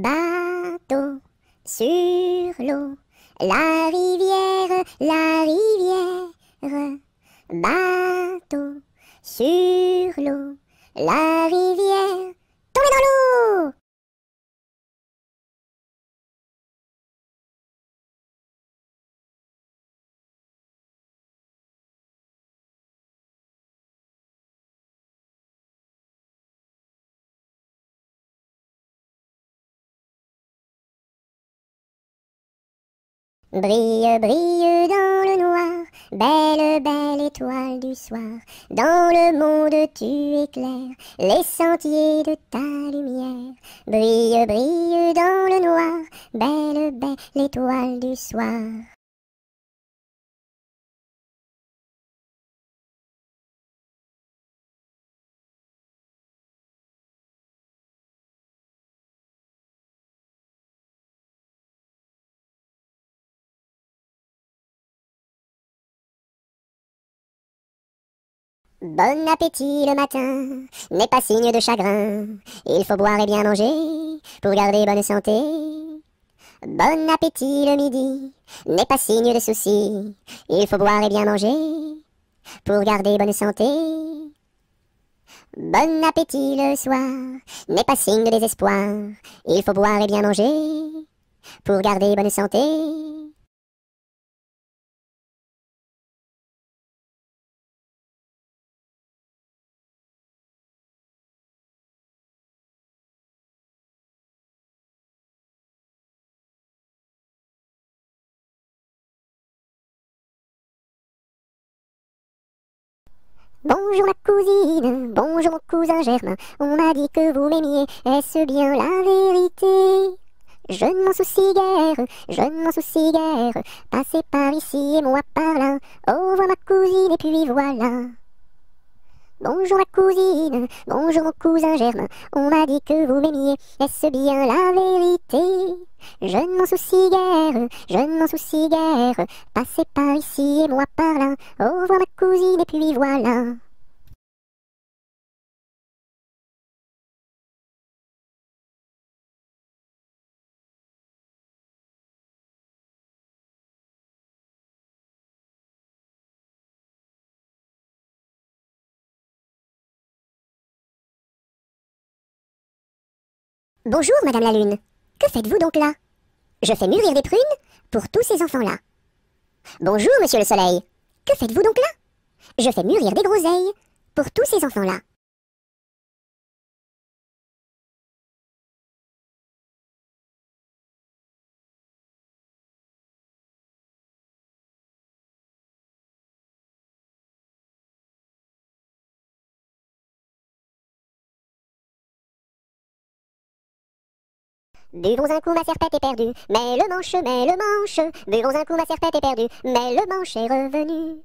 Bateau sur l'eau, la rivière, la rivière. Bateau sur l'eau, la rivière. Brille, brille dans le noir, belle, belle étoile du soir. Dans le monde tu éclaires les sentiers de ta lumière. Brille, brille dans le noir, belle, belle étoile du soir. Bon appétit le matin n'est pas signe de chagrin. Il faut boire et bien manger pour garder bonne santé. Bon appétit le midi n'est pas signe de soucis. Il faut boire et bien manger pour garder bonne santé. Bon appétit le soir n'est pas signe de désespoir. Il faut boire et bien manger pour garder bonne santé. Bonjour ma cousine, bonjour mon cousin Germain, on m'a dit que vous m'aimiez, est-ce bien la vérité? Je ne m'en soucie guère, je ne m'en soucie guère, passez par ici et moi par là, au revoir ma cousine et puis voilà. Bonjour ma cousine, bonjour mon cousin Germain, on m'a dit que vous m'aimiez, est-ce bien la vérité? Je ne m'en soucie guère, je ne m'en soucie guère, passez par ici et moi par là, au revoir ma cousine et puis voilà. Bonjour, Madame la Lune. Que faites-vous donc là? Je fais mûrir des prunes pour tous ces enfants-là. Bonjour, Monsieur le Soleil. Que faites-vous donc là? Je fais mûrir des groseilles pour tous ces enfants-là. Buvons un coup, ma serpette est perdue, mais le manche, mais le manche. Buvons un coup, ma serpette est perdue, mais le manche est revenu.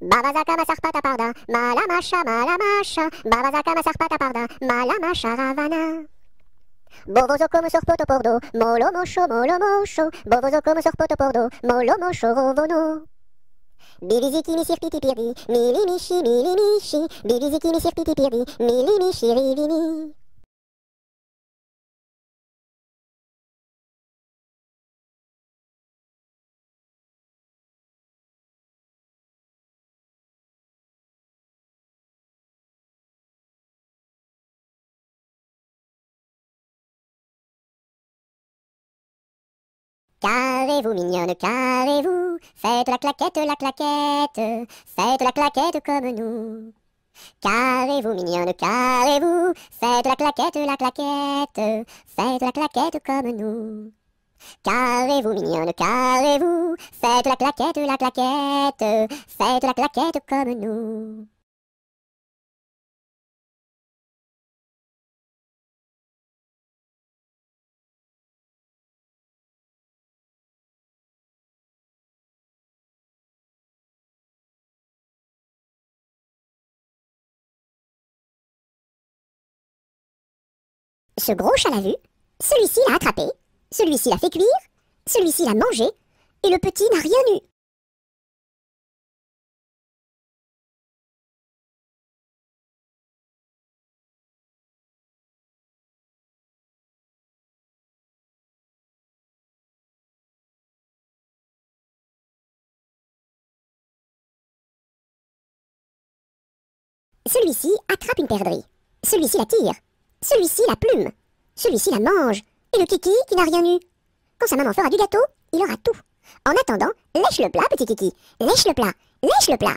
Babazaka ma sarpata parda, malamasha malamasha, babazaka ma sarpata parda, malamasha ravana. Bovozo come sorpoto pordo, molo mosho, molo mosho, bovozo come sorpoto pordo, molo mosho rovono. Bibiziki mi sirpiti pirdi, mili mishi, mili mishi, bibiziki mi sirpiti pirdi, mili mishi rivini. Carrez-vous, mignonne, carrez-vous, faites la claquette, la claquette, faites la claquette comme nous. Carrez-vous, mignonne, carrez-vous, faites la claquette, la claquette, faites la claquette comme nous. Carrez-vous, mignonne, carrez-vous, faites la claquette, la claquette, faites la claquette comme nous. Ce gros chat l'a vu, celui-ci l'a attrapé, celui-ci l'a fait cuire, celui-ci l'a mangé, et le petit n'a rien eu. Celui-ci attrape une perdrix. Celui-ci la tire. Celui-ci la plume. Celui-ci la mange. Et le kiki qui n'a rien eu. Quand sa maman fera du gâteau, il aura tout. En attendant, lèche le plat, petit kiki. Lèche le plat. Lèche le plat.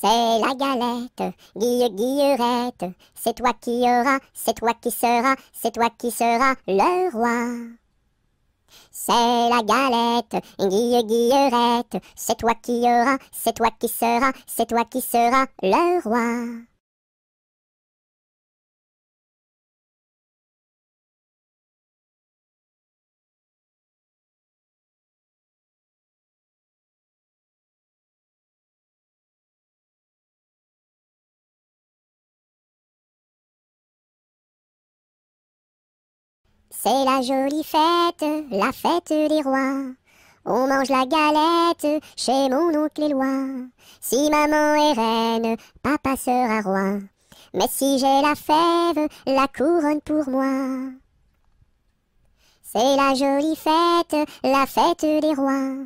C'est la galette, guille guillerette, c'est toi qui auras, c'est toi qui seras, c'est toi qui seras le roi. C'est la galette, guille guillerette, c'est toi qui auras, c'est toi qui seras, c'est toi qui seras le roi. C'est la jolie fête, la fête des rois. On mange la galette chez mon oncle Éloi. Si maman est reine, papa sera roi. Mais si j'ai la fève, la couronne pour moi. C'est la jolie fête, la fête des rois.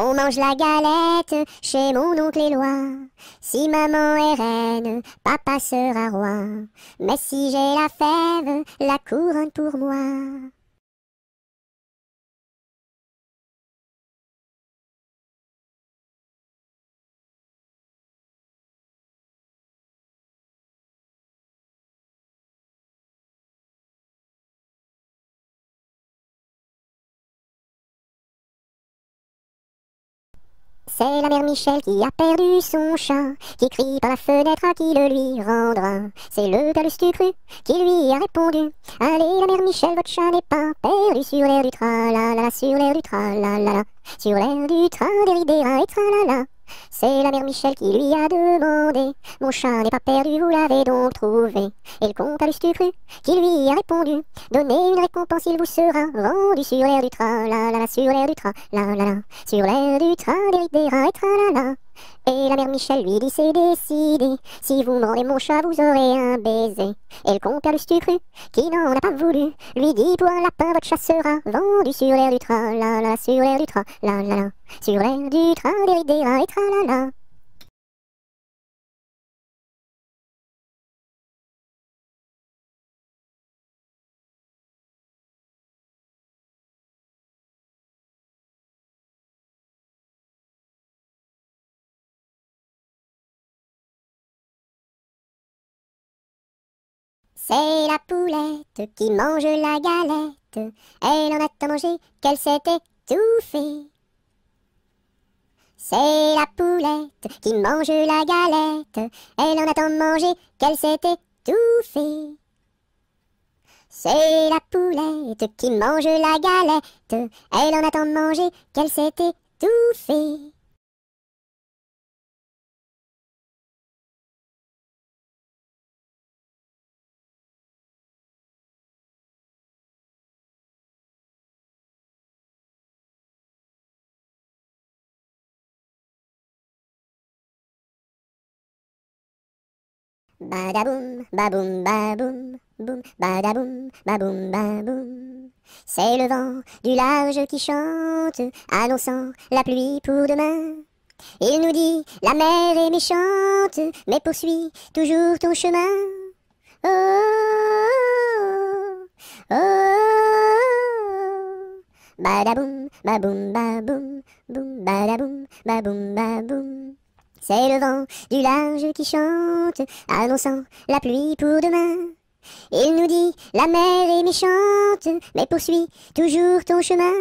On mange la galette chez mon oncle Éloi. Si maman est reine, papa sera roi. Mais si j'ai la fève, la couronne pour moi. C'est la mère Michel qui a perdu son chat, qui crie par la fenêtre à qui le lui rendra. C'est le père cru qui lui a répondu Allez, la mère Michel, votre chat n'est pas perdu sur l'air du tra la la sur l'air du tra la la sur l'air du train des et tra la la. C'est la mère Michel qui lui a demandé. Mon chat n'est pas perdu, vous l'avez donc trouvé. Et le comte a cru qui lui a répondu. Donnez une récompense, il vous sera rendu sur l'air du train, la la la, sur l'air du train, la la sur l'air du train des et tra la la. Et la mère Michel lui dit c'est décidé, si vous me mon chat, vous aurez un baiser. Et le comte cru qui n'en a pas voulu, lui dit pour un lapin, votre chat sera vendu sur l'air du train, la la, sur l'air du train, la la, sur l'air du train des et tra la la. C'est la poulette qui mange la galette. Elle en a tant mangé qu'elle s'est étouffée. C'est la poulette qui mange la galette. Elle en a tant mangé qu'elle s'est étouffée. C'est la poulette qui mange la galette. Elle en a tant mangé qu'elle s'est étouffée. Badaboum, baboum, baboum, boum, badaboum, baboum, baboum. C'est le vent du large qui chante, annonçant la pluie pour demain. Il nous dit, la mer est méchante, mais poursuis toujours ton chemin. Oh, oh, oh, badaboum, baboum, baboum, boum, badaboum, baboum, baboum. C'est le vent du large qui chante, annonçant la pluie pour demain. Il nous dit, la mer est méchante, mais poursuis toujours ton chemin.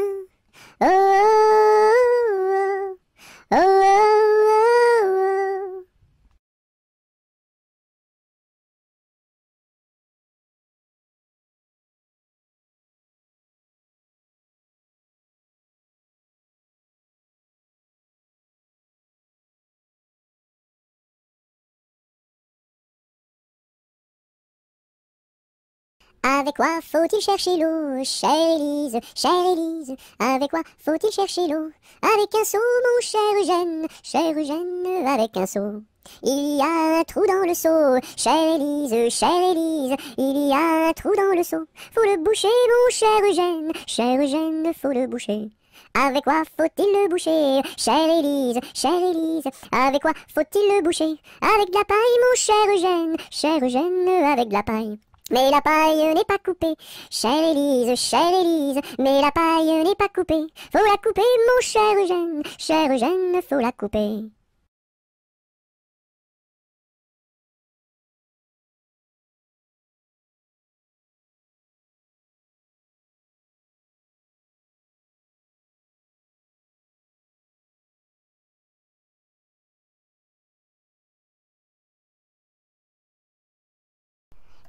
Oh, oh, oh, oh, oh, Avec quoi faut-il chercher l'eau, chère Élise, chère Élise? Avec quoi faut-il chercher l'eau? Avec un seau, mon cher Eugène, cher Eugène, avec un seau. Il y a un trou dans le seau, chère Élise, chère Élise, il y a un trou dans le seau. Faut le boucher, mon cher Eugène, cher Eugène, faut le boucher. Avec quoi faut-il le boucher, chère Élise, chère Élise? Avec quoi faut-il le boucher? Avec de la paille, mon cher Eugène, cher Eugène, avec de la paille. Mais la paille n'est pas coupée, chère Élise, chère Élise, mais la paille n'est pas coupée. Faut la couper, mon cher Eugène, cher Eugène, faut la couper.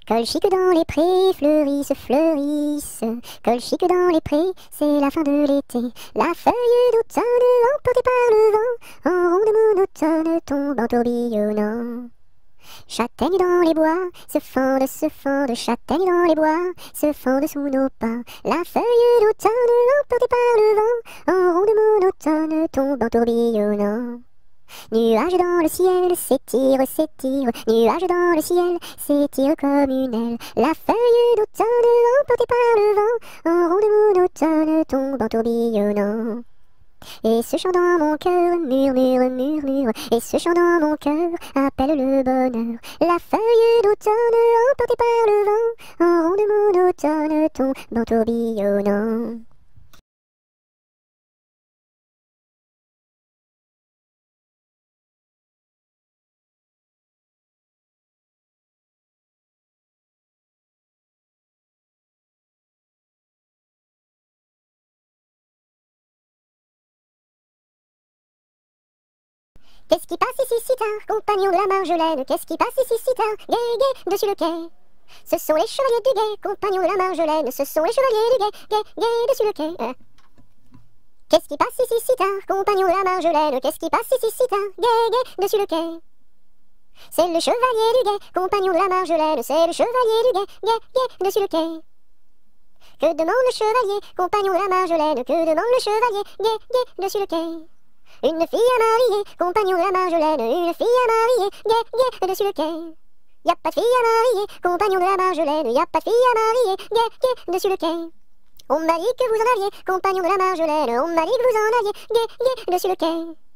Colchique dans les prés, fleurissent, fleurissent. Colchique dans les prés, c'est la fin de l'été. La feuille d'automne, emportée par le vent, en ronde monotone tombe en tourbillonnant. Châtaigne dans les bois, se fendent, se fendent, châtaigne dans les bois, se fendent sous nos pas. La feuille d'automne, emportée par le vent, en ronde monotone tombe en tourbillonnant. Nuage dans le ciel, s'étire, s'étire, nuage dans le ciel, s'étire comme une aile. La feuille d'automne, emportée par le vent, en ronde monotone, tombe en tourbillonnant. Et ce chant dans mon cœur murmure, murmure, et ce chant dans mon cœur appelle le bonheur. La feuille d'automne, emportée par le vent, en ronde monotone, tombe en tourbillonnant. Qu'est-ce qui passe ici si tard, compagnon de la Marjolaine Qu'est-ce qui passe ici si tard, gay, gay, dessus le quai. Ce sont les chevaliers du guet, compagnons de la Marjolaine Ce sont les chevaliers du guet, gay, gay, dessus le quai. Hein. Qu'est-ce qui passe ici si tard, compagnon de la Marjolaine Qu'est-ce qui passe ici si tard, gay, gay, dessus le quai. C'est le chevalier du guet, compagnon de la Marjolaine C'est le chevalier du guet, gay, gay, dessus le quai. Que demande le chevalier, compagnon de la Marjolaine Que demande le chevalier, gay, gay, dessus le quai une fille à marier, compagnon de la Marjolaine, une fille à marier, gay, gay, dessus le quai. Y a pas de fille à marier, compagnon de la Marjolaine, y a pas de fille à marier, gay, gay, dessus le quai. On m'a dit que vous en aviez, compagnon de la Marjolaine, on m'a dit que vous en aviez, gay, gay, dessus le quai.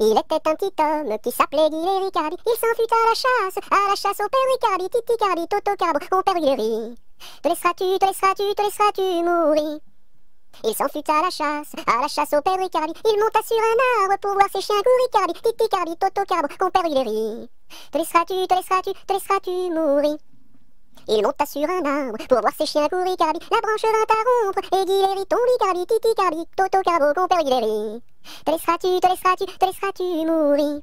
Il était un petit homme qui s'appelait Guy Ricardi. Il s'en fut à la chasse, à la chasse au père Ricardi, Titi Toto Carbo, mon père Guilleri. Te laisseras-tu, te laisseras-tu, te laisseras-tu mourir? Il s'en fut à la chasse, à la chasse au père Ricardi. Il monta sur un arbre pour voir ses chiens courir Ricardi, Titi Toto Carbo, mon père Guilleri. Te laisseras-tu, te laisseras-tu, te laisseras-tu mourir? Il monta sur un arbre pour voir ses chiens courir Cardi. La branche vint à rompre et Guilleri tombe Cardi, Titi Cardi, Toto Carbo, compère Guilleri. Te laisseras-tu, te laisseras-tu, te laisseras-tu mourir?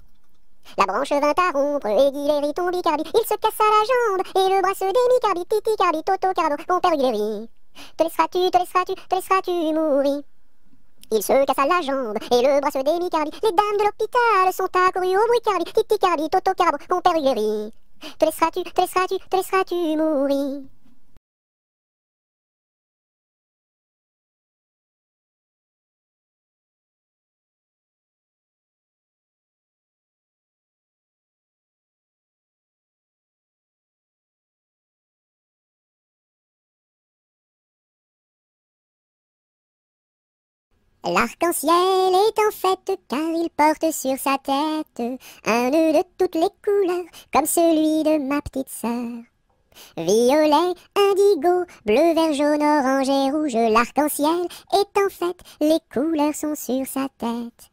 La branche vint à rompre et Guilleri tombe Cardi. Il se cassa la jambe et le bras se démit Cardi, Titi Toto Carbo, compère Guilleri. Te laisseras-tu, te laisseras-tu, te laisseras-tu mourir? Il se cassa la jambe et le bras se démit. Les dames de l'hôpital sont accourues au bruit Cardi, Titi Cardi, Toto Carbo, compère Guilleri. Te laisseras-tu, te laisseras-tu, te laisseras-tu mourir? L'arc-en-ciel est en fête car il porte sur sa tête un nœud de toutes les couleurs comme celui de ma petite sœur. Violet, indigo, bleu, vert, jaune, orange et rouge, l'arc-en-ciel est en fête, les couleurs sont sur sa tête.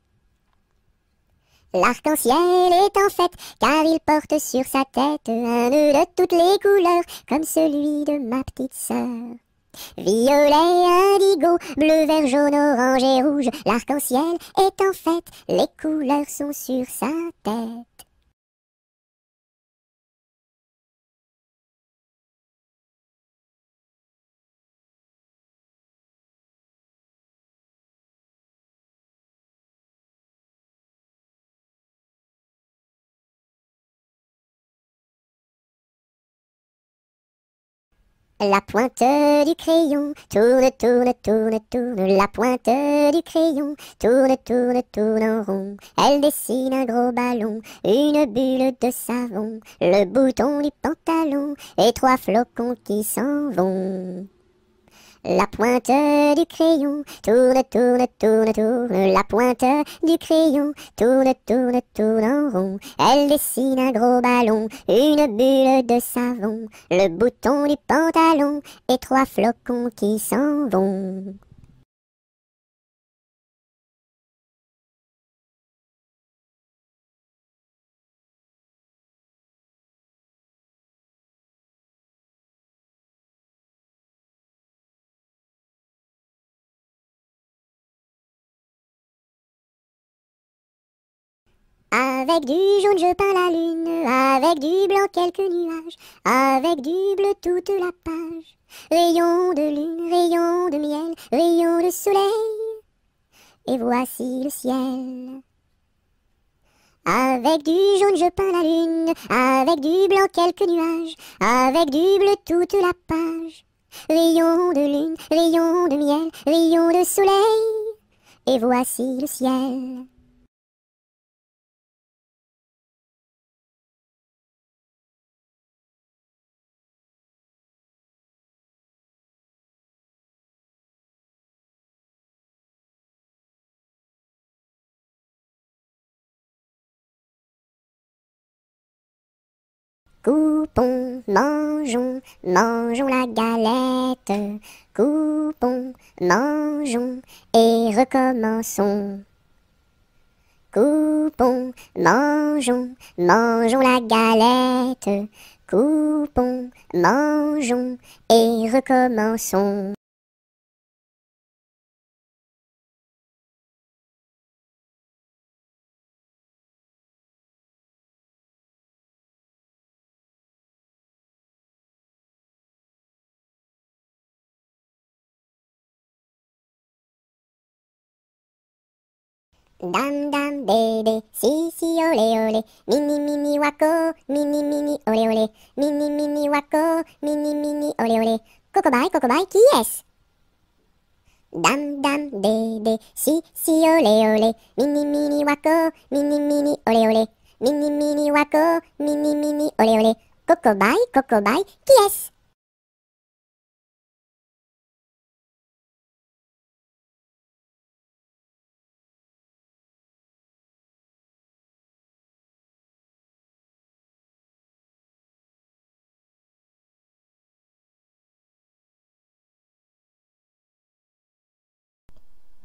L'arc-en-ciel est en fête car il porte sur sa tête un nœud de toutes les couleurs comme celui de ma petite sœur. Violet, indigo, bleu, vert, jaune, orange et rouge, l'arc-en-ciel est en fête, les couleurs sont sur sa tête. La pointe du crayon tourne, tourne, tourne, tourne. La pointe du crayon tourne, tourne, tourne en rond. Elle dessine un gros ballon, une bulle de savon, le bouton du pantalon et trois flocons qui s'en vont. La pointe du crayon tourne, tourne, tourne, tourne. La pointe du crayon tourne, tourne, tourne en rond. Elle dessine un gros ballon, une bulle de savon, le bouton du pantalon et trois flocons qui s'en vont. Avec du jaune je peins la lune, avec du blanc quelques nuages, avec du bleu toute la page. Rayon de lune, rayon de miel, rayon de soleil, et voici le ciel. Avec du jaune je peins la lune, avec du blanc quelques nuages, avec du bleu toute la page. Rayon de lune, rayon de miel, rayon de soleil, et voici le ciel. Coupons, mangeons, mangeons la galette. Coupons, mangeons et recommençons. Coupons, mangeons, mangeons la galette. Coupons, mangeons et recommençons. だんだんべーべー、しーしーオれおれ、みニみにわこ、みにみにおれおれ、みにみにわこ、みニみニおれおれ、ここばいここばいキエス。だんだんべーべー、しーしーオれおれ、みニみにわこ、みにみにおれおれ、みにみにわこ、みニみにおれおれ、ここばいここばいキエス。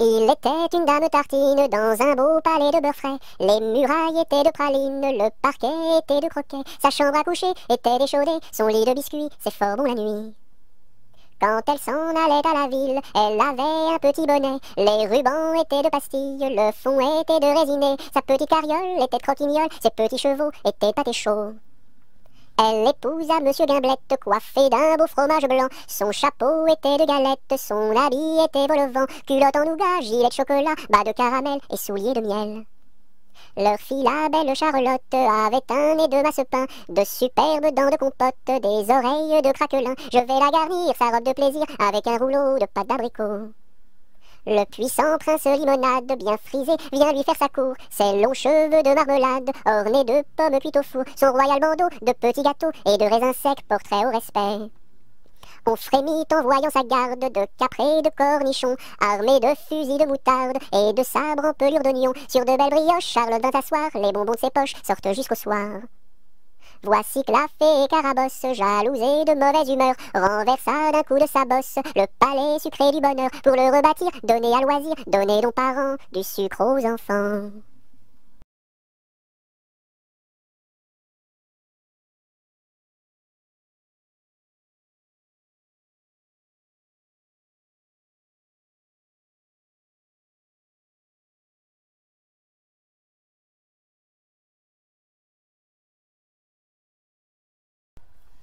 Il était une dame tartine dans un beau palais de beurre frais. Les murailles étaient de pralines, le parquet était de croquets. Sa chambre à coucher était d'échaudée, son lit de biscuits, c'est fort bon la nuit. Quand elle s'en allait à la ville, elle avait un petit bonnet. Les rubans étaient de pastilles, le fond était de résiné. Sa petite carriole était de croquignole, ses petits chevaux étaient pâtés chauds. Elle épousa Monsieur Gimblette, coiffé d'un beau fromage blanc. Son chapeau était de galette, son habit était vol-au-vent. Culotte en nougat, gilet de chocolat, bas de caramel et souliers de miel. Leur fille, la belle Charlotte, avait un nez de masse-pain, de superbes dents de compote, des oreilles de craquelin. Je vais la garnir, sa robe de plaisir, avec un rouleau de pâte d'abricot. Le puissant prince limonade, bien frisé, vient lui faire sa cour. Ses longs cheveux de marmelade, ornés de pommes cuites au four. Son royal bandeau de petits gâteaux et de raisins secs portrait au respect. On frémit en voyant sa garde de caprés de cornichons, armés de fusils de moutarde et de sabres en pelure d'oignon. Sur de belles brioches, Charles vint asseoir, les bonbons de ses poches sortent jusqu'au soir. Voici que la fée Carabosse, jalousée de mauvaise humeur, renversa d'un coup de sa bosse le palais sucré du bonheur. Pour le rebâtir, donner à loisir, donner donc parents du sucre aux enfants.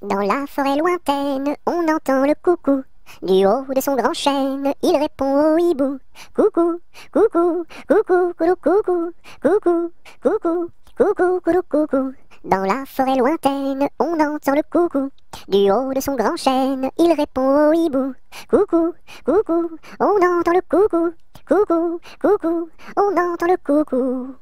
Dans la forêt lointaine, on entend le coucou. Du haut de son grand chêne, il répond au hibou. Coucou, coucou, coucou, coucou, coucou, coucou, coucou, coucou, coucou, coucou. Dans la forêt lointaine, on entend le coucou. Du haut de son grand chêne, il répond au hibou. Coucou, coucou, on entend le coucou. Coucou, coucou, on entend le coucou.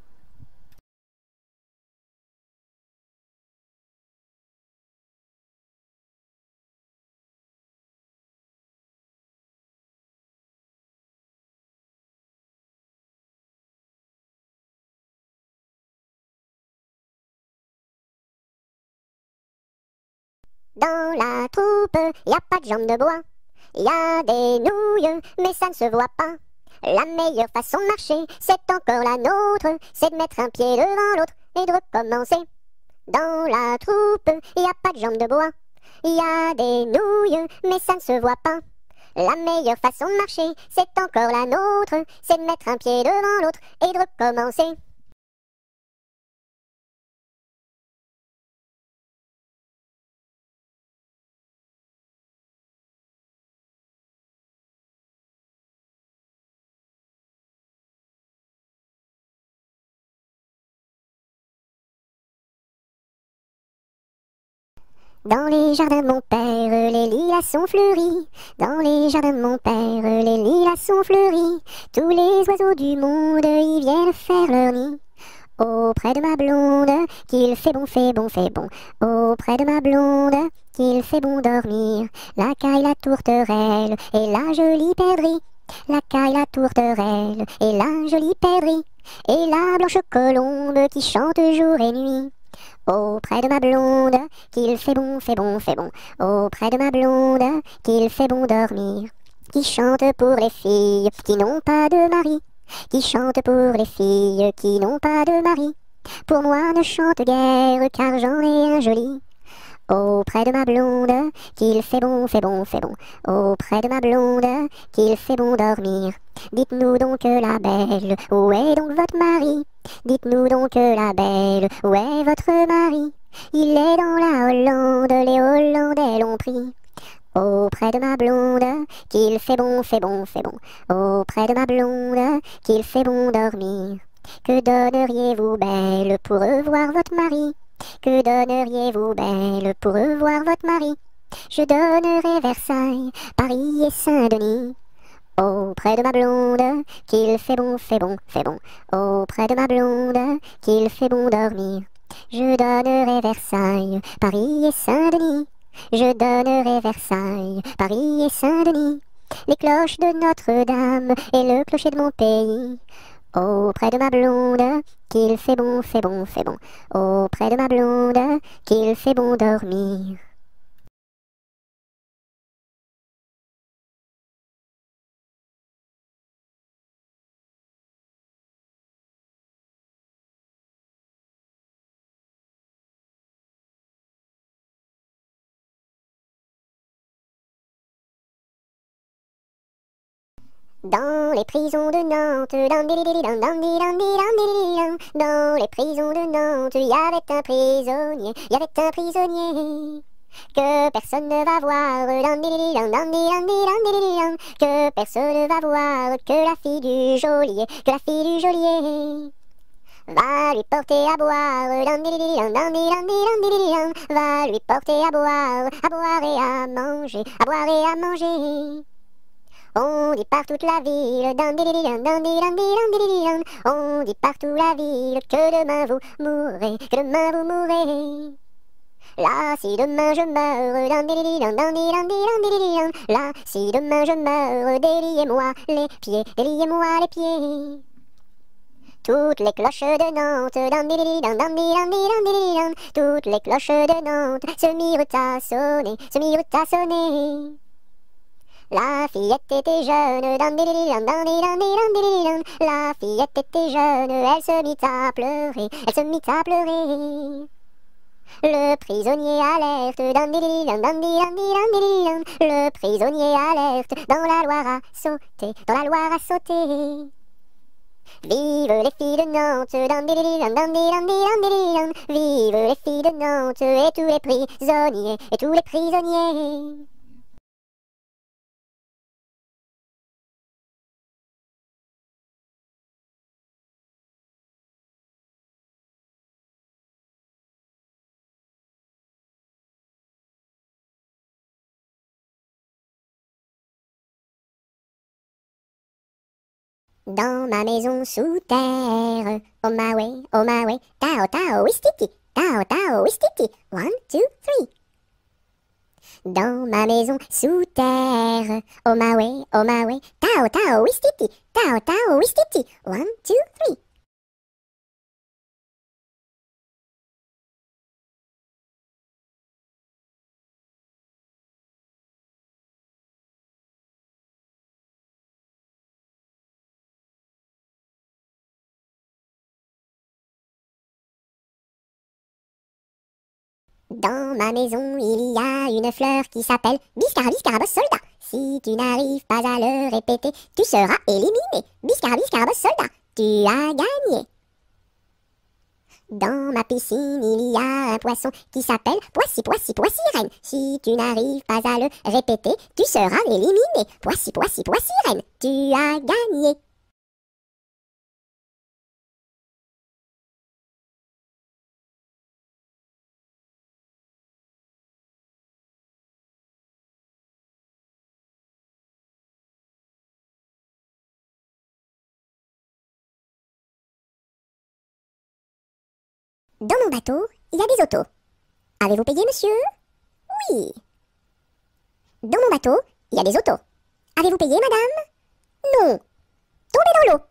Dans la troupe, y a pas de jambes de bois. Y a des nouilles, mais ça ne se voit pas. La meilleure façon de marcher, c'est encore la nôtre, c'est de mettre un pied devant l'autre et de recommencer. Dans la troupe, y a pas de jambes de bois. Y a des nouilles, mais ça ne se voit pas. La meilleure façon de marcher, c'est encore la nôtre, c'est de mettre un pied devant l'autre et de recommencer. Dans les jardins de mon père, les lilas sont fleuris. Dans les jardins de mon père, les lilas sont fleuris. Tous les oiseaux du monde y viennent faire leur nid. Auprès de ma blonde, qu'il fait bon, fait bon, fait bon. Auprès de ma blonde, qu'il fait bon dormir. La caille, la tourterelle et la jolie perdrix. La caille, la tourterelle et la jolie perdrix. Et la blanche colombe qui chante jour et nuit. Auprès de ma blonde, qu'il fait bon, fait bon, fait bon. Auprès de ma blonde, qu'il fait bon dormir. Qui chante pour les filles qui n'ont pas de mari. Qui chante pour les filles qui n'ont pas de mari. Pour moi ne chante guère car j'en ai un joli. Auprès de ma blonde, qu'il fait bon, fait bon, fait bon. Auprès de ma blonde, qu'il fait bon dormir. Dites-nous donc la belle, où est donc votre mari? Dites-nous donc la belle, où est votre mari? Il est dans la Hollande, les Hollandais l'ont pris. Auprès de ma blonde, qu'il fait bon, fait bon, fait bon. Auprès de ma blonde, qu'il fait bon dormir. Que donneriez-vous, belle, pour revoir votre mari? Que donneriez-vous, belle, pour revoir votre mari? Je donnerai Versailles, Paris et Saint-Denis. Auprès de ma blonde, qu'il fait bon, fait bon, fait bon. Auprès de ma blonde, qu'il fait bon dormir. Je donnerai Versailles, Paris et Saint-Denis. Je donnerai Versailles, Paris et Saint-Denis. Les cloches de Notre-Dame et le clocher de mon pays. Auprès de ma blonde, qu'il fait bon, fait bon, fait bon. Auprès de ma blonde, qu'il fait bon dormir. Dans les prisons de Nantes, dans les prisons de Nantes, il y avait un prisonnier, il y avait un prisonnier. Que personne ne va voir, que personne ne va voir, que la fille du geôlier, que la fille du geôlier. Va lui porter à boire, va lui porter à boire, à boire et à manger, à boire et à manger. On dit par toute la ville, on dit partout la ville que demain vous mourrez, que demain vous mourrez. Là, si demain je meurs, là, si demain je meurs, déliez-moi les pieds, déliez-moi les pieds. Toutes les cloches de Nantes, toutes les cloches de Nantes se mirent à sonner, se mirent à sonner. La fillette était jeune, la fillette était jeune, elle se mit à pleurer, elle se mit à pleurer. Le prisonnier alerte, le prisonnier alerte, dans la Loire à sauter, dans la Loire à sauter. Vive les filles de Nantes, vive les filles de Nantes et tous les prisonniers, et tous les prisonniers. Dans ma maison sous terre, oh my way, oh my tao tao wistiti, tao tao wistiti, one, two, three. Dans ma maison sous terre, oh my way, oh my tao tao wistiti, tao tao wistiti, one, two, three. Dans ma maison, il y a une fleur qui s'appelle Biscara Biscarabos soldat. Si tu n'arrives pas à le répéter, tu seras éliminé. Biscara Biscarabos soldat, tu as gagné. Dans ma piscine, il y a un poisson qui s'appelle Poissy, Poissy, Poissy Reine. Si tu n'arrives pas à le répéter, tu seras éliminé. Poissy, Poissy, Poissy Reine, tu as gagné. Dans mon bateau, il y a des autos. Avez-vous payé, monsieur? Oui. Dans mon bateau, il y a des autos. Avez-vous payé, madame? Non. Tombez dans l'eau.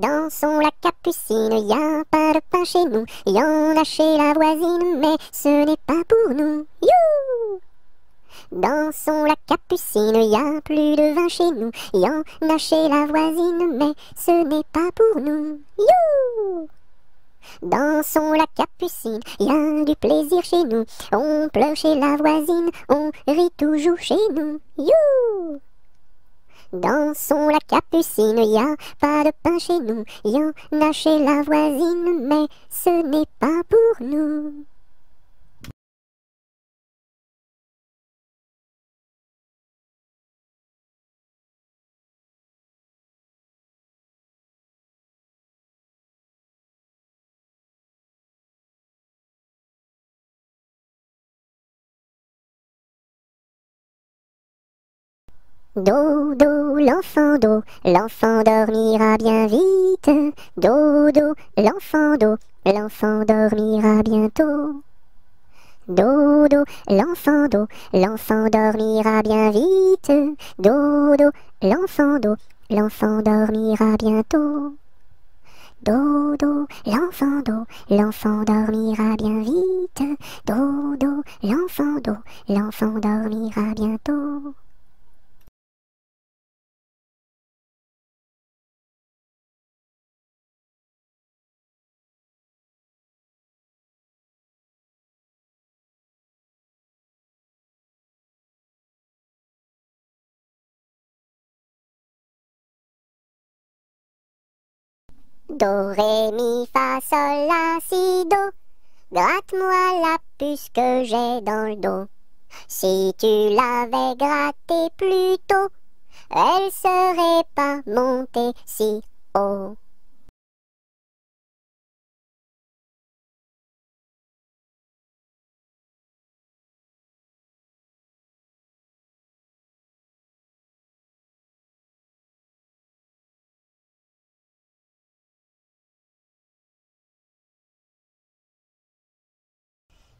Dans son lac capucine, y a pas de pain chez nous, y en a chez la voisine, mais ce n'est pas pour nous. You Dans son lac capucine, y a plus de vin chez nous, y en a chez la voisine, mais ce n'est pas pour nous. You dans son lac capucine, y a du plaisir chez nous. On pleure chez la voisine, on rit toujours chez nous. You dans son la capucine, y a pas de pain chez nous, y en a chez la voisine, mais ce n'est pas pour nous. Do, do, l'enfant do, l'enfant dormira bien vite. Do, do, l'enfant do, l'enfant dormira bientôt. Do, do, l'enfant do, l'enfant dormira bien vite. Do, do, l'enfant do, l'enfant dormira bientôt. Do, do, l'enfant do, l'enfant dormira bien vite. Do, do, l'enfant do, l'enfant dormira bientôt. Do, ré, mi, fa, sol, la, si, do. Gratte-moi la puce que j'ai dans le dos. Si tu l'avais grattée plus tôt, elle serait pas montée si haut.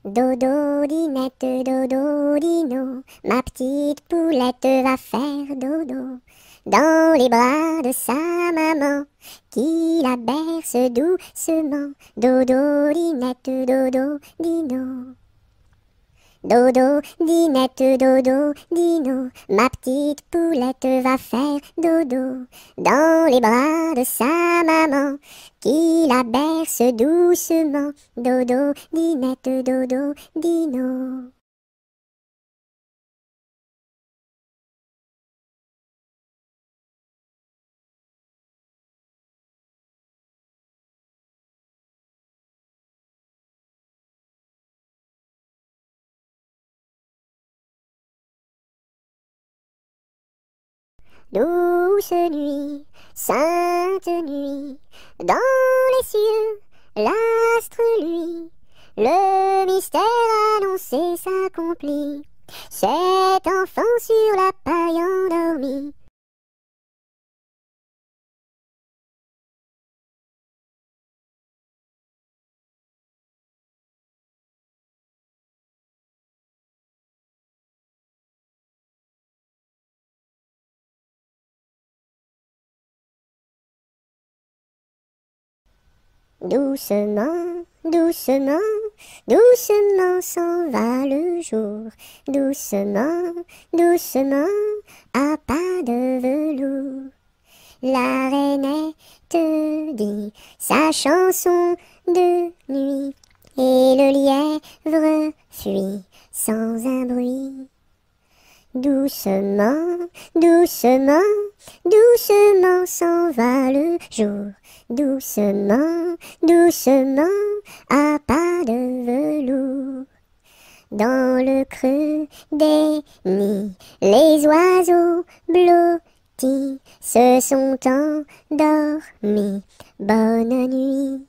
Dodo, dinette, dodo, dino, ma petite poulette va faire dodo dans les bras de sa maman qui la berce doucement. Dodo, dinette, dodo, dino. Dodo, dinette, dodo, dino, ma petite poulette va faire dodo dans les bras de sa maman qui la berce doucement. Dodo, dinette, dodo, dino. Douce nuit, sainte nuit, dans les cieux, l'astre lui, le mystère annoncé s'accomplit. Cet enfant sur la paille endormi Doucement, doucement, doucement s'en va le jour. Doucement, doucement, à pas de velours. La te dit sa chanson de nuit. Et le lièvre fuit sans un bruit. Doucement, doucement, doucement s'en va le jour. Doucement, doucement, à pas de velours. Dans le creux des nids, les oiseaux blottis se sont endormis. Bonne nuit.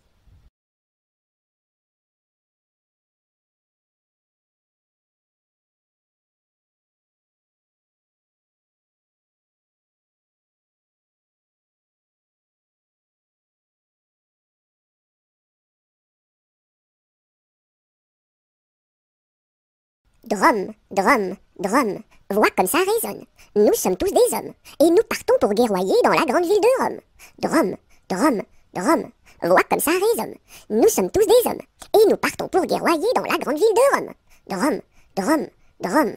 Drum, drum, drum, voix comme ça résonne. Nous sommes tous des hommes, et nous partons pour guerroyer dans la grande ville de Rome. Drum, drum, drum, voix comme ça résonne. Nous sommes tous des hommes, et nous partons pour guerroyer dans la grande ville de Rome. Drum, drum, drum.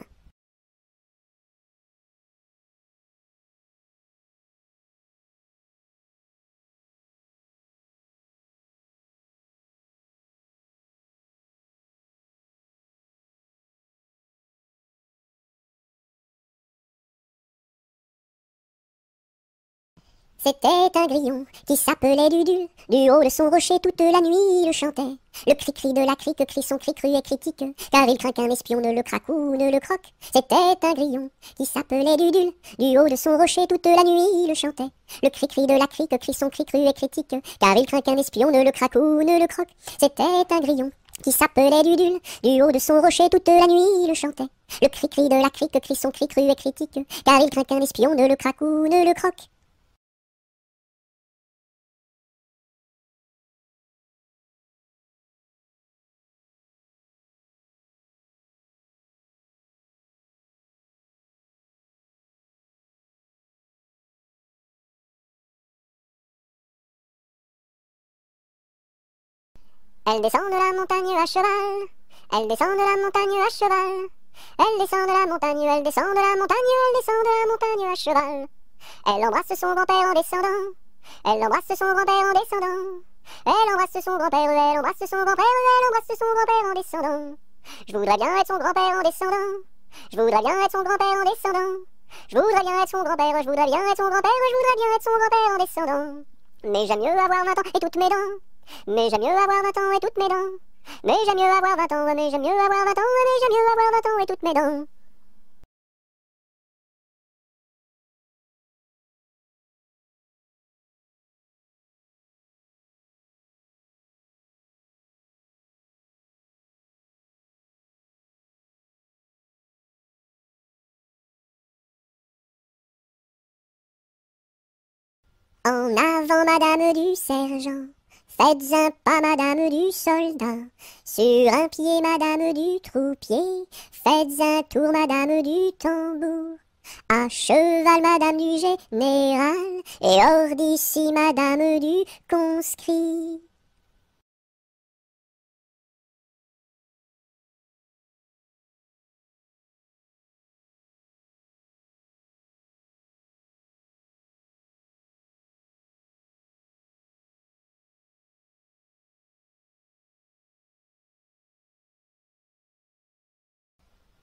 C'était un grillon qui s'appelait Dudule. Du haut de son rocher toute la nuit il chantait. Le cri-cri de la crique crie son cri cru et critique, car il craint qu'un espion ne le craque le croque. C'était un grillon qui s'appelait Dudule. Du haut de son rocher toute la nuit il chantait. Le cri-cri de la crique crie son cri cru et critique, car il craint qu'un espion ne le craque le croque. C'était un grillon qui s'appelait Dudule. Du haut de son rocher toute la nuit il chantait. Le cri-cri de la crique crie son cri cru et critique, car il craint qu'un espion ne le craque le croque. Elle descend de la montagne à cheval. Elle descend de la montagne à cheval. Elle descend de la montagne, elle descend de la montagne, elle descend de la montagne à cheval. Elle embrasse son grand-père en descendant. Elle embrasse son grand-père en descendant. Elle embrasse son grand-père, elle embrasse son grand-père, elle embrasse son grand-père en descendant. Je voudrais bien être son grand-père en descendant. Je voudrais bien être son grand-père en descendant. Je voudrais bien être son grand-père, je voudrais bien être son grand-père, je voudrais bien être son grand-père en descendant. Mais j'aime mieux avoir 20 ans et toutes mes dents. Mais j'aime mieux avoir 20 ans et toutes mes dents. Mais j'aime mieux avoir 20 ans, mais j'aime mieux avoir 20 ans, mais j'aime mieux avoir 20 ans et toutes mes dents. En avant, Madame du Sergent. Faites un pas, Madame du Soldat. Sur un pied, Madame du Troupier. Faites un tour, Madame du Tambour. À cheval, Madame du Général. Et hors d'ici, Madame du Conscrit.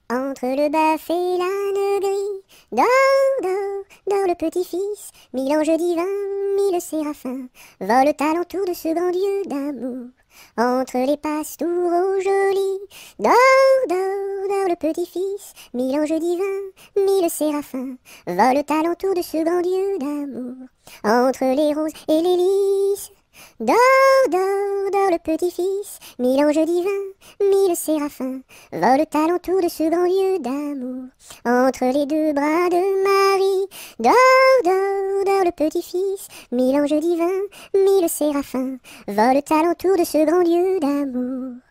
Entre le bœuf et l'âne gris, dors, dors, dors le petit-fils, mille anges divins, mille séraphins, volent alentour de ce grand Dieu d'amour. entre les pastours au joli. Dors, dors, dors le petit-fils, mille anges divins, mille séraphins, volent alentour de ce grand Dieu d'amour, entre les roses et les lys. Dors, dors, dors le petit-fils, mille anges divins, mille séraphins, volent alentour de ce grand lieu d'amour, entre les deux bras de Marie. Dors, dors, dors le petit-fils, mille anges divins, mille séraphins, volent alentour de ce grand lieu d'amour.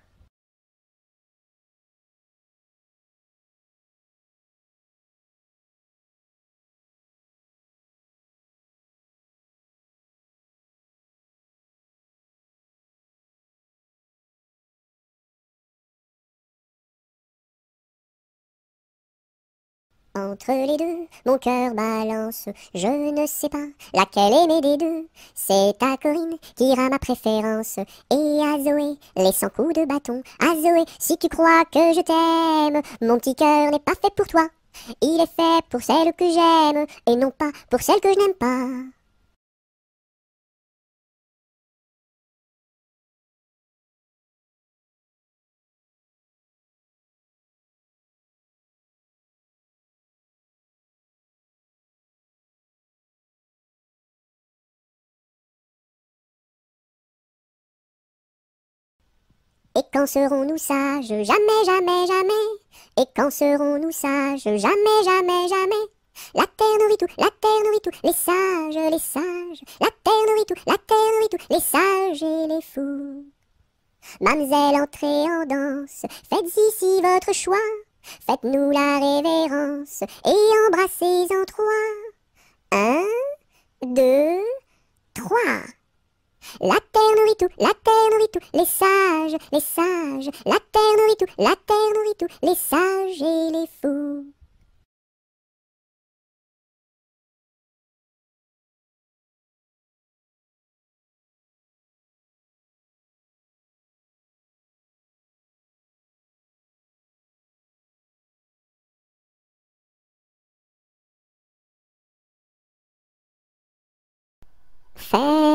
Entre les deux, mon cœur balance, je ne sais pas laquelle aimer des deux. C'est à Corinne qui ira ma préférence, et à Zoé, les 100 coups de bâton. À Zoé, si tu crois que je t'aime, mon petit cœur n'est pas fait pour toi. Il est fait pour celle que j'aime, et non pas pour celle que je n'aime pas. Et quand serons-nous sages? Jamais, jamais, jamais. Et quand serons-nous sages? Jamais, jamais, jamais. La terre nourrit tout, la terre nourrit tout, les sages, les sages. La terre nourrit tout, la terre nourrit tout, les sages et les fous. Mademoiselle, entrez en danse, faites ici votre choix. Faites-nous la révérence et embrassez en trois. Un, deux, trois. La terre nourrit tout, la terre nourrit tout, les sages, les sages. La terre nourrit tout, la terre nourrit tout, les sages et les fous.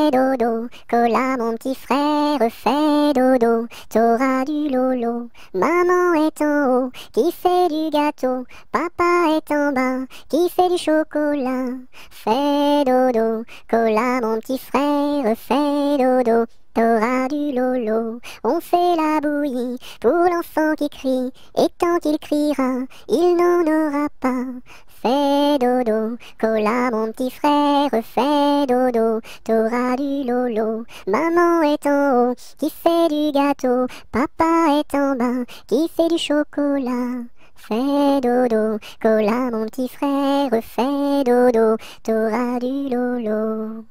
Fais dodo, cola mon petit frère, fais dodo, t'auras du lolo. Maman est en haut, qui fait du gâteau, papa est en bas, qui fait du chocolat. Fais dodo, cola mon petit frère, fais dodo, T'auras du lolo, on fait la bouillie pour l'enfant qui crie, et tant qu'il criera, il n'en aura pas. Fais dodo, cola mon petit frère, fais dodo, t'auras du lolo. Maman est en haut, qui fait du gâteau, papa est en bas, qui fait du chocolat. Fais dodo, cola mon petit frère, fais dodo, t'auras du lolo.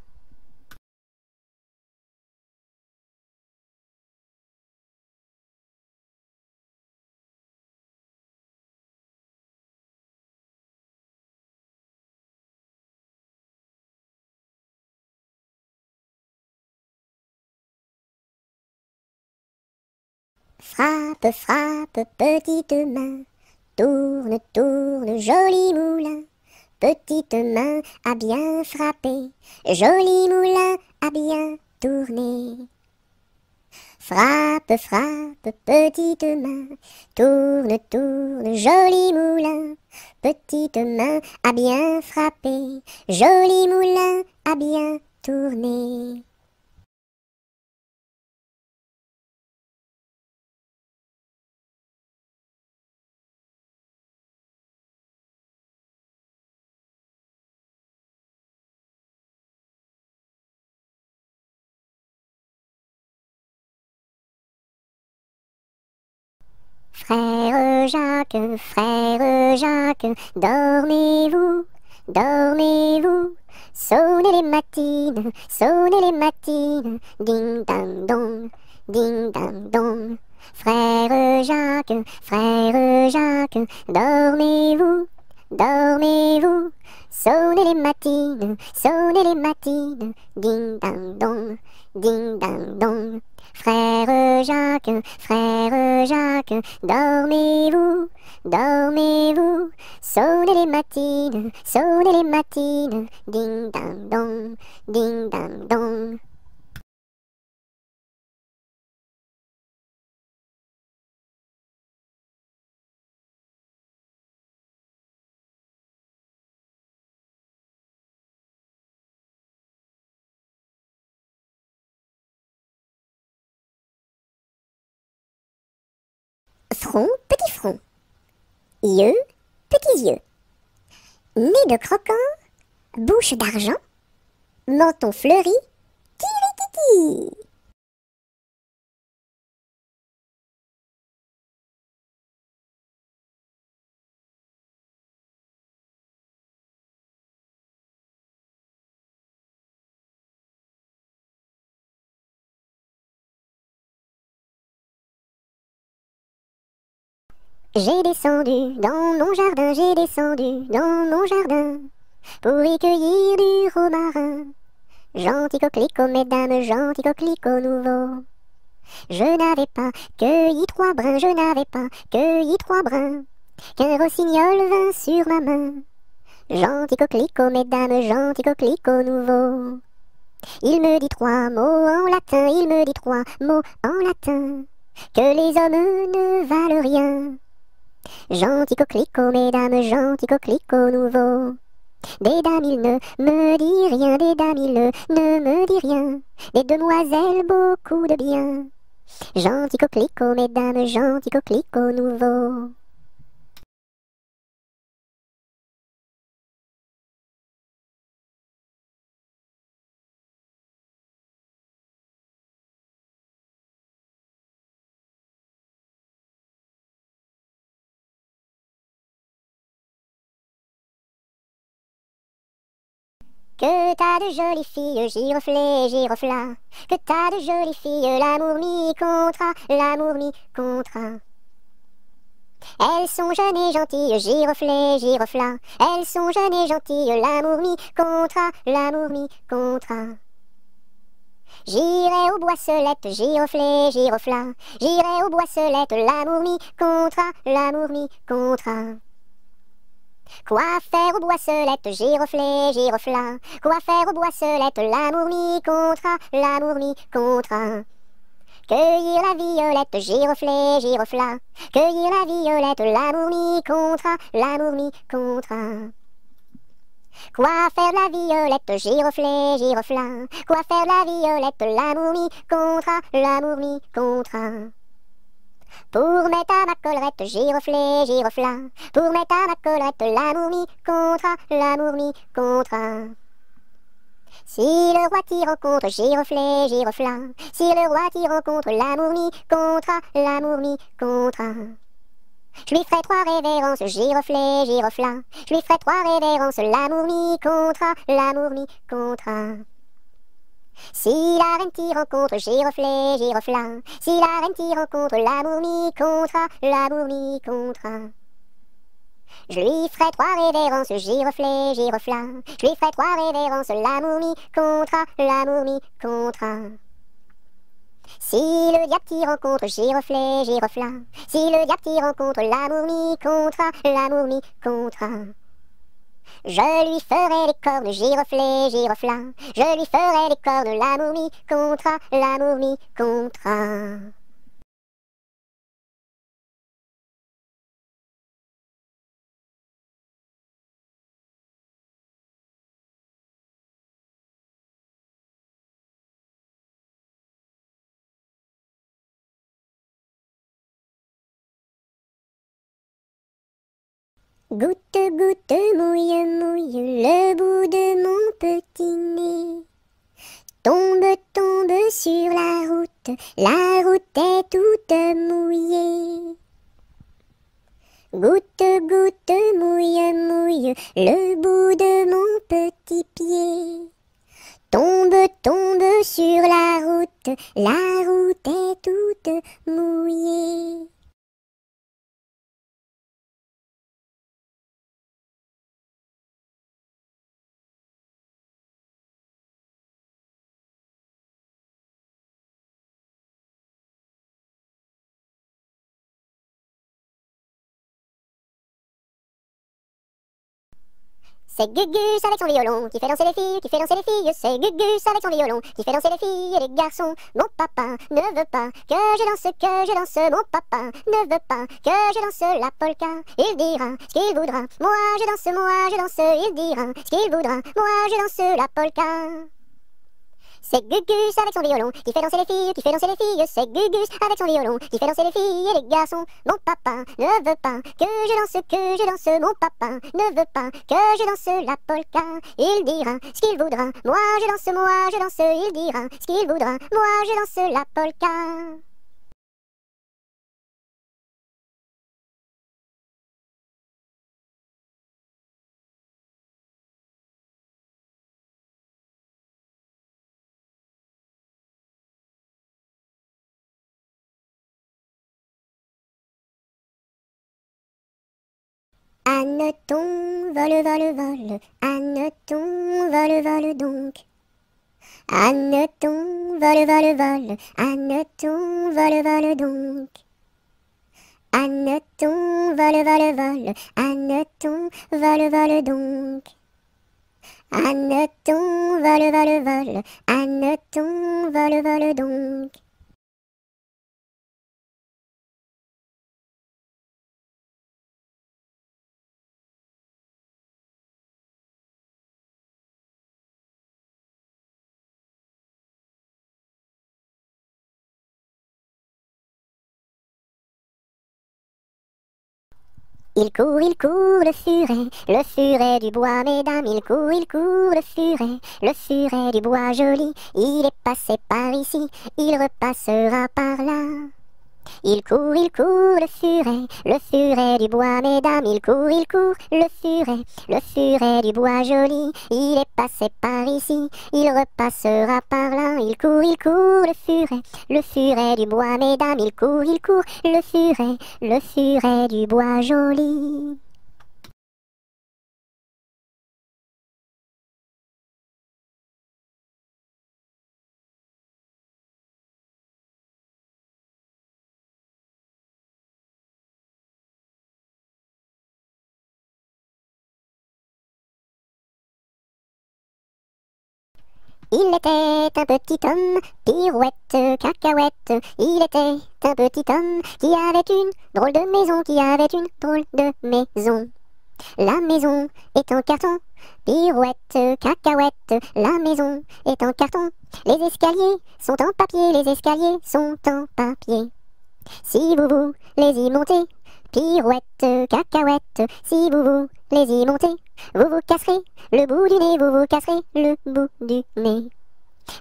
Frappe, frappe, petite main, tourne, tourne, joli moulin. Petite main a bien frappé, joli moulin a bien tourné. Frappe, frappe, petite main, tourne, tourne, joli moulin. Petite main a bien frappé, joli moulin a bien tourné. Frère Jacques, frère Jacques, dormez-vous, dormez-vous. Sonnez les matines, sonnez les matines, ding dang dong, ding dang dong. Frère Jacques, frère Jacques, dormez-vous, dormez-vous. Sonnez les matines, sonnez les matines, ding dang dong, ding dang dong. Frère Jacques, frère Jacques, dormez-vous, dormez-vous. Sonnez les matines, sonnez les matines, ding dang dong, ding dang dong. Front, petit front. Yeux, petits yeux. Nez de croquant, bouche d'argent, menton fleuri, kiri J'ai descendu dans mon jardin, j'ai descendu dans mon jardin pour y cueillir du romarin. Gentil coquelicot, mesdames, gentil coquelicot nouveau. Je n'avais pas cueilli trois brins, je n'avais pas cueilli trois brins, qu'un rossignol vint sur ma main. Gentil coquelicot, mesdames, gentil coquelicot nouveau. Il me dit trois mots en latin, il me dit trois mots en latin, que les hommes ne valent rien. Gentil coquelicot, mesdames, gentil coquelicot nouveau. Des dames, il ne me dit rien, des dames, il ne, me dit rien. Des demoiselles, beaucoup de bien. Gentil coquelicot, mesdames, gentil coquelicot nouveau. Que t'as de jolies filles, giroflées, girofla. Que t'as de jolies filles, l'amour mi contra, l'amour mi contra. Elles sont jeunes et gentilles, giroflées, girofla. Elles sont jeunes et gentilles, l'amour mi contra, l'amour mi contra. J'irai aux boisselettes, giroflées, girofla. J'irai aux boisselettes, l'amour mi contra, l'amour mi contra. Quoi faire aux boisselettes, giroflées, girofla Quoi faire aux boisselettes, l'amour mi contra, l'amour mi contra Cueillir la violette, giroflée, girofla Cueillir la violette, l'amour mi contra, l'amour mi contra Quoi faire la violette, giroflée, girofla Quoi faire la violette, l'amour mi contra, l'amour mi contra pour mettre à ma collerette, giroflé, girofla. Pour mettre à ma collerette, l'amour mi contra, l'amour mi contra. Si le roi t'y rencontre, giroflé, girofla. Si le roi t'y rencontre, l'amour mi contra, l'amour mi contra. Je lui ferai trois révérences, giroflé, girofla. Je lui ferai trois révérences, l'amour mi contra, l'amour mi contra. Si la reine t'y rencontre, giroflé, girofla. Si la reine t'y rencontre, l'amour mi contra, l'amour mi contra. Je lui ferai trois révérences, giroflé, girofla. Je lui ferai trois révérences, l'amour mi contra, l'amour mi contra. Si le diable t'y rencontre, giroflé, girofla. Si le diable t'y rencontre, l'amour mi contra, l'amour mi contra. Je lui ferai les cornes, giroflé, girofla. Je lui ferai les cornes, l'amour mi contra, l'amour mi contra. Goutte, goutte, mouille, mouille le bout de mon petit nez. Tombe, tombe sur la route, la route est toute mouillée. Goutte, goutte, mouille, mouille le bout de mon petit pied. Tombe, tombe sur la route, la route est toute mouillée. C'est Gugus avec son violon qui fait danser les filles, qui fait danser les filles. C'est Gugus avec son violon qui fait danser les filles et les garçons. Mon papa ne veut pas que je danse, que je danse. Mon papa ne veut pas que je danse la polka. Il dira ce qu'il voudra. Moi je danse, moi je danse. Il dira ce qu'il voudra. Moi je danse la polka. C'est Gugus avec son violon qui fait danser les filles, qui fait danser les filles. C'est Gugus avec son violon qui fait danser les filles et les garçons. Mon papa ne veut pas que je danse, que je danse. Mon papa ne veut pas que je danse la polka. Il dira ce qu'il voudra. Moi je danse, moi je danse. Il dira ce qu'il voudra. Moi je danse la polka. Anneton, vole, vole, vole, Anneton, vole, vole donc. Anneton, vole, vole, vole, Anneton, vole, vole donc. Anneton, vole, vole, vole, Anneton, vole, vole donc. Anneton, vole, vole, vole, Anneton, vole, vole donc. Il court, il court, le furet, le furet du bois, mesdames, il court, il court, le furet, le furet du bois joli, il est passé par ici, il repassera par là. Il court, il court, le furet, le furet du bois, mesdames, il court, il court, le furet, le furet du bois joli, il est passé par ici, il repassera par là. Il court, il court, le furet, le furet du bois, mesdames, il court, il court, le furet, le furet du bois joli. Il était un petit homme, pirouette, cacahuète. Il était un petit homme qui avait une drôle de maison, qui avait une drôle de maison. La maison est en carton, pirouette, cacahuète. La maison est en carton. Les escaliers sont en papier, les escaliers sont en papier. Si vous voulez y monter, pirouette, cacahuète, si vous voulez y monter, vous vous casserez. Le bout du nez, vous vous casserez. Le bout du nez.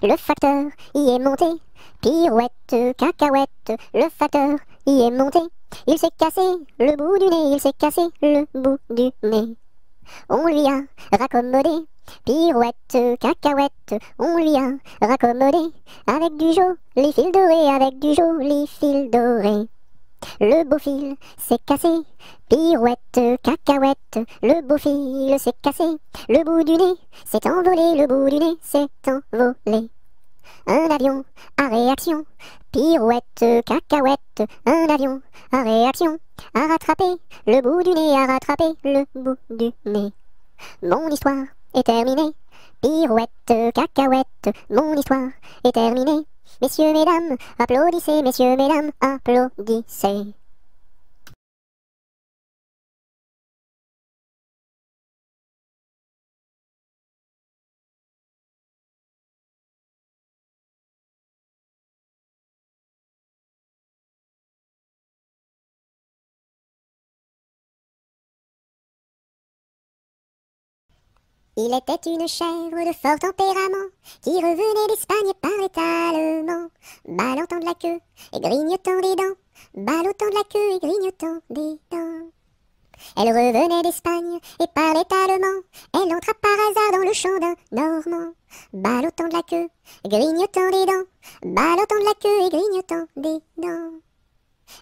Le facteur y est monté, pirouette, cacahuète, le facteur y est monté. Il s'est cassé. Le bout du nez, il s'est cassé. Le bout du nez. On lui a raccommodé, pirouette, cacahuète, on lui a raccommodé, avec du joli fil doré, avec du joli fil doré. Le beau fil s'est cassé, pirouette, cacahuète, le beau fil s'est cassé, le bout du nez s'est envolé, le bout du nez s'est envolé. Un avion à réaction, pirouette, cacahuète, un avion à réaction, a rattrapé le bout du nez, a rattrapé le bout du nez. Mon histoire est terminée, pirouette, cacahuète, mon histoire est terminée. Messieurs, mesdames, applaudissez, messieurs, mesdames, applaudissez. Il était une chèvre de fort tempérament qui revenait d'Espagne par étalement, ballottant de la queue et grignotant des dents, ballottant de la queue et grignotant des dents. Elle revenait d'Espagne et parlait allemand, elle entra par hasard dans le champ d'un Normand, ballottant de la queue, grignotant des dents, ballottant de la queue et grignotant des dents.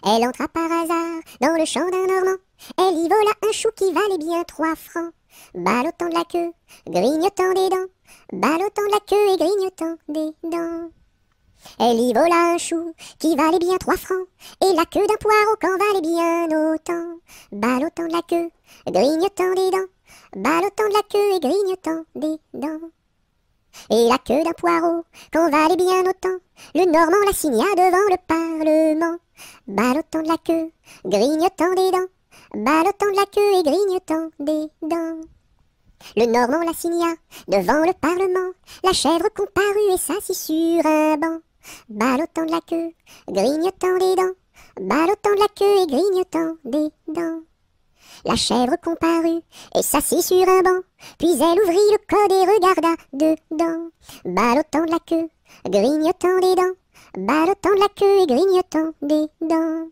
Elle entra par hasard dans le champ d'un Normand, elle y vola un chou qui valait bien trois francs ballottant de la queue, grignotant des dents, ballottant de la queue et grignotant des dents. Elle y vola un chou qui valait bien trois francs, et la queue d'un poireau qu'en valait bien autant. Ballottant de la queue, grignotant des dents, ballottant de la queue et grignotant des dents. Et la queue d'un poireau qu'en valait bien autant, le Normand la signa devant le Parlement. Ballottant de la queue, grignotant des dents, ballottant de la queue et grignotant des dents. Le Normand la signa devant le Parlement. La chèvre comparut et s'assit sur un banc. Ballottant de la queue, grignotant des dents. Ballottant de la queue et grignotant des dents. La chèvre comparut et s'assit sur un banc. Puis elle ouvrit le code et regarda dedans. Ballottant de la queue, grignotant des dents. Ballottant de la queue et grignotant des dents.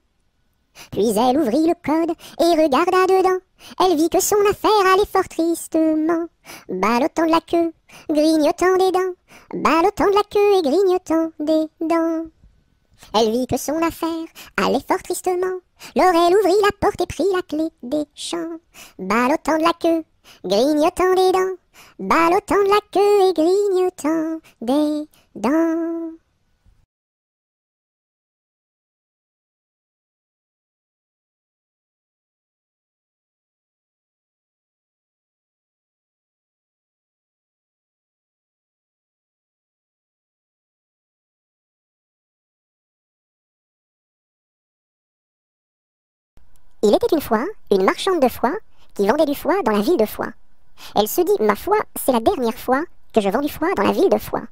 Puis elle ouvrit le code et regarda dedans. Elle vit que son affaire allait fort tristement. Ballottant de la queue, grignotant des dents. Ballottant de la queue et grignotant des dents. Elle vit que son affaire allait fort tristement. Elle ouvrit la porte et prit la clé des champs. Ballottant de la queue, grignotant des dents. Ballottant de la queue et grignotant des dents. Il était une fois une marchande de foie qui vendait du foie dans la ville de Foix. Elle se dit Ma foi, c'est la dernière fois que je vends du foie dans la ville de Foix.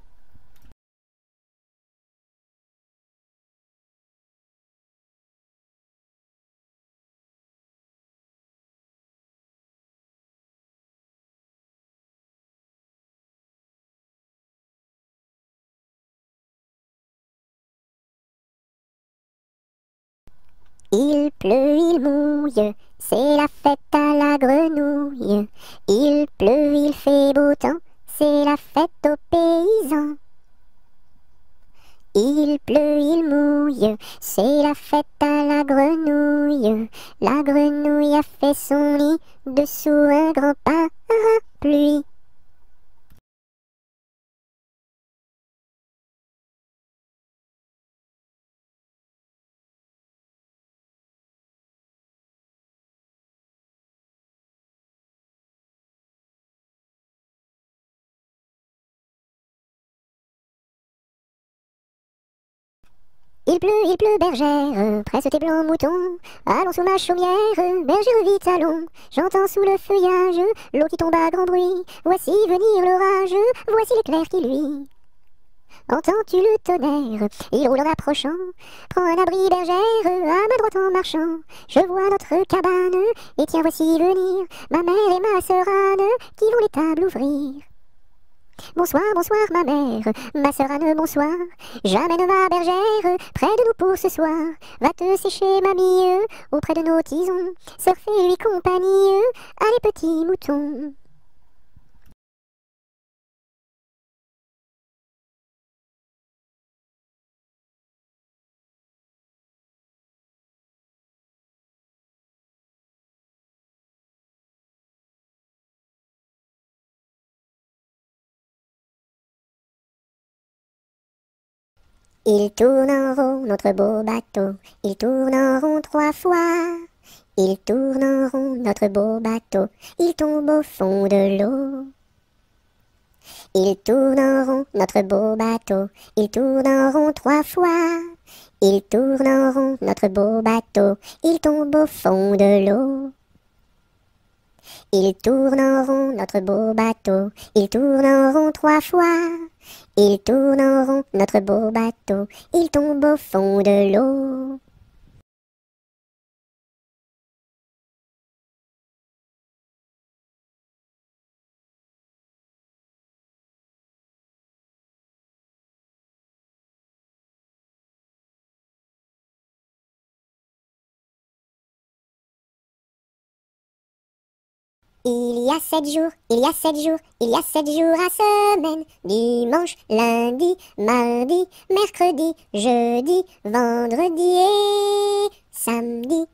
Pleut, il mouille, c'est la fête à la grenouille. Il pleut, il fait beau temps, c'est la fête aux paysans. Il pleut, il mouille, c'est la fête à la grenouille. La grenouille a fait son lit dessous un grand parapluie. Il pleut, il pleut, bergère, presse tes blancs moutons. Allons sous ma chaumière, bergère vite allons. J'entends sous le feuillage l'eau qui tombe à grand bruit. Voici venir l'orage, voici l'éclair qui luit. Entends-tu le tonnerre? Il roule en approchant. Prends un abri, bergère, à ma droite en marchant. Je vois notre cabane, et tiens, voici venir ma mère et ma sœur Anne qui vont les tables ouvrir. Bonsoir, bonsoir ma mère, ma sœur Anne, bonsoir. J'amène ma bergère près de nous pour ce soir. Va te sécher mamie auprès de nos tisons. Sœur fais lui compagnie, allez petits moutons. Il tourne en rond notre beau bateau, il tourne en rond trois fois. Il tourne en rond notre beau bateau, il tombe au fond de l'eau. Il tourne en rond notre beau bateau, il tourne en rond trois fois. Il tourne en rond notre beau bateau, il tombe au fond de l'eau. Il tourne en rond notre beau bateau, il tourne en rond trois fois. Il tourne en rond notre beau bateau, il tombe au fond de l'eau. Y a sept jours, il y a sept jours, il y a sept jours à semaine. Dimanche, lundi, mardi, mercredi, jeudi, vendredi et samedi.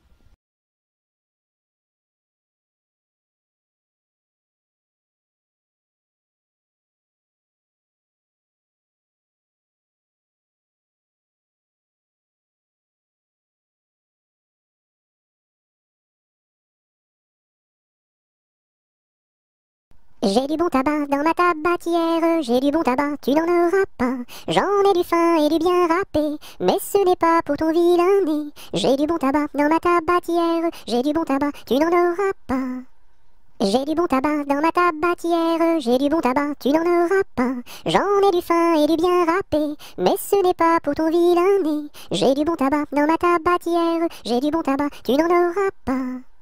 J'ai du bon tabac dans ma tabatière, j'ai du bon tabac, tu n'en auras pas. J'en ai du fin et du bien râpé, mais ce n'est pas pour ton vilain nez. J'ai du bon tabac dans ma tabatière, j'ai du bon tabac, tu n'en auras pas. J'ai du bon tabac dans ma tabatière, j'ai du bon tabac, tu n'en auras pas. J'en ai du fin et du bien râpé, mais ce n'est pas pour ton vilain nez. J'ai du bon tabac dans ma tabatière, j'ai du bon tabac, tu n'en auras pas.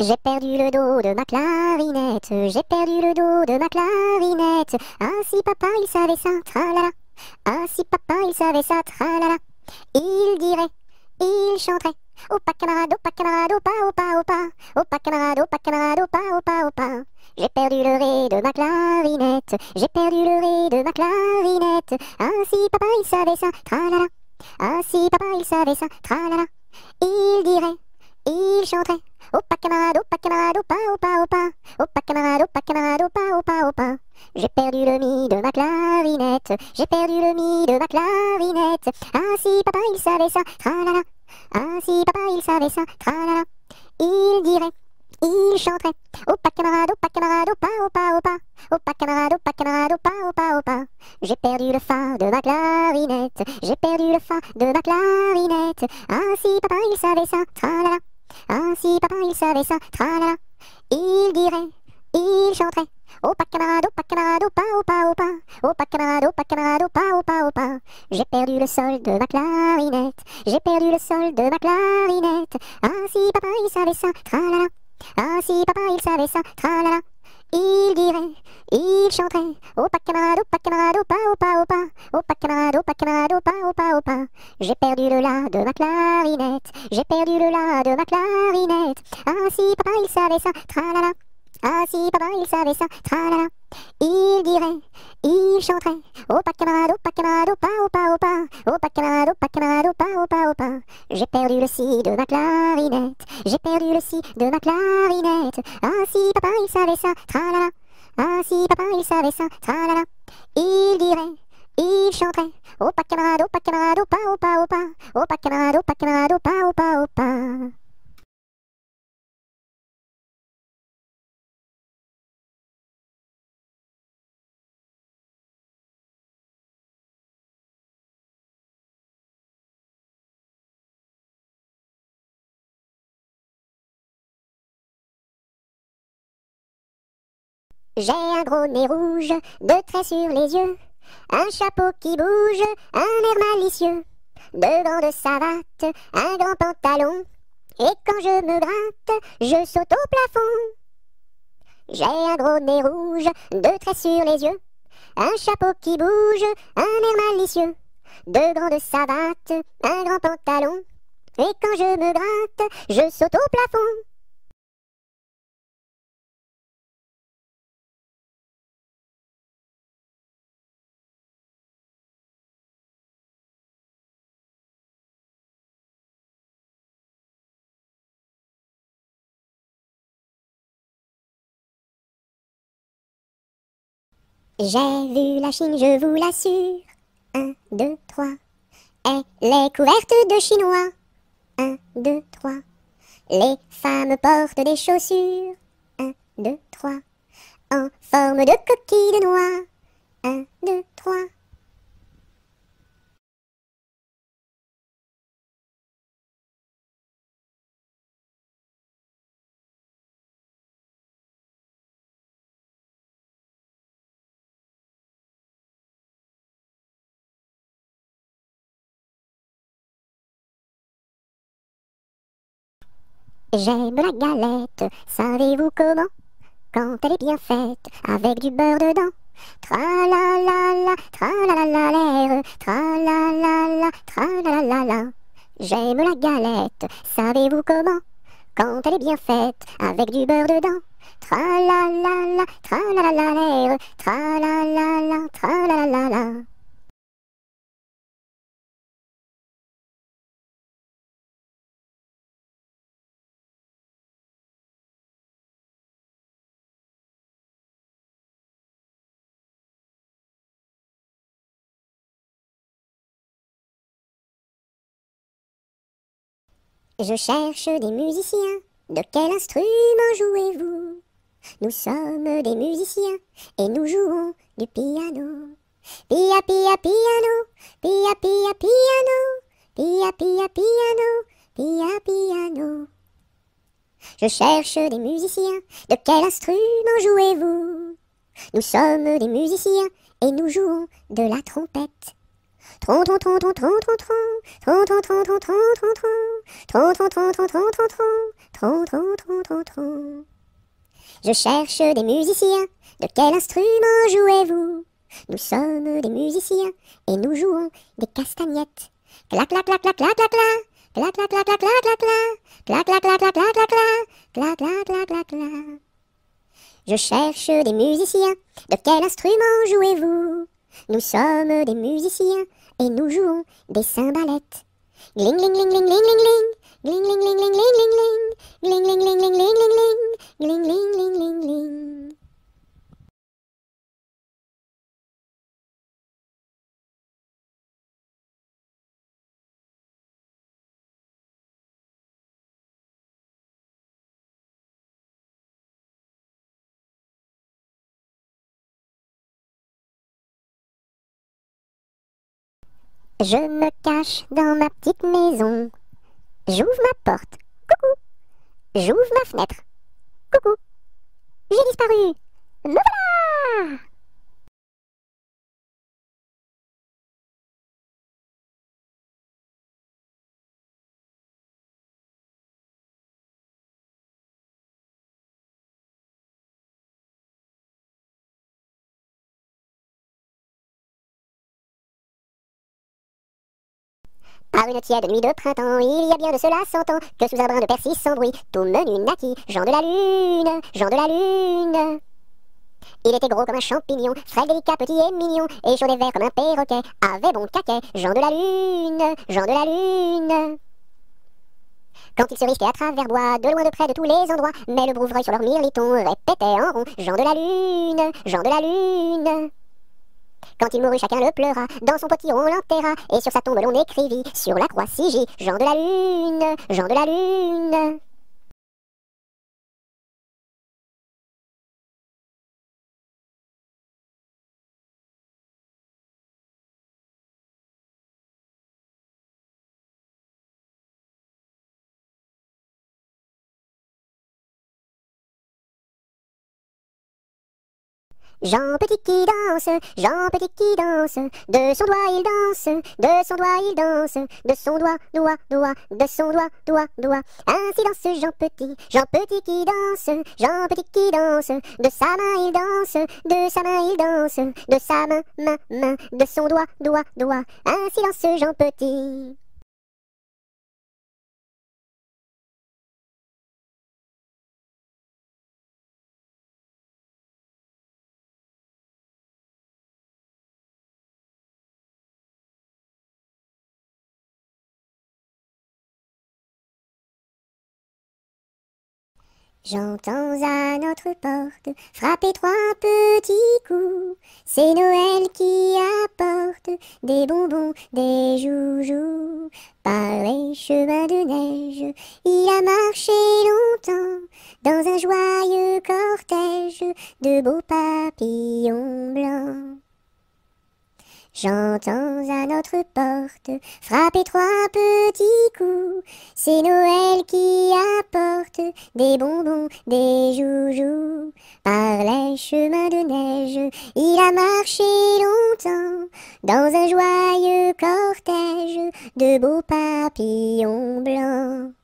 J'ai perdu le dos de ma clarinette, j'ai perdu le dos de ma clarinette. Ah si papa il savait ça, tralala. Ah si papa il savait ça, tralala. Il dirait, il chanterait. Oh pas camarade, oh pas camarade, oh pas. Oh pas camarade, pas camarade, pas, pas, oh pas. J'ai perdu le ré de ma clarinette, j'ai perdu le ré de ma clarinette. Ah si papa il savait ça, tralala. Ah si papa il savait ça, tralala. Il dirait, il chanterait. Pas camarade, pas camarade, oh pas. Oh pas camarade, pas camarade, pas, pas, oh pas. J'ai perdu le mi de ma clarinette. J'ai perdu le mi de ma clarinette. Ah papa il savait ça, tralala. Ah si papa il savait ça, tralala. Il dirait, il chanterait. Pas camarade, pas camarade, oh pas. Oh pas camarade, pas camarade, pas, pas, oh pas. J'ai perdu le fa de ma clarinette. J'ai perdu le fa de ma clarinette. Ah papa il savait ça, tralala. Ah si papa il savait ça, tralala, il dirait, il chanterait. Pas camarade, pas camarade, oh pas. Oh pas camarade, pas camarade, pas, pas, oh pas. J'ai perdu le sol de ma clarinette. J'ai perdu le sol de ma clarinette. Ah si papa il savait ça, tralala. Ah si papa il savait ça, tralala. Il dirait, il chanterait. Oh pas camarade, oh pas camarade, oh pas, oh pas, oh pas. Oh pas camarade, oh pas camarade, oh pas, oh pas, oh pas. J'ai perdu le la de ma clarinette. J'ai perdu le la de ma clarinette. Ah si papa il savait ça, tralala. Ah si papa il savait ça, tralala. Il dirait, il chanterait. Oh pas camarade, oh pas camarade, oh pas, oh pas, oh pas. Oh pas camarade, oh pas camarade, oh pas, oh pas, oh pas. J'ai perdu le si de ma clarinette. J'ai perdu le si de ma clarinette. Ah si papa il savait ça, tralala. Ah si papa il savait ça, tralala. Il dirait, il chanterait. Oh pas camarade, oh pas camarade, oh pas, oh pas, oh pas. Oh pas camarade, oh pas camarade, oh pas, oh pas, oh pas. J'ai un gros nez rouge, deux traits sur les yeux, un chapeau qui bouge, un air malicieux, deux grandes savates, un grand pantalon, et quand je me gratte, je saute au plafond. J'ai un gros nez rouge, deux traits sur les yeux, un chapeau qui bouge, un air malicieux, deux grandes savates, un grand pantalon, et quand je me gratte, je saute au plafond. J'ai vu la Chine, je vous l'assure. Un, deux, trois. Elle est couverte de chinois. Un, deux, trois. Les femmes portent des chaussures. Un, deux, trois. En forme de coquille de noix. Un, deux, trois. J'aime la galette, savez-vous comment? Quand elle est bien faite, avec du beurre dedans. Tra la la la, tra la la tra la la la, tra la la la. J'aime la galette, savez-vous comment? Quand elle est bien faite, avec du beurre dedans. Tra la la la, tra la la tra la la la, tra la la la Je cherche des musiciens. De quel instrument jouez-vous? Nous sommes des musiciens et nous jouons du piano. Pia pia piano, pia pia piano, pia pia piano, pia piano. Je cherche des musiciens. De quel instrument jouez-vous? Nous sommes des musiciens et nous jouons de la trompette. Je cherche des musiciens. De quel instrument jouez-vous Nous sommes des musiciens et nous jouons des castagnettes. Clac clac clac clac clac clac clac. Clac clac clac clac clac clac clac. Clac clac clac. Je cherche des musiciens. De quel instrument jouez-vous Nous sommes des musiciens et nous jouons des cymbalettes. Gling gling gling gling gling gling gling. Gling gling gling gling gling gling gling. Gling gling gling gling gling gling gling. Gling Je me cache dans ma petite maison. J'ouvre ma porte. Coucou. J'ouvre ma fenêtre. Coucou. J'ai disparu. Me voilà Par une tiède nuit de printemps, il y a bien de cela cent ans, que sous un brin de persil sans bruit, tout menu naquit, Jean de la Lune, Jean de la Lune. Il était gros comme un champignon, frais, délicat, petit et mignon, et chaud et vert comme un perroquet, avait bon caquet, Jean de la Lune, Jean de la Lune. Quand il se risquait à travers bois, de loin de près de tous les endroits, mais le brouvreuil sur leur mirliton répétait en rond, Jean de la Lune, Jean de la Lune. Quand il mourut, chacun le pleura, dans son potiron on l'enterra, et sur sa tombe l'on écrivit, sur la croix Sigi, Jean de la Lune, Jean de la Lune. Jean Petit qui danse, Jean Petit qui danse, de son doigt il danse, de son doigt il danse, de son doigt, doigt, doigt, de son doigt, doigt, doigt. Ainsi danse Jean Petit, Jean Petit qui danse, Jean Petit qui danse, de sa main il danse, de sa main il danse, de sa main, main, main, de son doigt, doigt, doigt. Ainsi danse Jean Petit. J'entends à notre porte frapper trois petits coups. C'est Noël qui apporte des bonbons, des joujoux. Par les chemins de neige, il a marché longtemps dans un joyeux cortège de beaux papillons blancs. J'entends à notre porte frapper trois petits coups. C'est Noël qui apporte des bonbons, des joujoux. Par les chemins de neige, il a marché longtemps dans un joyeux cortège de beaux papillons blancs.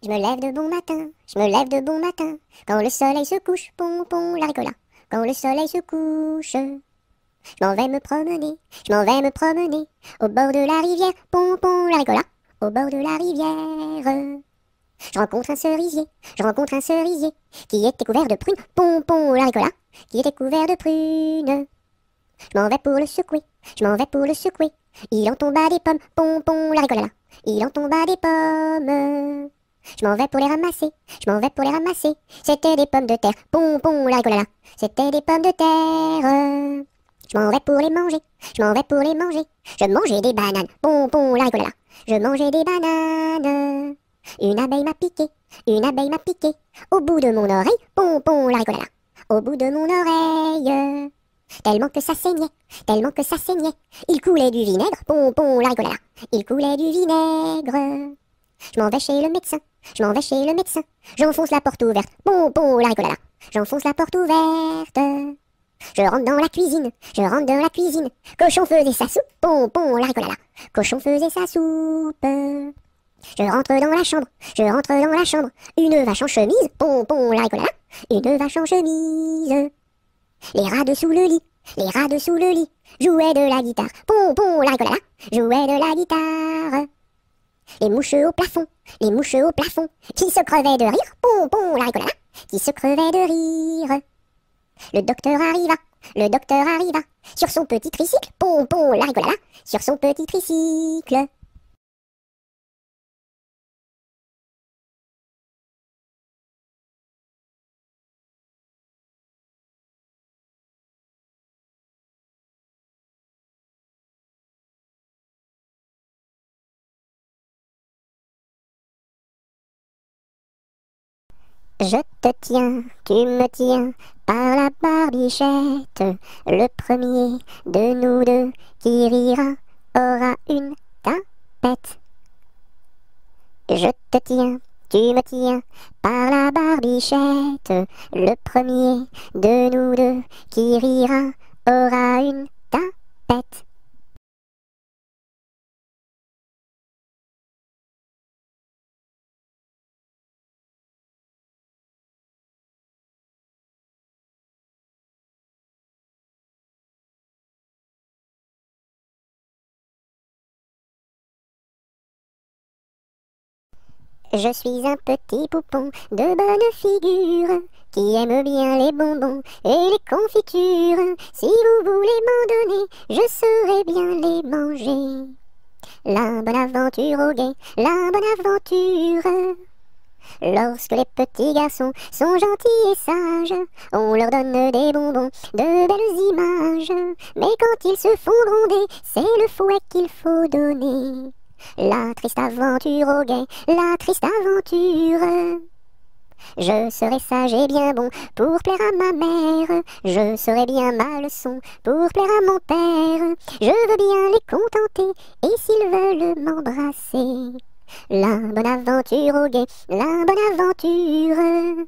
Je me lève de bon matin, je me lève de bon matin, quand le soleil se couche, pom pom la ricola, quand le soleil se couche. Je m'en vais me promener, je m'en vais me promener, au bord de la rivière, pom pom la ricola, au bord de la rivière. Je rencontre un cerisier, je rencontre un cerisier, qui était couvert de prunes, pom pom la ricola, qui était couvert de prunes. Je m'en vais pour le secouer, je m'en vais pour le secouer. Il en tomba des pommes, pom pom, la rigolala. Il en tomba des pommes. Je m'en vais pour les ramasser, je m'en vais pour les ramasser. C'était des pommes de terre, pom pom, la. C'était des pommes de terre. Je m'en vais pour les manger, je m'en vais pour les manger. Je mangeais des bananes, pom pom, la rigolala. Je mangeais des bananes. Une abeille m'a piqué, une abeille m'a piqué. Au bout de mon oreille, pom pom, la rigolala. Au bout de mon oreille. Tellement que ça saignait, tellement que ça saignait. Il coulait du vinaigre, pom pom, la rigolala. Il coulait du vinaigre. Je m'en vais chez le médecin, je m'en vais chez le médecin. J'enfonce la porte ouverte, pom pom, la rigolala. J'enfonce la porte ouverte. Je rentre dans la cuisine, je rentre dans la cuisine. Cochon faisait sa soupe, pom pom, la rigolala. Cochon faisait sa soupe. Je rentre dans la chambre, je rentre dans la chambre. Une vache en chemise, pom pom, la rigolala. Une vache en chemise. Les rats dessous le lit, les rats dessous le lit, jouaient de la guitare, pom pom la rigolala, jouaient de la guitare. Les mouches au plafond, les mouches au plafond, qui se crevaient de rire, pom pom la rigolala, qui se crevaient de rire. Le docteur arriva, le docteur arriva, sur son petit tricycle, pom pom la rigolala, sur son petit tricycle. Je te tiens, tu me tiens par la barbichette. Le premier de nous deux qui rira aura une tapette. Je te tiens, tu me tiens par la barbichette. Le premier de nous deux qui rira aura une tapette. Je suis un petit poupon de bonne figure qui aime bien les bonbons et les confitures. Si vous voulez m'en donner, je saurai bien les manger. La bonne aventure au guet, la bonne aventure. Lorsque les petits garçons sont gentils et sages, on leur donne des bonbons, de belles images. Mais quand ils se font gronder, c'est le fouet qu'il faut donner. La triste aventure au guet, la triste aventure. Je serai sage et bien bon pour plaire à ma mère. Je serai bien ma leçon pour plaire à mon père. Je veux bien les contenter et s'ils veulent m'embrasser. La bonne aventure au guet, la bonne aventure.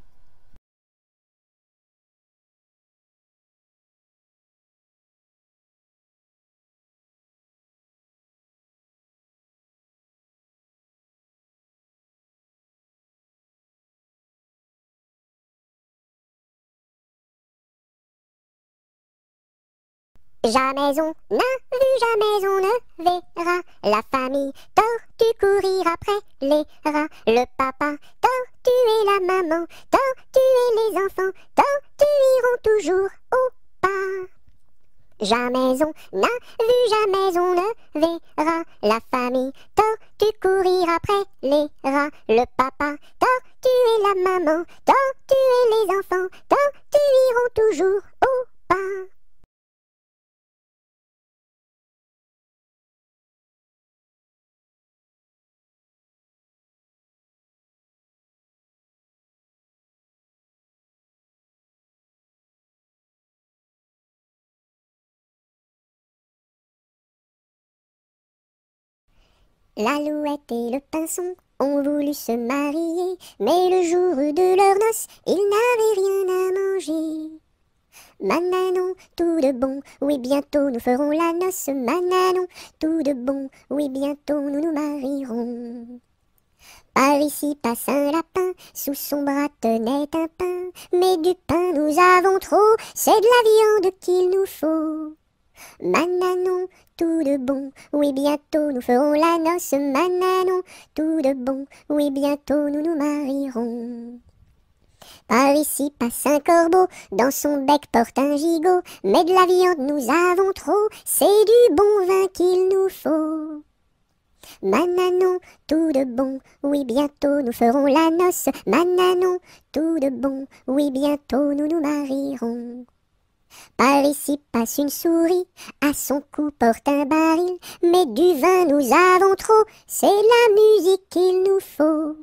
Jamais on n'a vu, jamais on ne verra la famille tortue courir après les rats. Le papa tortue et la maman tortue et les enfants tortues iront toujours au pas. Jamais on n'a vu, jamais on ne verra la famille tortue courir après les rats. Le papa tortue et la maman tortue et les enfants tortues iront toujours au pas. L'alouette et le pinson ont voulu se marier, mais le jour de leur noces, ils n'avaient rien à manger. Mananon, tout de bon, oui bientôt nous ferons la noce. Mananon, tout de bon, oui bientôt nous nous marierons. Par ici passe un lapin, sous son bras tenait un pain. Mais du pain nous avons trop, c'est de la viande qu'il nous faut. Mananon, tout de bon, oui bientôt nous ferons la noce. Mananon, tout de bon, oui bientôt nous nous marierons. Par ici passe un corbeau, dans son bec porte un gigot, mais de la viande nous avons trop, c'est du bon vin qu'il nous faut. Mananon, tout de bon, oui bientôt nous ferons la noce. Mananon, tout de bon, oui bientôt nous nous marierons. Par ici passe une souris, à son cou porte un baril, mais du vin nous avons trop, c'est la musique qu'il nous faut.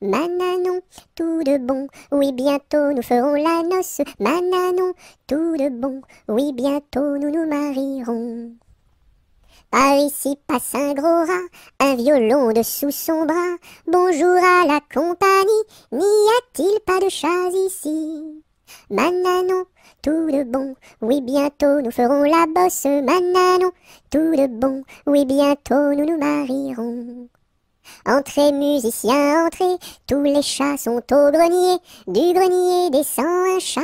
Mananon, tout de bon, oui bientôt nous ferons la noce. Mananon, tout de bon, oui bientôt nous nous marierons. Par ici passe un gros rat, un violon dessous son bras. Bonjour à la compagnie, n'y a-t-il pas de chats ici? Mananon, tout de bon, oui bientôt nous ferons la bosse. Mananon, tout de bon, oui bientôt nous nous marierons. Entrez, musiciens, entrez, tous les chats sont au grenier. Du grenier descend un chat,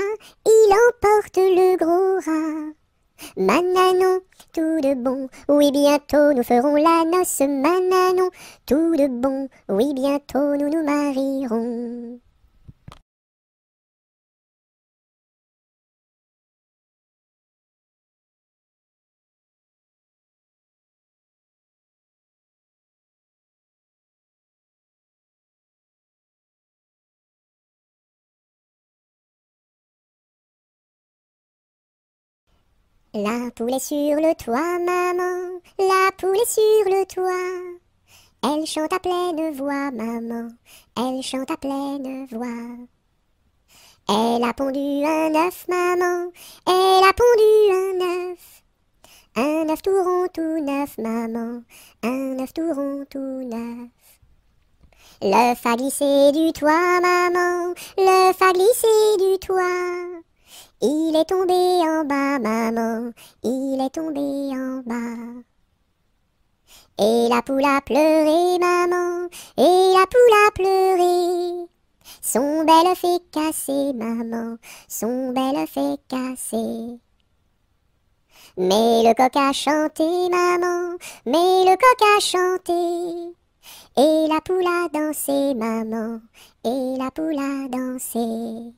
il emporte le gros rat. Mananon, tout de bon, oui bientôt nous ferons la noce. Mananon, tout de bon, oui bientôt nous nous marierons. La poule est sur le toit, maman, la poule est sur le toit. Elle chante à pleine voix, maman, elle chante à pleine voix. Elle a pondu un œuf, maman, elle a pondu un œuf. Un œuf tout rond, tout neuf, maman, un œuf tout rond, tout neuf. L'œuf a glissé du toit, maman, l'œuf a glissé du toit. Il est tombé en bas, maman, il est tombé en bas. Et la poule a pleuré, maman, et la poule a pleuré. Son bel est cassé, maman, son bel est cassé. Mais le coq a chanté, maman, mais le coq a chanté. Et la poule a dansé, maman, et la poule a dansé.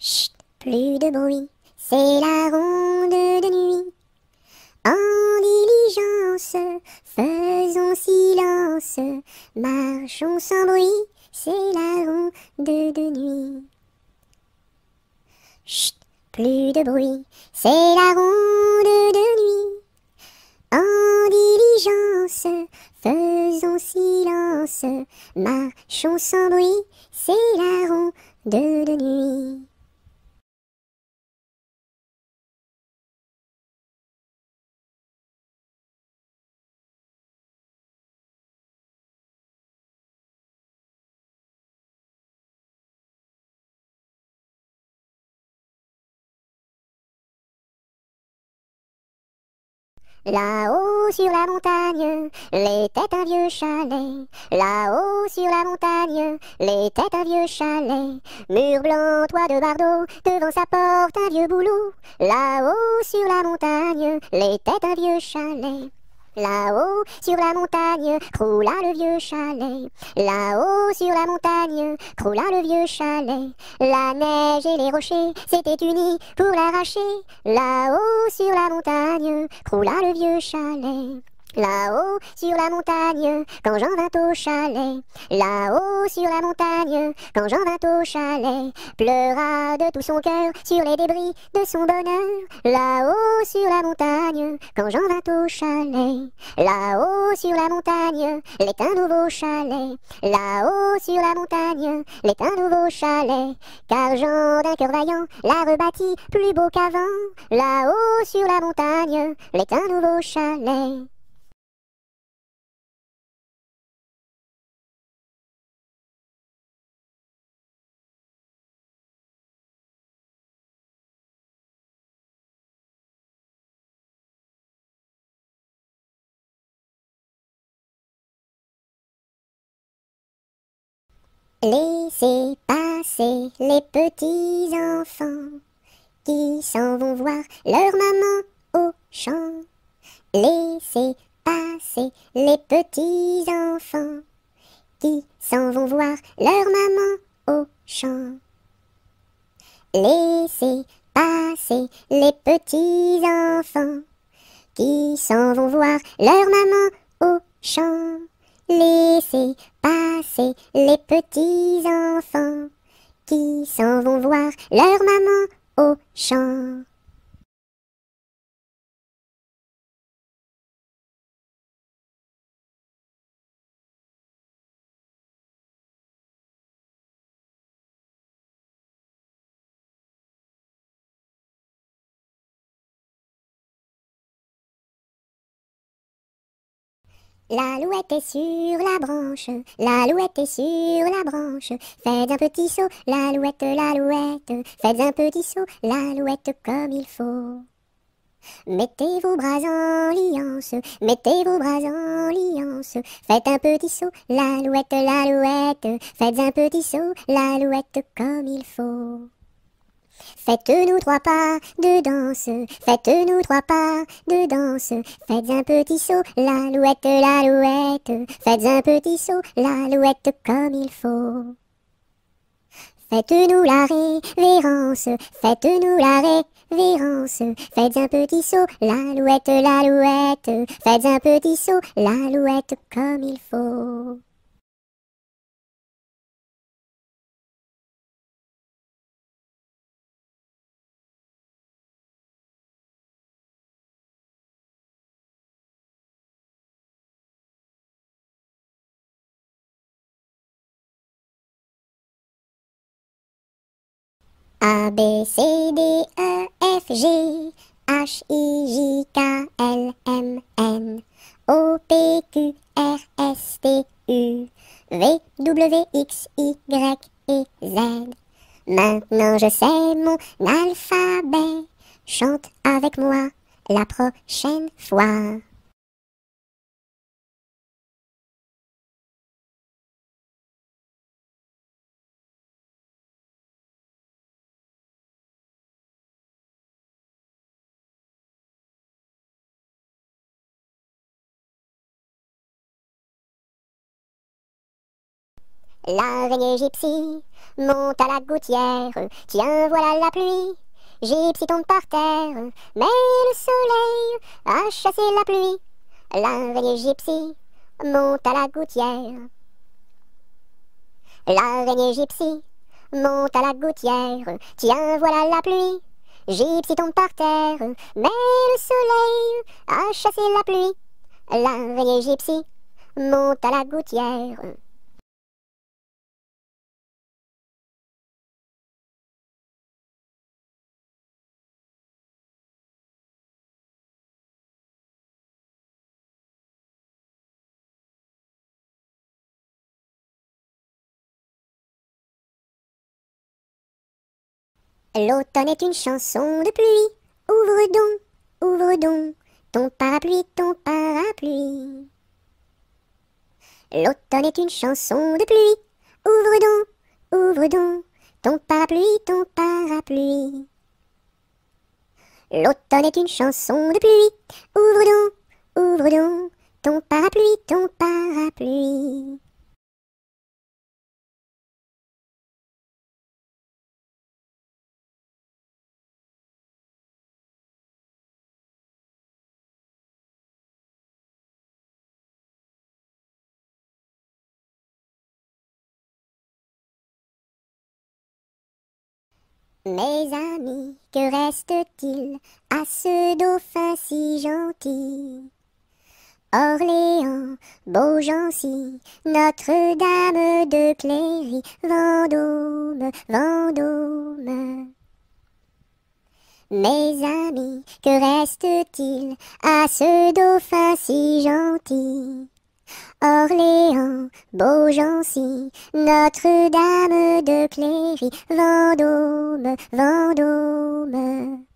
Chut, plus de bruit, c'est la ronde de nuit. En diligence, faisons silence, marchons sans bruit, c'est la ronde de nuit. Chut, plus de bruit, c'est la ronde de nuit. En diligence, faisons silence, marchons sans bruit, c'est la ronde de nuit. Là-haut sur la montagne, les têtes un vieux chalet. Là-haut sur la montagne, les têtes un vieux chalet. Mur blanc, toit de bardeau, devant sa porte un vieux boulot. Là-haut sur la montagne, les têtes un vieux chalet. Là-haut, sur la montagne, croula le vieux chalet. Là-haut, sur la montagne, croula le vieux chalet. La neige et les rochers s'étaient unis pour l'arracher. Là-haut, sur la montagne, croula le vieux chalet. Là-haut, sur la montagne, quand j'en vint au chalet. Là-haut, sur la montagne, quand j'en vint au chalet. Pleura de tout son cœur sur les débris de son bonheur. Là-haut, sur la montagne, quand j'en vint au chalet. Là-haut, sur la montagne, l'est un nouveau chalet. Là-haut, sur la montagne, l'est un nouveau chalet. Car Jean d'un cœur vaillant l'a rebâti plus beau qu'avant. Là-haut, sur la montagne, l'est un nouveau chalet. Laissez passer les petits enfants qui s'en vont voir leur maman au champ. Laissez passer les petits enfants qui s'en vont voir leur maman au champ. Laissez passer les petits enfants qui s'en vont voir leur maman au champ. Laissez passer les petits enfants qui s'en vont voir leur maman au champ. L'alouette est sur la branche, l'alouette est sur la branche. Faites un petit saut, l'alouette, l'alouette. Faites un petit saut, l'alouette comme il faut. Mettez vos bras en liance, mettez vos bras en liance. Faites un petit saut, l'alouette, l'alouette. Faites un petit saut, l'alouette comme il faut. Faites-nous trois pas de danse, faites-nous trois pas de danse. Faites un petit saut, l'alouette, l'alouette. Faites un petit saut, l'alouette comme il faut. Faites-nous la révérence, faites-nous la révérence. Faites un petit saut, l'alouette, l'alouette. Faites un petit saut, l'alouette comme il faut. A, B, C, D, E, F, G, H, I, J, K, L, M, N, O, P, Q, R, S, T, U, V, W, X, Y et Z. Maintenant je sais mon alphabet. Chante avec moi la prochaine fois. L'araignée gypsy monte à la gouttière. Tiens, voilà la pluie. Gypsy tombe par terre, mais le soleil a chassé la pluie. L'araignée gypsy monte à la gouttière. L'araignée gypsy monte à la gouttière. Tiens, voilà la pluie. Gypsy tombe par terre, mais le soleil a chassé la pluie. L'araignée gypsy monte à la gouttière. L'automne est une chanson de pluie. Ouvre donc, ouvre donc ton parapluie, ton parapluie. L'automne est une chanson de pluie. Ouvre donc, ouvre donc ton parapluie, ton parapluie. L'automne est une chanson de pluie. Ouvre donc, ouvre donc ton parapluie, ton parapluie. Mes amis, que reste-t-il à ce dauphin si gentil? Orléans, Beaugency, Notre-Dame de Cléry, Vendôme, Vendôme. Mes amis, que reste-t-il à ce dauphin si gentil? Orléans, Beaugency, Notre-Dame de Cléry, Vendôme, Vendôme.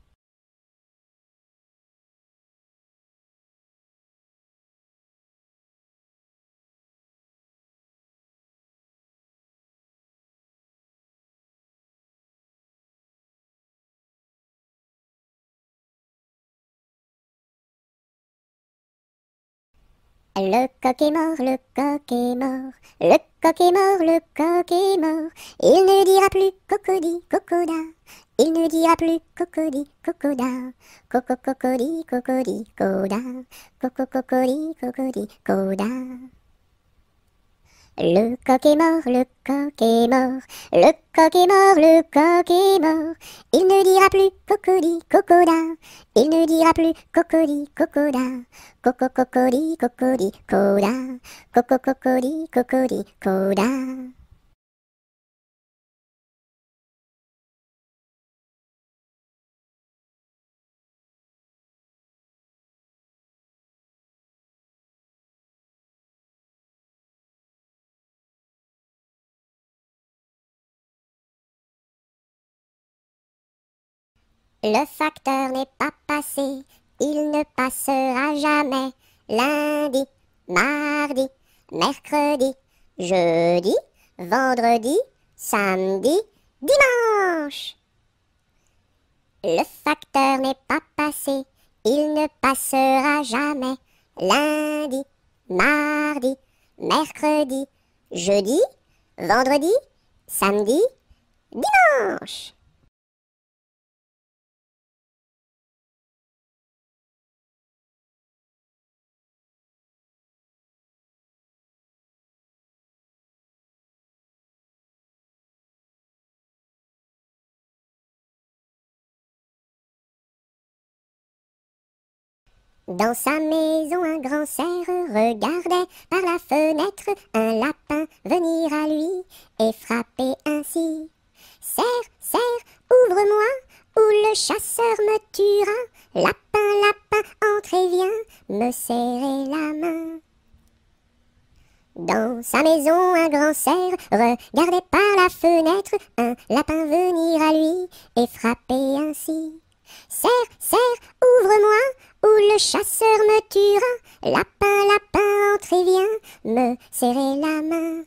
Le coq est mort, le coq est mort, le coq est mort, le coq est mort. Il ne dira plus cocody, cocoda. Il ne dira plus cocody, cocoda. Coco, cocody, cocody, coda. Coco, cocody, cocody, coda. Le coq est mort, le coq est mort, le coq est mort, le coq est mort. Il ne dira plus cocody, cocoda. Il ne dira plus cocody, cocoda. Coco, cocody, cocody, coda. Coco, cocody, cocody, coda. Le facteur n'est pas passé, il ne passera jamais. Lundi, mardi, mercredi, jeudi, vendredi, samedi, dimanche. Le facteur n'est pas passé, il ne passera jamais. Lundi, mardi, mercredi, jeudi, vendredi, samedi, dimanche. Dans sa maison, un grand cerf regardait par la fenêtre un lapin venir à lui et frapper ainsi. Serre, serre, ouvre-moi, ou le chasseur me tuera. Lapin, lapin, entre et viens me serrer la main. Dans sa maison, un grand cerf regardait par la fenêtre un lapin venir à lui et frapper ainsi. Serre, serre, ouvre-moi, ou le chasseur me tuera. Lapin, lapin, entre et viens me serrer la main.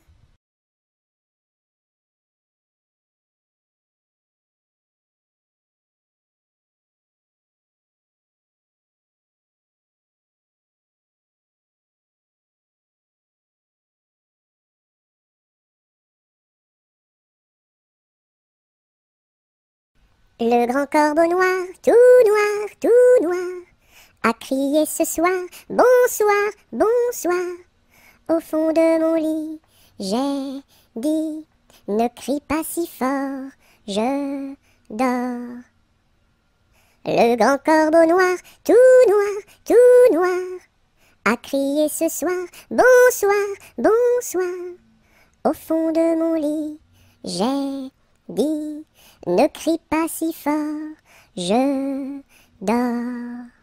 Le grand corbeau noir, tout noir, tout noir, a crié ce soir, bonsoir, bonsoir. Au fond de mon lit, j'ai dit, ne crie pas si fort, je dors. Le grand corbeau noir, tout noir, tout noir, a crié ce soir, bonsoir, bonsoir. Au fond de mon lit, j'ai dit, ne crie pas si fort, je dors.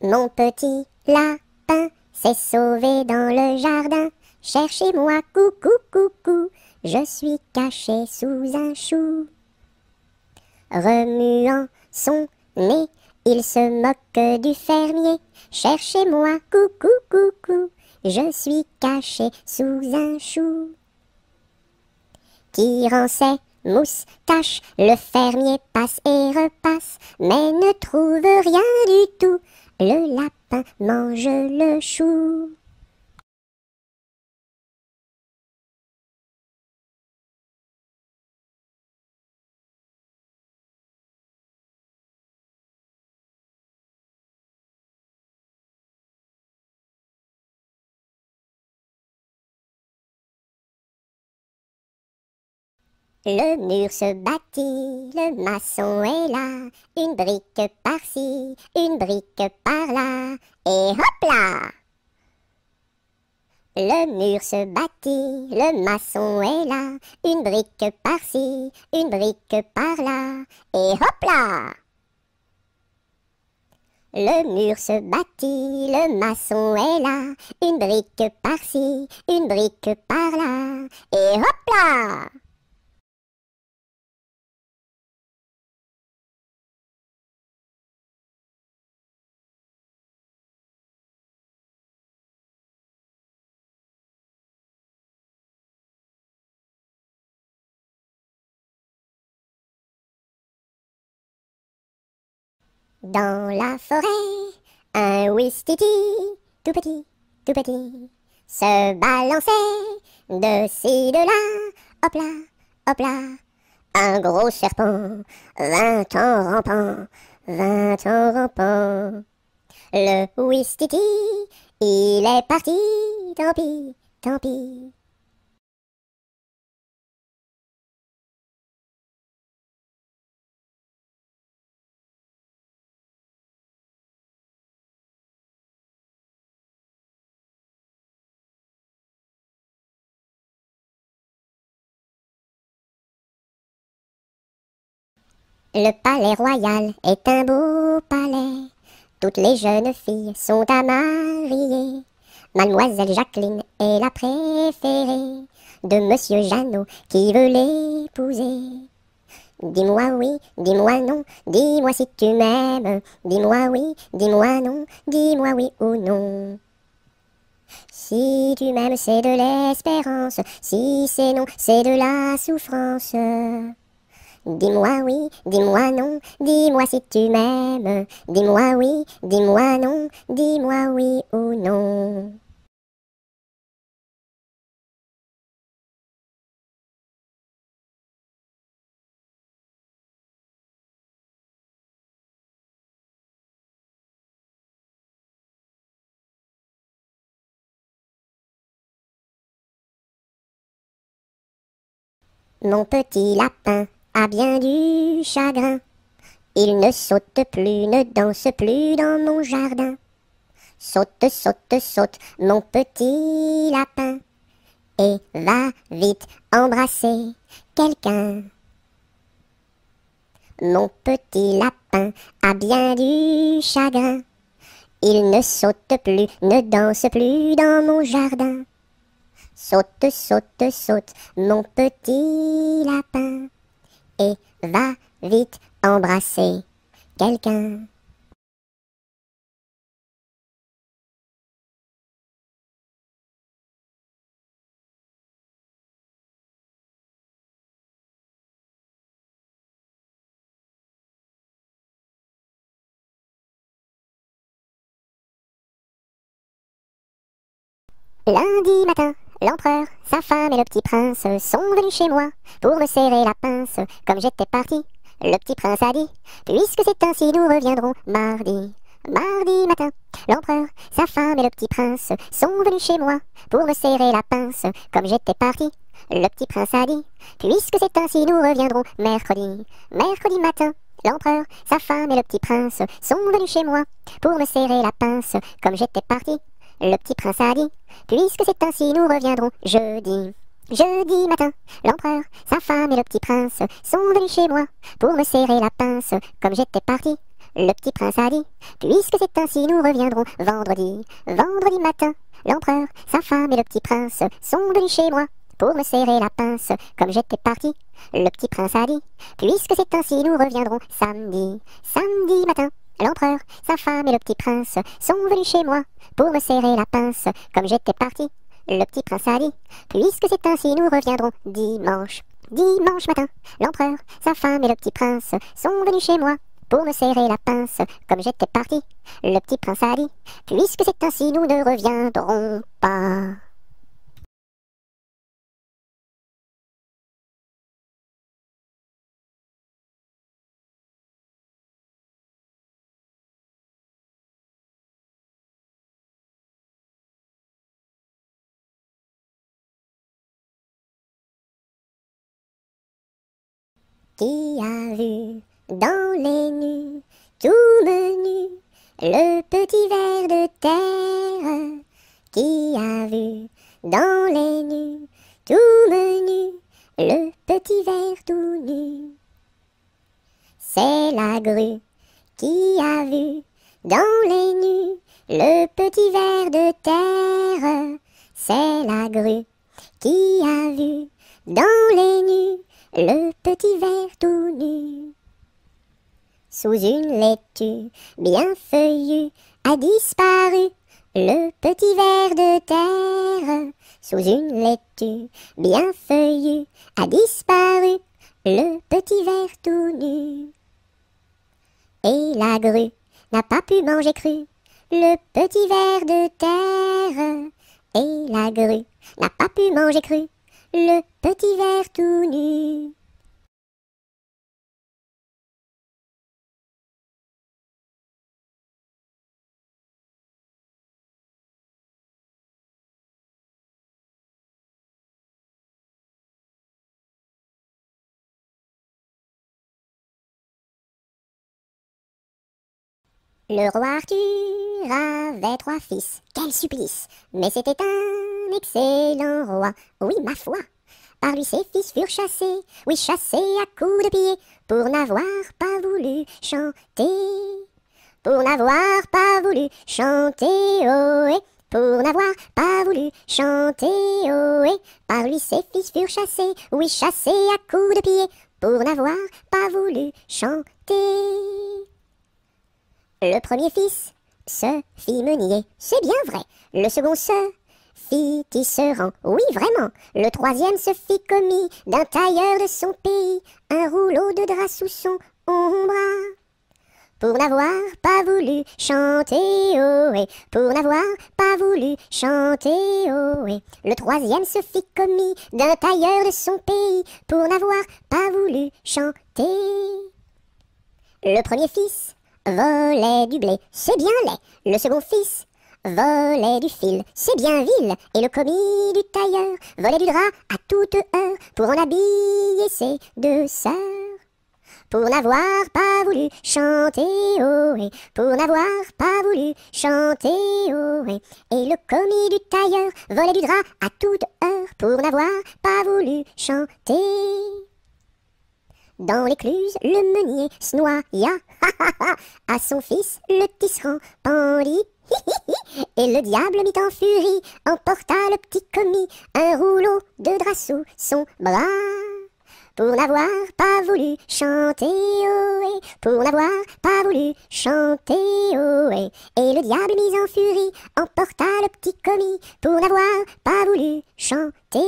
Mon petit lapin s'est sauvé dans le jardin. Cherchez-moi, coucou, coucou, je suis caché sous un chou. Remuant son nez, il se moque du fermier. Cherchez-moi, coucou, coucou, je suis caché sous un chou. Tirant ses moustaches, le fermier passe et repasse, mais ne trouve rien du tout. Le lapin mange le chou. Le mur se bâtit, le maçon est là, une brique par-ci, une brique par-là, et hop là! Le mur se bâtit, le maçon est là, une brique par-ci, une brique par-là, et hop là! Le mur se bâtit, le maçon est là, une brique par-ci, une brique par-là, et hop là Dans la forêt, un ouistiti, tout petit, tout petit, se balançait de ci, de là, hop là, hop là. Un gros serpent vint en rampant, vint en rampant. Le ouistiti, il est parti, tant pis, tant pis. Le palais royal est un beau palais. Toutes les jeunes filles sont à marier. Mademoiselle Jacqueline est la préférée de Monsieur Jeannot qui veut l'épouser. Dis-moi oui, dis-moi non, dis-moi si tu m'aimes. Dis-moi oui, dis-moi non, dis-moi oui ou non. Si tu m'aimes, c'est de l'espérance. Si c'est non, c'est de la souffrance. Dis-moi oui, dis-moi non, dis-moi si tu m'aimes. Dis-moi oui, dis-moi non, dis-moi oui ou non. Mon petit lapin a bien du chagrin. Il ne saute plus, ne danse plus dans mon jardin. Saute, saute, saute, mon petit lapin, et va vite embrasser quelqu'un. Mon petit lapin a bien du chagrin. Il ne saute plus, ne danse plus dans mon jardin. Saute, saute, saute, mon petit lapin et va vite embrasser quelqu'un. Lundi matin, L'empereur, sa femme et le petit prince sont venus chez moi pour me serrer la pince comme j'étais parti. Le petit prince a dit, puisque c'est ainsi nous reviendrons mardi. Mardi matin, l'empereur, sa femme et le petit prince sont venus chez moi pour me serrer la pince comme j'étais parti. Le petit prince a dit, puisque c'est ainsi nous reviendrons mercredi. Mercredi matin, l'empereur, sa femme et le petit prince sont venus chez moi pour me serrer la pince comme j'étais parti. Le petit prince a dit, puisque c'est ainsi, nous reviendrons jeudi. Jeudi matin, l'empereur, sa femme et le petit prince sont venus chez moi pour me serrer la pince comme j'étais parti. Le petit prince a dit, puisque c'est ainsi, nous reviendrons vendredi. Vendredi matin, l'empereur, sa femme et le petit prince sont venus chez moi pour me serrer la pince comme j'étais parti. Le petit prince a dit, puisque c'est ainsi, nous reviendrons samedi. Samedi matin, L'empereur, sa femme et le petit prince sont venus chez moi pour me serrer la pince comme j'étais parti. Le petit prince a dit, puisque c'est ainsi nous reviendrons dimanche. Dimanche matin, l'empereur, sa femme et le petit prince sont venus chez moi pour me serrer la pince comme j'étais parti. Le petit prince a dit, puisque c'est ainsi nous ne reviendrons pas. Qui a vu dans les nues, tout menu, le petit ver de terre Qui a vu dans les nues, tout menu, le petit ver tout nu. C'est la grue qui a vu dans les nues, le petit ver de terre. C'est la grue qui a vu dans les nues le petit ver tout nu. Sous une laitue bien feuillue a disparu le petit ver de terre. Sous une laitue bien feuillue a disparu le petit ver tout nu. Et la grue n'a pas pu manger cru le petit ver de terre. Et la grue n'a pas pu manger cru le petit ver tout nu. Le roi Arthur avait trois fils. Quel supplice Mais c'était un excellent roi. Oui, ma foi. Par lui ses fils furent chassés, oui chassés à coups de pied, pour n'avoir pas voulu chanter. Pour n'avoir pas voulu chanter, oh pour n'avoir pas voulu chanter, oh Par lui ses fils furent chassés, oui chassés à coups de pied, pour n'avoir pas voulu chanter. Le premier fils se fit meunier, c'est bien vrai. Le second se fit tisserand, oui vraiment. Le troisième se fit commis d'un tailleur de son pays, un rouleau de drap sous son ombre. Pour n'avoir pas voulu chanter, oh et pour n'avoir pas voulu chanter, oh et le troisième se fit commis d'un tailleur de son pays, pour n'avoir pas voulu chanter. Le premier fils volait du blé, c'est bien laid. Le second fils volait du fil, c'est bien vil. Et le commis du tailleur volait du drap à toute heure pour en habiller ses deux sœurs. Pour n'avoir pas voulu chanter, oh et pour n'avoir pas voulu chanter, oh et, et le commis du tailleur volait du drap à toute heure pour n'avoir pas voulu chanter. Dans l'écluse, le meunier se noya, à son fils le tisserand pendit. Et le diable mit en furie, emporta le petit commis, un rouleau de drap sous son bras. Pour n'avoir pas voulu chanter, oh, pour n'avoir pas voulu chanter, oh, et le diable mis en furie, emporta le petit commis, pour n'avoir pas voulu chanter.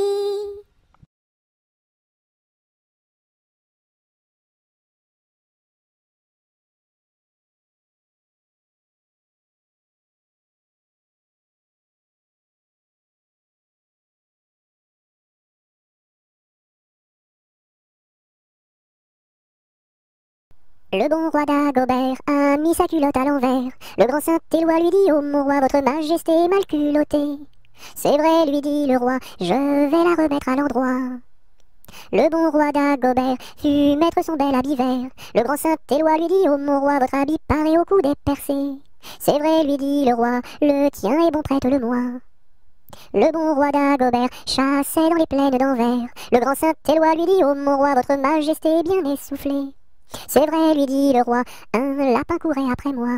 Le bon roi d'Agobert a mis sa culotte à l'envers. Le grand Saint-Éloi lui dit, oh mon roi, votre majesté est mal culottée. C'est vrai, lui dit le roi, je vais la remettre à l'endroit. Le bon roi d'Agobert fut mettre son bel habit vert. Le grand Saint-Éloi lui dit, oh mon roi, votre habit paraît au cou des percés. C'est vrai, lui dit le roi, le tien est bon, prête-le-moi. Le bon roi d'Agobert chassait dans les plaines d'Anvers. Le grand Saint-Éloi lui dit, oh mon roi, votre majesté est bien essoufflée. C'est vrai, lui dit le roi, un lapin courait après moi.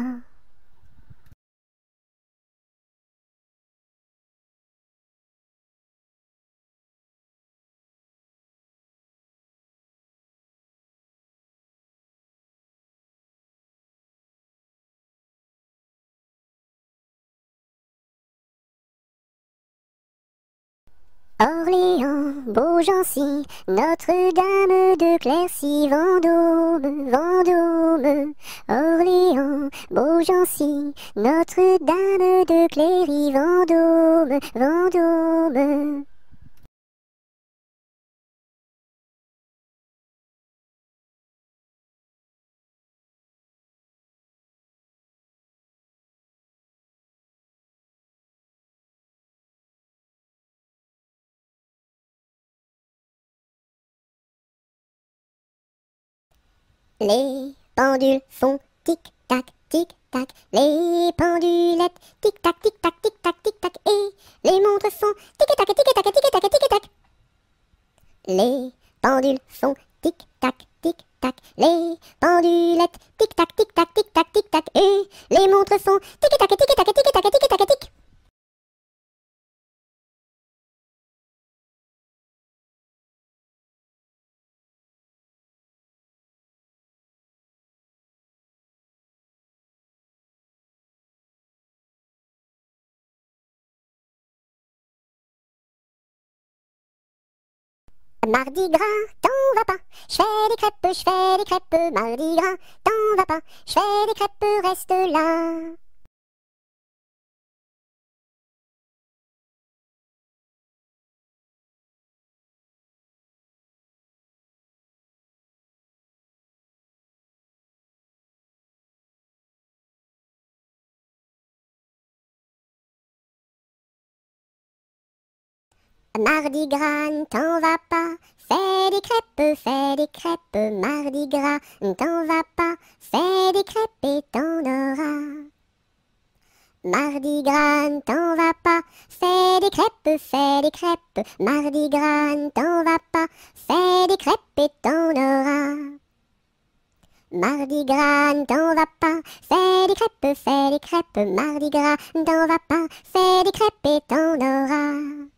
Orléans, Beaugency, Notre-Dame de Clercy, Vendôme, Vendôme, Orléans, Beaugency, Notre-Dame de Cléry, Vendôme, Vendôme. Les pendules font tic-tac, tic-tac, les pendulettes tic-tac, tic-tac, tic-tac, tic-tac, et les montres font tic-tac, tic-tac, tic-tac, tic-tac. Les pendules font tic-tac, tic-tac, les pendulettes tic-tac, tic-tac, tic-tac, tic-tac, et les montres font tic-tac, tic-tac, tic-tac, tic-tac, tic. Mardi gras, t'en vas pas. Je fais des crêpes, je des crêpes. Mardi gras, t'en vas pas. Je des crêpes, reste là. Mardi gras, t'en vas pas, fais des crêpes, fais des crêpes, mardi gras, t'en vas pas, fais des crêpes et t'en auras. Mardi gras, t'en vas pas, fais des crêpes, fais des crêpes, mardi gras, t'en vas pas, fais des crêpes et t'en auras. Mardi gras, t'en vas pas, fais des crêpes, fais des crêpes, mardi gras, t'en vas pas, fais des crêpes et t'en auras.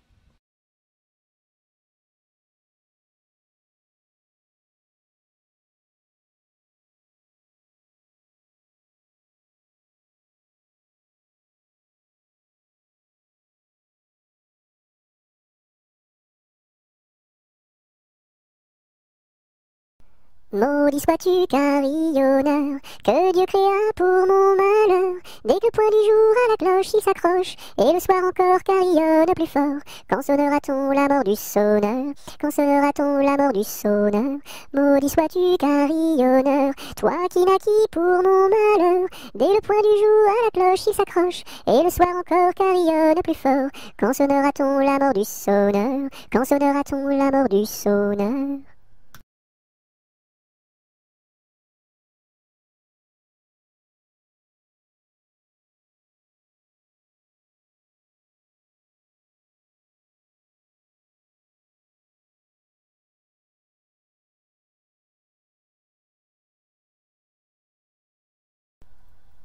Maudit sois-tu carillonneur, que Dieu créa pour mon malheur. Dès que le point du jour à la cloche il s'accroche, et le soir encore carillonne plus fort. Quand sonnera-t-on la mort du sonneur Quand sonnera-t-on la mort du sonneur? Maudit sois-tu carillonneur, toi qui naquis pour mon malheur? Dès le point du jour à la cloche il s'accroche, et le soir encore carillonne plus fort. Quand sonnera-t-on la mort du sonneur Quand sonnera-t-on la mort du sonneur?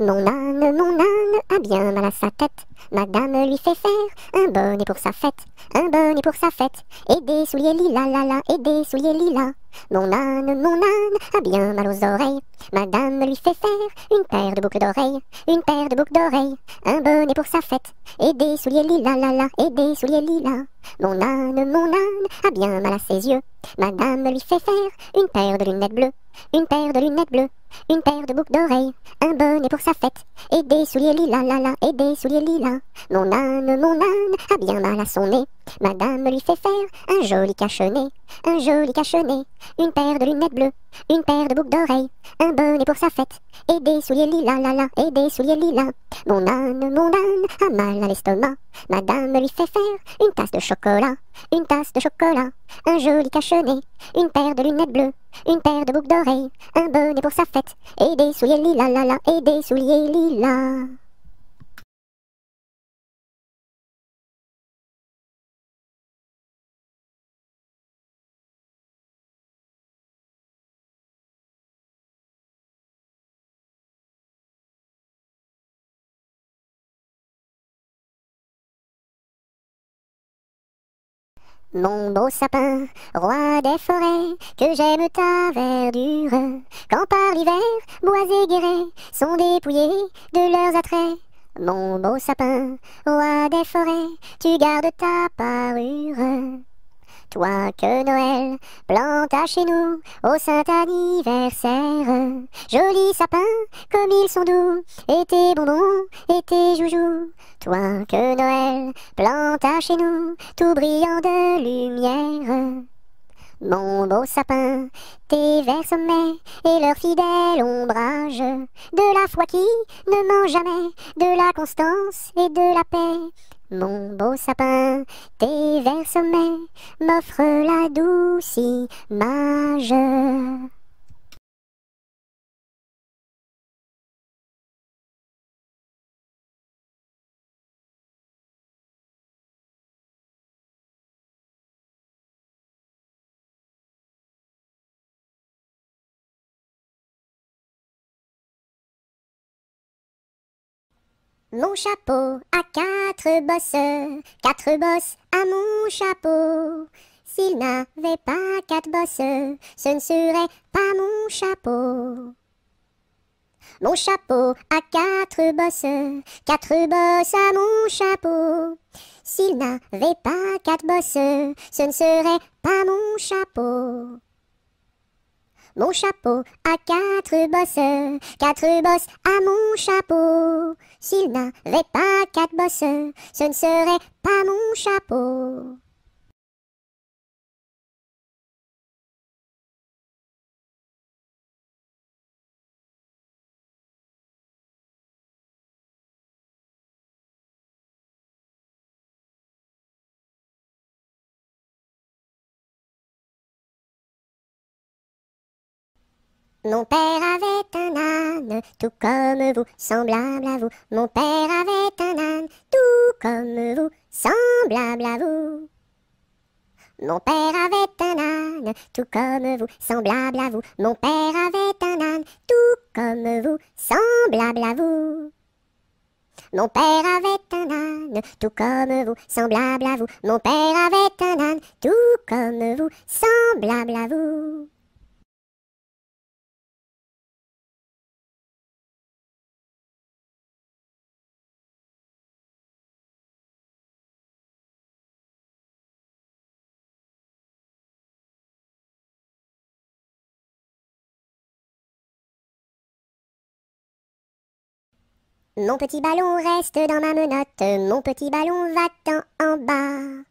Mon âne, mon âne a bien mal à sa tête. Madame lui fait faire un bonnet pour sa fête, un bonnet pour sa fête, et des souliers lilas, la la, et des souliers lilas. Mon âne, mon âne a bien mal aux oreilles. Madame lui fait faire une paire de boucles d'oreilles, une paire de boucles d'oreilles, un bonnet pour sa fête, et des souliers lilas, la la, et des souliers lilas. Mon âne, mon âne a bien mal à ses yeux. Madame lui fait faire une paire de lunettes bleues, une paire de lunettes bleues, une paire de boucles d'oreilles, un bonnet pour sa fête, et des souliers lilas, la la, et des souliers lilas. Mon âne, mon âne a bien mal à son nez. Madame lui fait faire un joli cache-nez, un joli cache-nez, une paire de lunettes bleues, une paire de boucles d'oreilles, un bonnet pour sa fête, et des souliers lilas, la la, et des souliers lilas. Mon âne, mon âne a mal à l'estomac. Madame lui fait faire une tasse de chocolat, une tasse de chocolat, un joli cache-nez, une paire de lunettes bleues, une paire de boucles d'oreilles, un bonnet pour sa fête, et des souliers lilas, la la, et des souliers lilas. Mon beau sapin, roi des forêts, que j'aime ta verdure, quand par l'hiver, bois et guérets sont dépouillés de leurs attraits. Mon beau sapin, roi des forêts, tu gardes ta parure. Toi que Noël planta chez nous au saint anniversaire. Joli sapin, comme ils sont doux, et tes bonbons, et tes joujoux. Toi que Noël planta chez nous, tout brillant de lumière. Mon beau sapin, tes verts sommets et leur fidèle ombrage, de la foi qui ne ment jamais, de la constance et de la paix. Mon beau sapin, tes verts sommets m'offrent la douce image. Mon chapeau a quatre bosses, quatre bosses à mon chapeau. S'il n'avait pas quatre bosses, ce ne serait pas mon chapeau. Mon chapeau a quatre bosses, quatre bosses à mon chapeau. S'il n'avait pas quatre bosses, ce ne serait pas mon chapeau. Mon chapeau a quatre bosses, quatre bosses à mon chapeau. S'il n'avait pas quatre bosses, ce ne serait pas mon chapeau. Mon père avait un âne, tout comme vous, semblable à vous. Mon père avait un âne, tout comme vous, semblable à vous. Mon père avait un âne, tout comme vous, semblable à vous. Mon père avait un âne, tout comme vous, semblable à vous. Mon père avait un âne, tout comme vous, semblable à vous. Mon père avait un âne, tout comme vous, semblable à vous. Mon petit ballon reste dans ma menotte, mon petit ballon va-t'en en bas.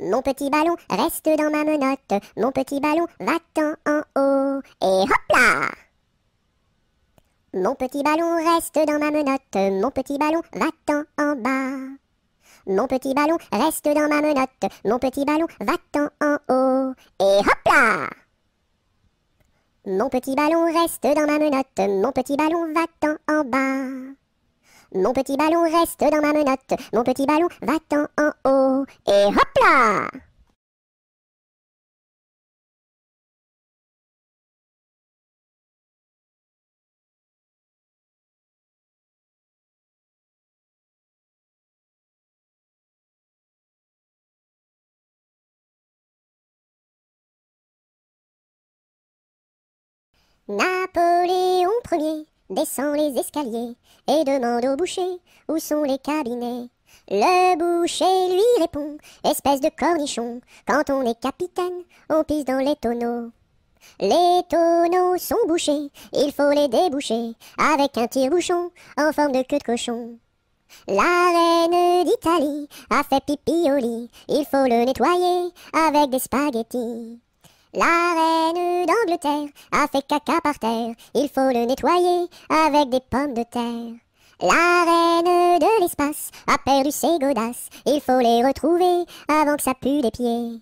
Mon petit ballon reste dans ma menotte, mon petit ballon va-t'en en haut. Et hop là Mon petit ballon reste dans ma menotte, mon petit ballon va-t'en en bas. Mon petit ballon reste dans ma menotte, mon petit ballon va-t'en en haut. Et hop là Mon petit ballon reste dans ma menotte, mon petit ballon va-t'en en bas. Mon petit ballon reste dans ma menotte, mon petit ballon va-t'en en haut, et hop là! Napoléon Ier descend les escaliers et demande au boucher où sont les cabinets. Le boucher lui répond, espèce de cornichon, quand on est capitaine, on pisse dans les tonneaux. Les tonneaux sont bouchés, il faut les déboucher avec un tire-bouchon en forme de queue de cochon. La reine d'Italie a fait pipi au lit, il faut le nettoyer avec des spaghettis. La reine d'Angleterre a fait caca par terre, il faut le nettoyer avec des pommes de terre. La reine de l'espace a perdu ses godasses, il faut les retrouver avant que ça pue des pieds.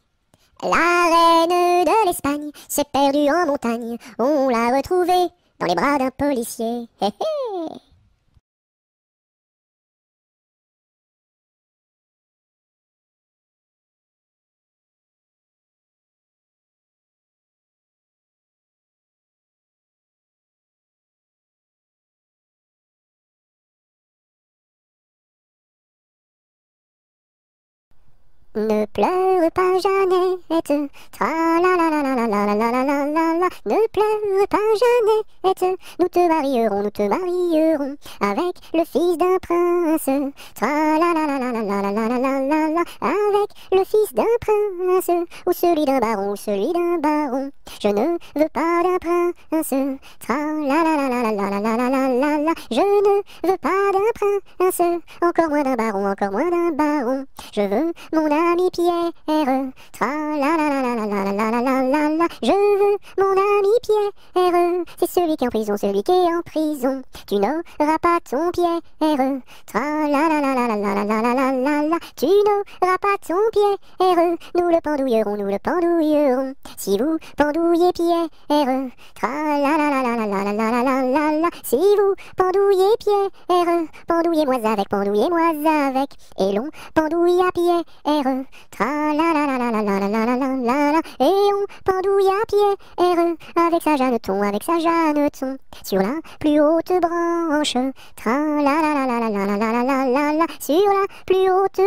La reine de l'Espagne s'est perdue en montagne, on l'a retrouvée dans les bras d'un policier. Ne pleure pas Jeannette, tra la la la la la la la la la la la Ne pleure pas Jeannette, nous te marierons, nous te marierons avec le fils d'un prince. Tra la la la la la la la la la la la avec le fils d'un prince ou celui d'un baron, ou celui d'un baron. Je ne veux pas d'un prince. Tra la la la la la la la la la la la Je ne veux pas d'un prince, encore moins d'un baron, encore moins d'un baron. Je veux mon ami Pierre, tra la la la la la la la la la la je veux mon ami Pierre, c'est celui qui est en prison, celui qui est en prison, tu n'auras pas ton Pierre, tra la la la la la la la la la la tu n'auras pas ton Pierre, nous le pendouillerons, nous le pendouillerons, si vous pendouillez Pierre, tra la la la la la la la la la la, si vous pendouillez Pierre, pendouillez-moi avec, pendouillez-moi avec, et l'on pendouille à Pierre, tra la la la la la la la la la la et on pendouille à pied R avec sa Jeanneton, avec sa Jeanneton sur la plus haute branche, tra la la la la la la la la la la sur la plus haute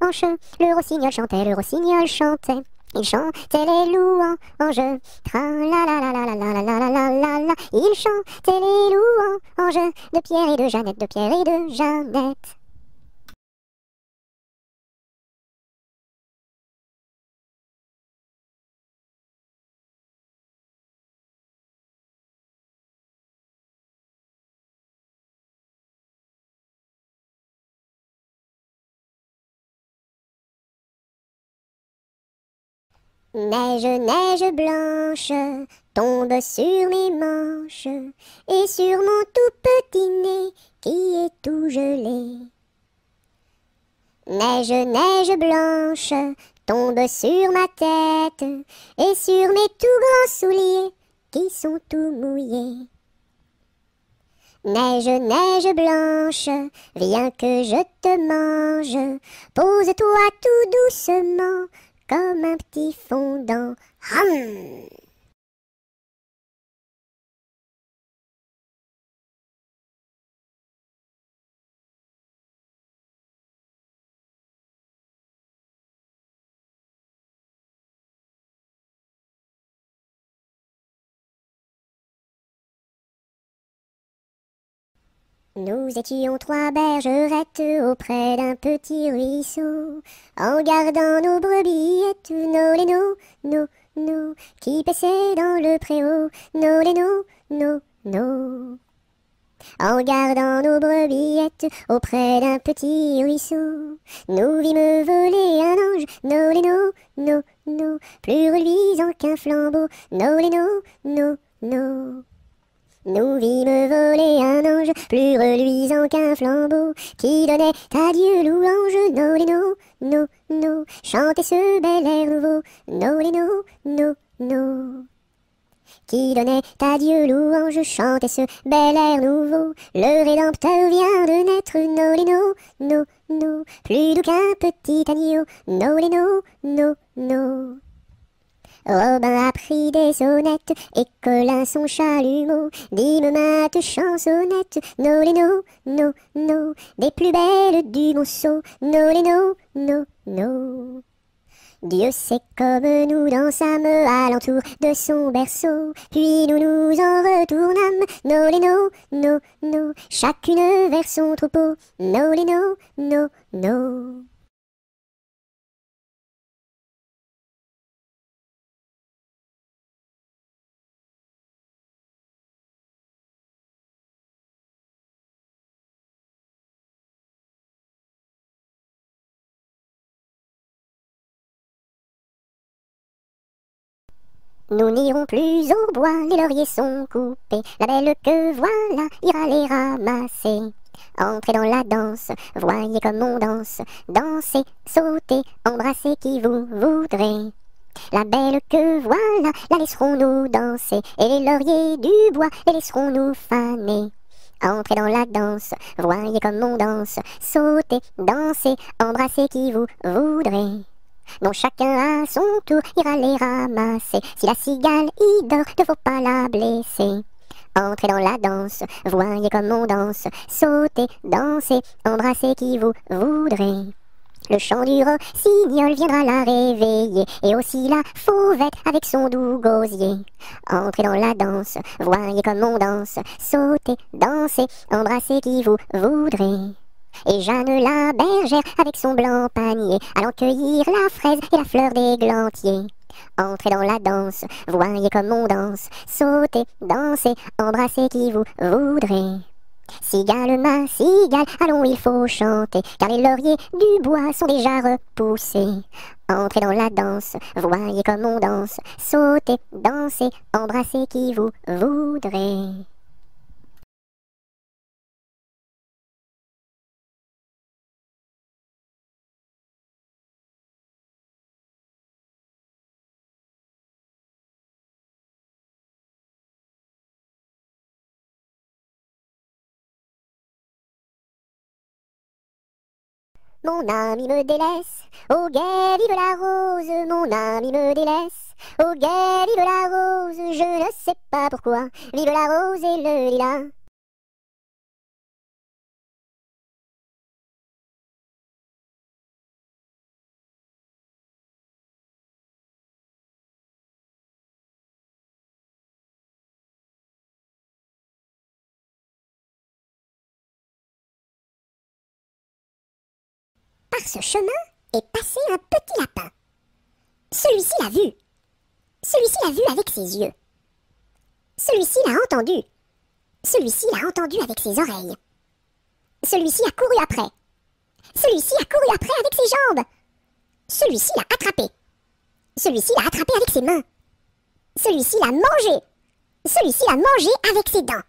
branche, le rossignol chantait, le rossignol chantait. Il chantait les louanges, tra la la la la la la la la la la. Il chantait les louanges de Pierre et de Jeannette, de Pierre et de Jeannette. Neige, neige blanche, tombe sur mes manches et sur mon tout petit nez qui est tout gelé. Neige, neige blanche, tombe sur ma tête et sur mes tout grands souliers qui sont tout mouillés. Neige, neige blanche, viens que je te mange, pose-toi tout doucement comme un petit fondant. Hum Nous étions trois bergerettes auprès d'un petit ruisseau, en gardant nos brebillettes, nos lénos, nos, nos, qui paissaient dans le préau, nos lénos, nos, nos. En gardant nos brebillettes auprès d'un petit ruisseau, nous vîmes voler un ange, nos lénos, nos, nos, plus reluisant qu'un flambeau, nos lénos, nos, nos. Nous vîmes voler un ange plus reluisant qu'un flambeau qui donnait à Dieu louange. No, les no, no, no, chantez ce bel air nouveau. No, les no, no, no. Qui donnait à Dieu louange, chantez ce bel air nouveau. Le Rédempteur vient de naître, no, les no, no, no, plus doux qu'un petit agneau. No, les no, no, no. Robin a pris des sonnettes et Colin son chalumeau. Dime mate chansonnette, no les no, no, no, des plus belles du monceau, no les no, no, no. Dieu sait comme nous dansâmes alentour de son berceau, puis nous nous en retournâmes, no les no, no, no, chacune vers son troupeau, no les no, no, no. Nous n'irons plus au bois, les lauriers sont coupés. La belle que voilà ira les ramasser. Entrez dans la danse, voyez comme on danse. Dansez, sautez, embrassez qui vous voudrez. La belle que voilà, la laisserons-nous danser. Et les lauriers du bois, les laisserons-nous faner. Entrez dans la danse, voyez comme on danse. Sautez, dansez, embrassez qui vous voudrez. Bon, chacun à son tour ira les ramasser. Si la cigale y dort, ne faut pas la blesser. Entrez dans la danse, voyez comme on danse, sautez, dansez, embrassez qui vous voudrez. Le chant du rossignol viendra la réveiller, et aussi la fauvette avec son doux gosier. Entrez dans la danse, voyez comme on danse, sautez, dansez, embrassez qui vous voudrez. Et Jeanne la bergère avec son blanc panier allant cueillir la fraise et la fleur des glantiers. Entrez dans la danse, voyez comme on danse, sautez, dansez, embrassez qui vous voudrez. Cigale, ma cigale, allons, il faut chanter, car les lauriers du bois sont déjà repoussés. Entrez dans la danse, voyez comme on danse, sautez, dansez, embrassez qui vous voudrez. Mon ami me délaisse, au guet vive la rose, mon ami me délaisse, au guet vive la rose, je ne sais pas pourquoi, vive la rose et le lilas. Par ce chemin est passé un petit lapin. Celui-ci l'a vu. Celui-ci l'a vu avec ses yeux. Celui-ci l'a entendu. Celui-ci l'a entendu avec ses oreilles. Celui-ci a couru après. Celui-ci a couru après avec ses jambes. Celui-ci l'a attrapé. Celui-ci l'a attrapé avec ses mains. Celui-ci l'a mangé. Celui-ci l'a mangé avec ses dents.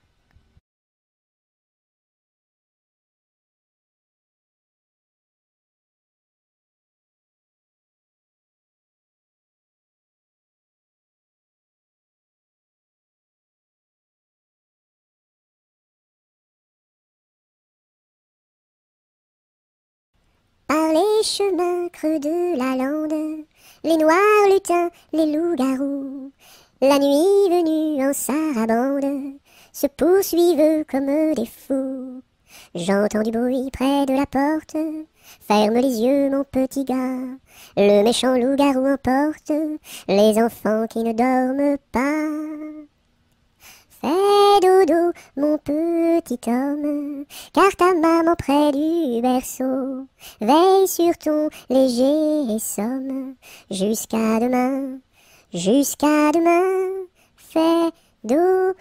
Par les chemins creux de la lande, les noirs lutins, les loups-garous, la nuit venue en sarabande, se poursuivent comme des fous. J'entends du bruit près de la porte, ferme les yeux mon petit gars, le méchant loup-garou emporte les enfants qui ne dorment pas. Fais dodo, mon petit homme, car ta maman près du berceau veille sur ton léger somme jusqu'à demain, jusqu'à demain. Fais dodo.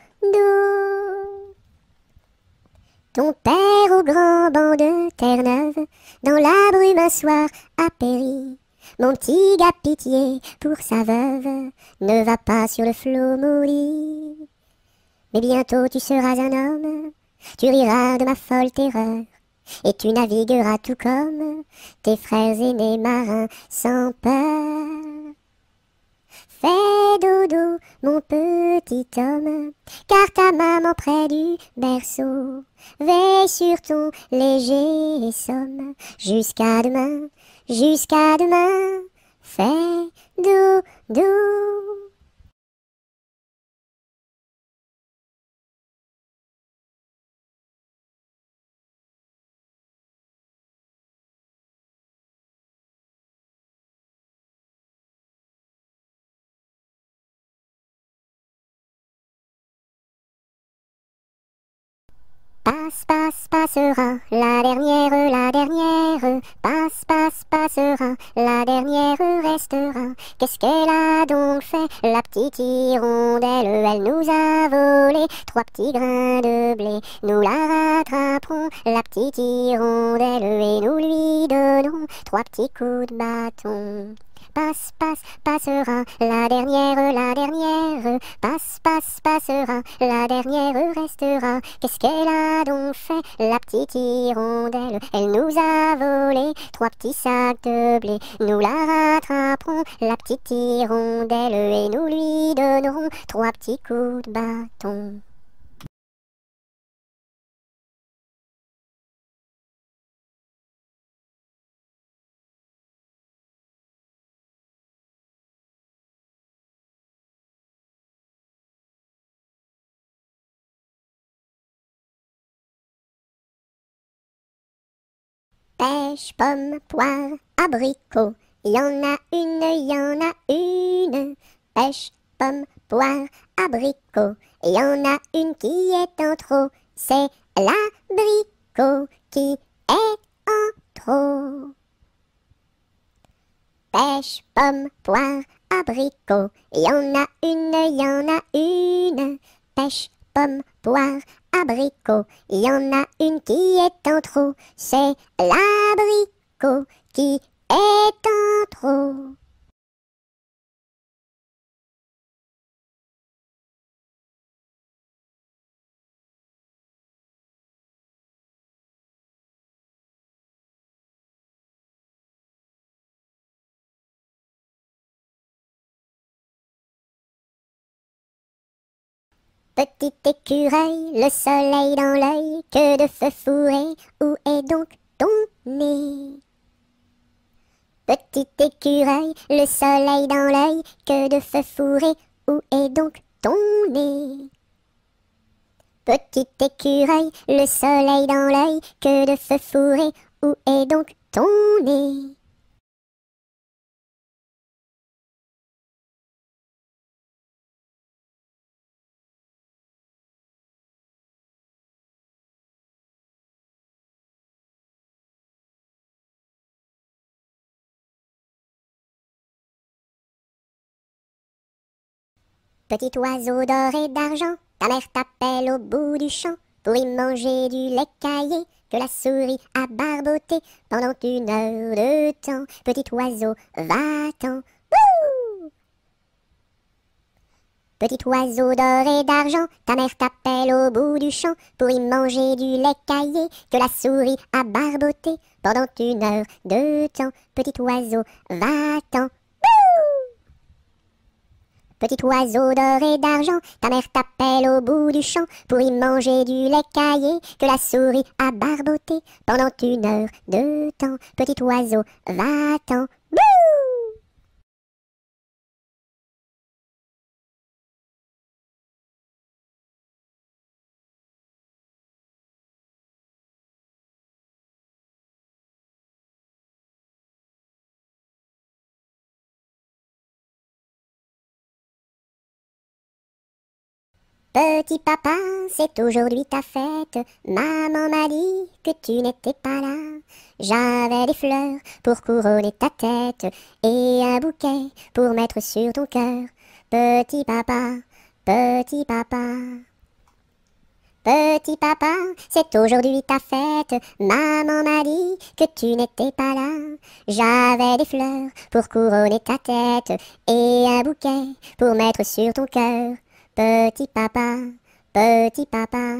Ton père au grand banc de Terre-Neuve, dans la brume un soir a péri. Mon petit gars pitié pour sa veuve, ne va pas sur le flot maudit. Mais bientôt tu seras un homme, tu riras de ma folle terreur, et tu navigueras tout comme tes frères aînés marins sans peur. Fais dodo, mon petit homme, car ta maman près du berceau veille sur ton léger somme jusqu'à demain, jusqu'à demain. Fais dodo. Passe, passe, passera, la dernière, la dernière, passe, passe, passera, la dernière restera. Qu'est-ce qu'elle a donc fait, la petite hirondelle Elle nous a volé. Trois petits grains de blé. Nous la rattraperons, la petite hirondelle, et nous lui donnons trois petits coups de bâton passe, passe, passera, la dernière, la dernière, passe, passe, passera, la dernière restera. Qu'est-ce qu'elle a donc fait, la petite hirondelle? Elle nous a volé trois petits sacs de blé. Nous la rattraperons, la petite hirondelle, et nous lui donnerons trois petits coups de bâton. Pêche, pomme, poire, abricot, y en a une, y en a une. Pêche, pomme, poire, abricot, y en a une qui est en trop. C'est l'abricot qui est en trop. Pêche, pomme, poire, abricot, y en a une, y en a une. Pêche, pomme, poire, abricot. Il y en a une qui est en trop, c'est l'abricot qui est en trop. Petit écureuil, le soleil dans l'œil, que de feu fourré, où est donc ton nez? Petit écureuil, le soleil dans l'œil, que de feu fourré, où est donc ton nez? Petit écureuil, le soleil dans l'œil, que de feu fourré, où est donc ton nez? Petit oiseau d'or et d'argent, ta mère t'appelle au bout du champ pour y manger du lait caillé que la souris a barboté pendant une heure de temps. Petit oiseau, va-t'en, Petit oiseau d'or et d'argent, ta mère t'appelle au bout du champ pour y manger du lait caillé que la souris a barboté pendant une heure de temps. Petit oiseau, va-t'en. Petit oiseau d'or et d'argent, ta mère t'appelle au bout du champ pour y manger du lait caillé que la souris a barboté pendant une heure de temps. Petit oiseau, va-t'en. Petit papa, c'est aujourd'hui ta fête. Maman m'a dit que tu n'étais pas là. J'avais des fleurs pour couronner ta tête et un bouquet pour mettre sur ton cœur. Petit papa, petit papa. Petit papa, c'est aujourd'hui ta fête. Maman m'a dit que tu n'étais pas là. J'avais des fleurs pour couronner ta tête et un bouquet pour mettre sur ton cœur. Petit papa, petit papa.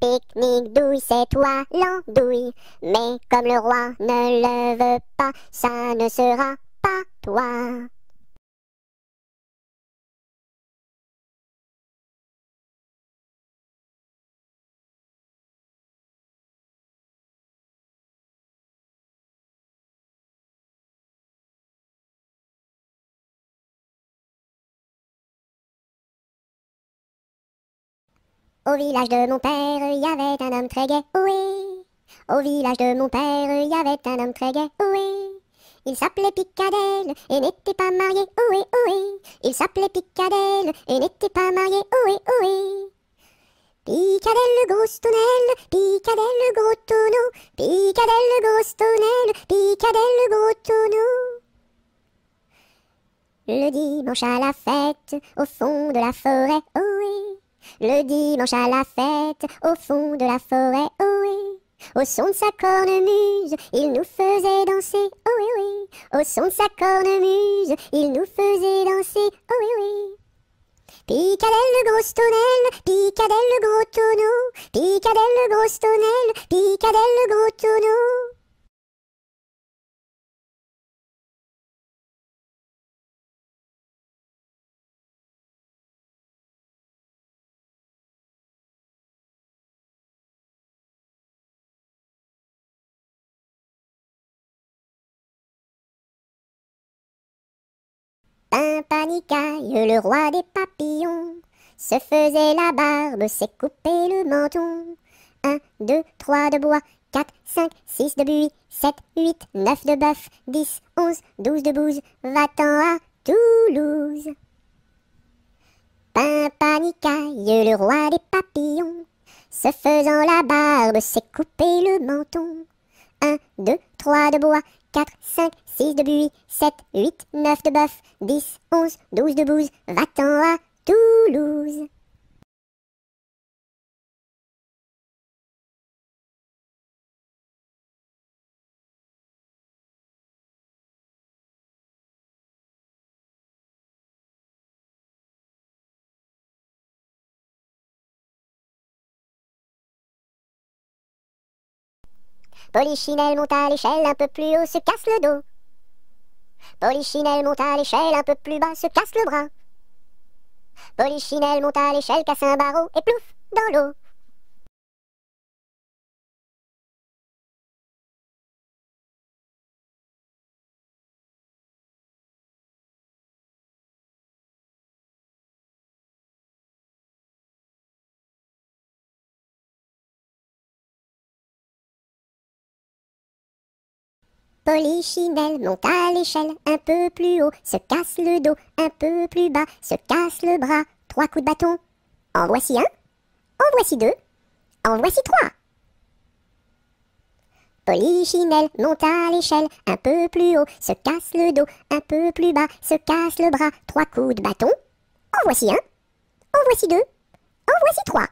Pique-nique douille, c'est toi l'andouille. Mais comme le roi ne le veut pas, ça ne sera pas toi. Au village de mon père, il y avait un homme très gai, oui. Au village de mon père, il y avait un homme très gai, oui. Il s'appelait Picadelle et n'était pas marié, oui, oui. Il s'appelait Picadelle et n'était pas marié, oui, oui. Picadelle le gros tonnelle, Picadelle le gros tonneau, Picadelle le gros tonnelle, Picadelle le gros tonneau. Le dimanche à la fête, au fond de la forêt, oui. Le dimanche à la fête, au fond de la forêt, oh oui. Au son de sa cornemuse, il nous faisait danser, oh oui, oui. Au son de sa cornemuse, il nous faisait danser, oh oui, oui. Picadelle le gros tonnelle, Picadelle le gros tonneau, Picadelle le gros tonnelle, Picadelle le gros tonneau. Pimpanicaille, le roi des papillons, se faisait la barbe, s'est coupé le menton. Un, deux, trois de bois, quatre, cinq, six de buis, sept, huit, neuf de bœuf, dix, onze, douze de bouse, va-t'en à Toulouse. Pimpanicaille, le roi des papillons, se faisant la barbe, s'est coupé le menton. Un, deux, trois de bois, 4, 5, 6 de buis, 7, 8, 9 de bœuf, 10, 11, 12 de bouse, va-t'en à Toulouse. Polichinelle monte à l'échelle un peu plus haut, se casse le dos. Polichinelle monte à l'échelle un peu plus bas, se casse le bras. Polichinelle monte à l'échelle, casse un barreau et plouf dans l'eau. Polichinelle monte à l'échelle un peu plus haut, se casse le dos un peu plus bas, se casse le bras, trois coups de bâton. En voici un, en voici deux, en voici trois. Polichinelle monte à l'échelle, un peu plus haut, se casse le dos, un peu plus bas, se casse le bras, trois coups de bâton. En voici un, en voici deux, en voici trois.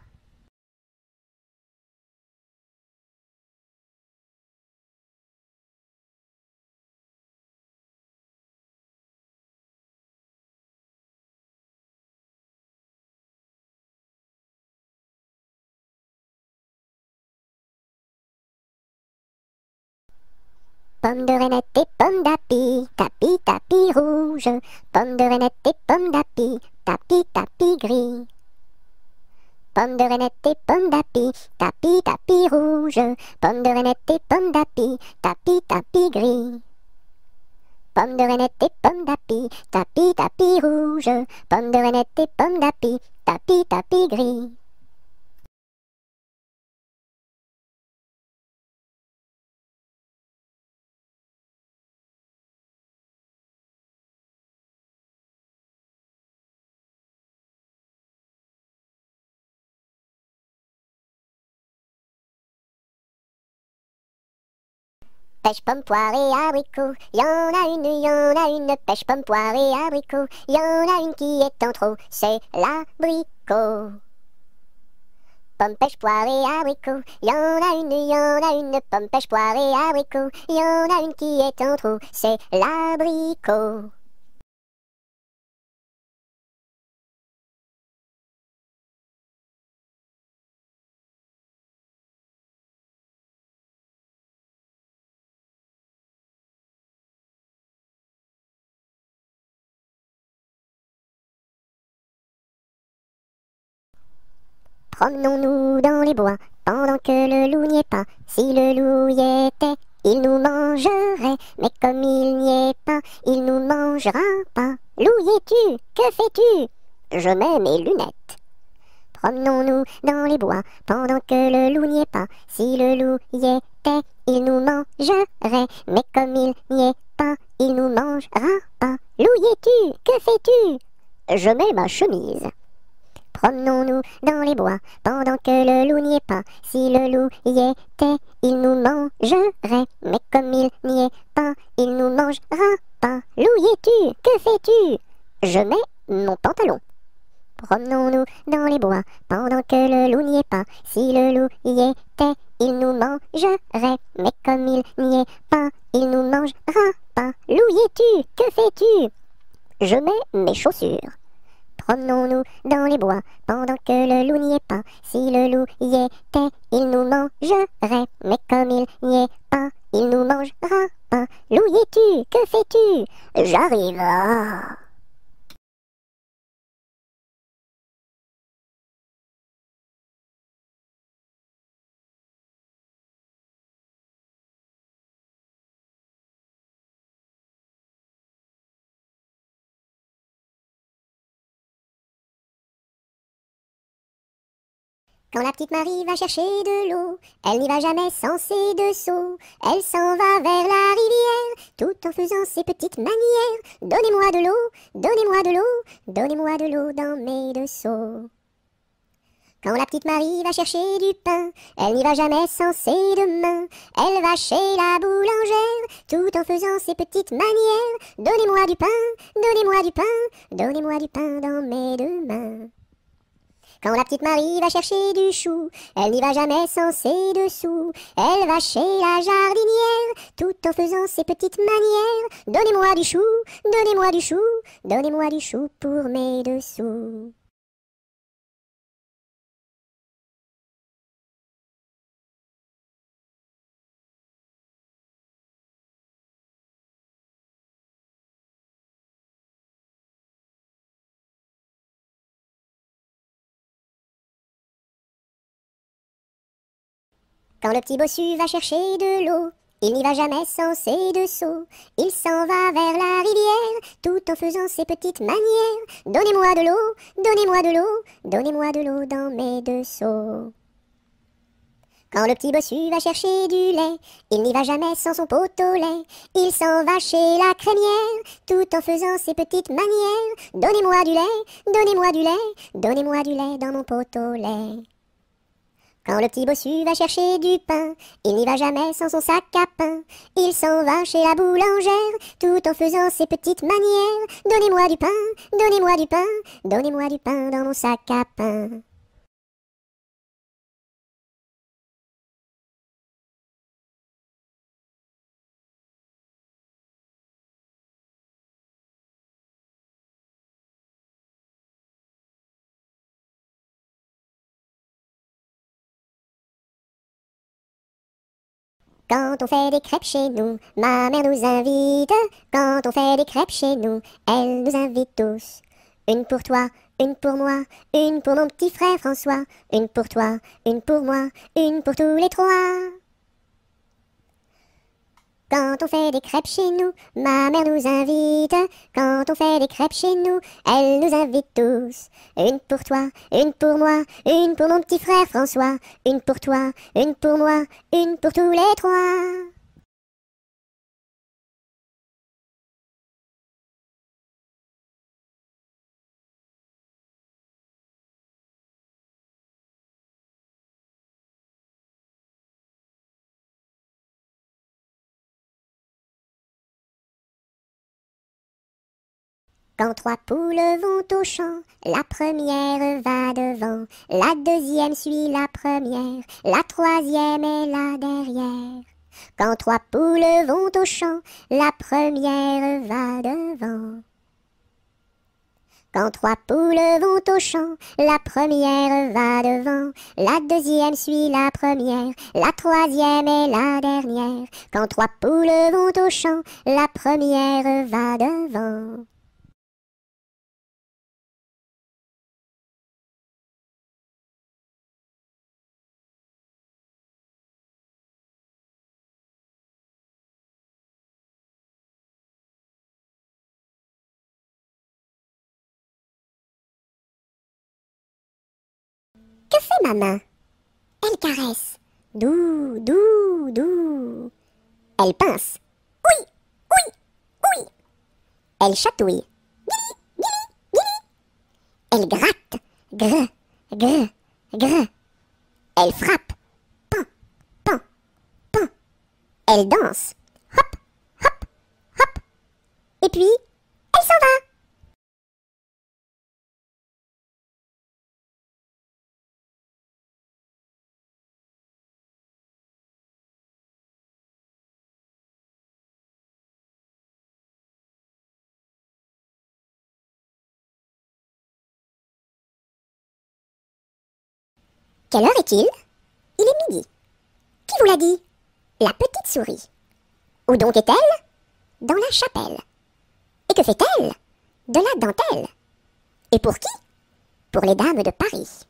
Pomme de reinette et pomme d'api, tapis, tapis rouge. Pomme de reinette et pomme d'api, tapis, tapis gris. Pomme de reinette et pomme d'api, tapis, tapis rouge. Pomme de reinette et pomme d'api, tapis, tapis gris. Pomme de reinette et pomme d'api, tapis, tapis rouge. Pomme de reinette et pomme d'api, tapis, tapis gris. Pêche pomme, poire et abricot, y en a une, y en a une, pêche pomme, poire et abricot, y en a une qui est en trop, c'est l'abricot. Pomme, pêche, poire et abricot, y en a une, y en a une, pomme, pêche, poire et abricot, y en a une qui est en trop, c'est l'abricot. Promenons-nous dans les bois pendant que le loup n'y est pas. Si le loup y était, il nous mangerait. Mais comme il n'y est pas, il nous mangera pas. Loup y es-tu? Que fais-tu? Je mets mes lunettes. Promenons-nous dans les bois pendant que le loup n'y est pas. Si le loup y était, il nous mangerait. Mais comme il n'y est pas, il nous mangera pas. Loup y es-tu? Que fais-tu? Je mets ma chemise. Promenons-nous dans les bois pendant que le loup n'y est pas. Si le loup y était, il nous mangerait. Mais comme il n'y est pas, il nous mangera pas. Loup y es-tu? Que fais-tu? Je mets mon pantalon. Promenons-nous dans les bois pendant que le loup n'y est pas. Si le loup y était, il nous mangerait. Mais comme il n'y est pas, il nous mangera pas. Loup y es-tu? Que fais-tu? Je mets mes chaussures. Promenons-nous dans les bois pendant que le loup n'y est pas. Si le loup y était, il nous mangerait. Mais comme il n'y est pas, il nous mangera pas. Loup y es-tu? Que fais-tu? J'arrive. Quand la petite Marie va chercher de l'eau, elle n'y va jamais sans ses deux seaux. Elle s'en va vers la rivière, tout en faisant ses petites manières. Donnez-moi de l'eau, donnez-moi de l'eau, donnez-moi de l'eau dans mes deux seaux. Quand la petite Marie va chercher du pain, elle n'y va jamais sans ses deux mains. Elle va chez la boulangère, tout en faisant ses petites manières. Donnez-moi du pain, donnez-moi du pain, donnez-moi du pain dans mes deux mains. Quand la petite Marie va chercher du chou, elle n'y va jamais sans ses dessous. Elle va chez la jardinière, tout en faisant ses petites manières. Donnez-moi du chou, donnez-moi du chou, donnez-moi du chou pour mes dessous. Quand le petit bossu va chercher de l'eau, il n'y va jamais sans ses deux seaux. Il s'en va vers la rivière, tout en faisant ses petites manières. Donnez-moi de l'eau, donnez-moi de l'eau, donnez-moi de l'eau dans mes deux seaux. Quand le petit bossu va chercher du lait, il n'y va jamais sans son pot au lait. Il s'en va chez la crémière, tout en faisant ses petites manières. Donnez-moi du lait, donnez-moi du lait, donnez-moi du lait dans mon pot au lait. Quand le petit bossu va chercher du pain, il n'y va jamais sans son sac à pain. Il s'en va chez la boulangère, tout en faisant ses petites manières. Donnez-moi du pain, donnez-moi du pain, donnez-moi du pain dans mon sac à pain. Quand on fait des crêpes chez nous, ma mère nous invite. Quand on fait des crêpes chez nous, elle nous invite tous. Une pour toi, une pour moi, une pour mon petit frère François. Une pour toi, une pour moi, une pour tous les trois. Quand on fait des crêpes chez nous, ma mère nous invite. Quand on fait des crêpes chez nous, elle nous invite tous. Une pour toi, une pour moi, une pour mon petit frère François. Une pour toi, une pour moi, une pour tous les trois. Quand trois poules vont au champ, la première va devant, la deuxième suit la première, la troisième est là derrière. Quand trois poules vont au champ, la première va devant. Quand trois poules vont au champ, la première va devant, la deuxième suit la première, la troisième est la dernière. Quand trois poules vont au champ, la première va devant. Que fait ma main Elle caresse. Doux, doux, doux. Elle pince. Oui, oui, oui. Elle chatouille. Gili, gili, gili. Elle gratte. Gr, gr, gr. Elle frappe. Pan, pan, pan. Elle danse. Hop, hop, hop. Et puis, Quelle heure est-il? Il est midi. Qui vous l'a dit? La petite souris. Où donc est-elle? Dans la chapelle. Et que fait-elle? De la dentelle. Et pour qui? Pour les dames de Paris.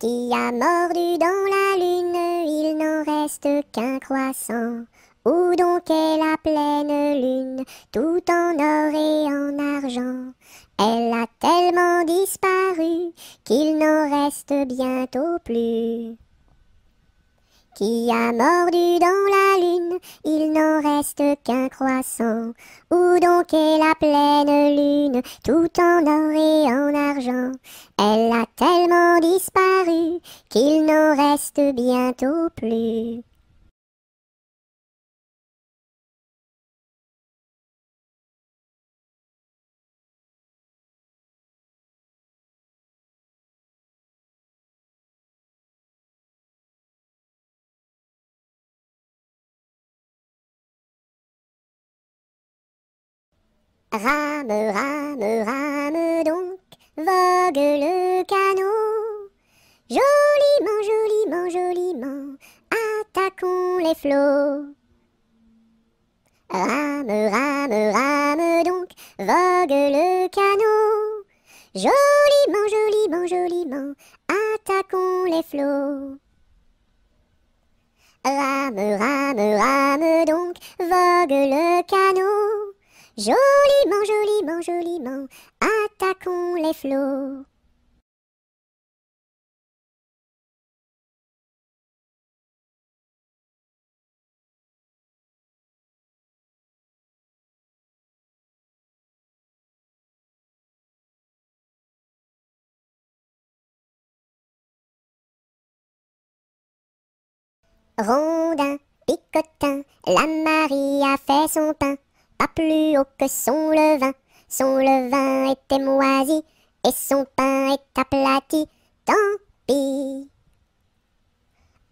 Qui a mordu dans la lune, il n'en reste qu'un croissant. Où donc est la pleine lune, tout en or et en argent? Elle a tellement disparu qu'il n'en reste bientôt plus. Qui a mordu dans la lune, il n'en reste qu'un croissant. Où donc est la pleine lune, tout en or et en argent? Elle a tellement disparu qu'il n'en reste bientôt plus. Rame, rame, rame donc, vogue le canot. Joliment, joliment, joliment, attaquons les flots. Rame, rame, rame donc, vogue le canot. Joliment, joliment, joliment, attaquons les flots. Rame, rame, rame donc, vogue le canot. Joliment, joliment, joliment, attaquons les flots. Rondin, picotin, la Marie a fait son pain, pas plus haut que son levain. Son levain était moisi et son pain est aplati, tant pis.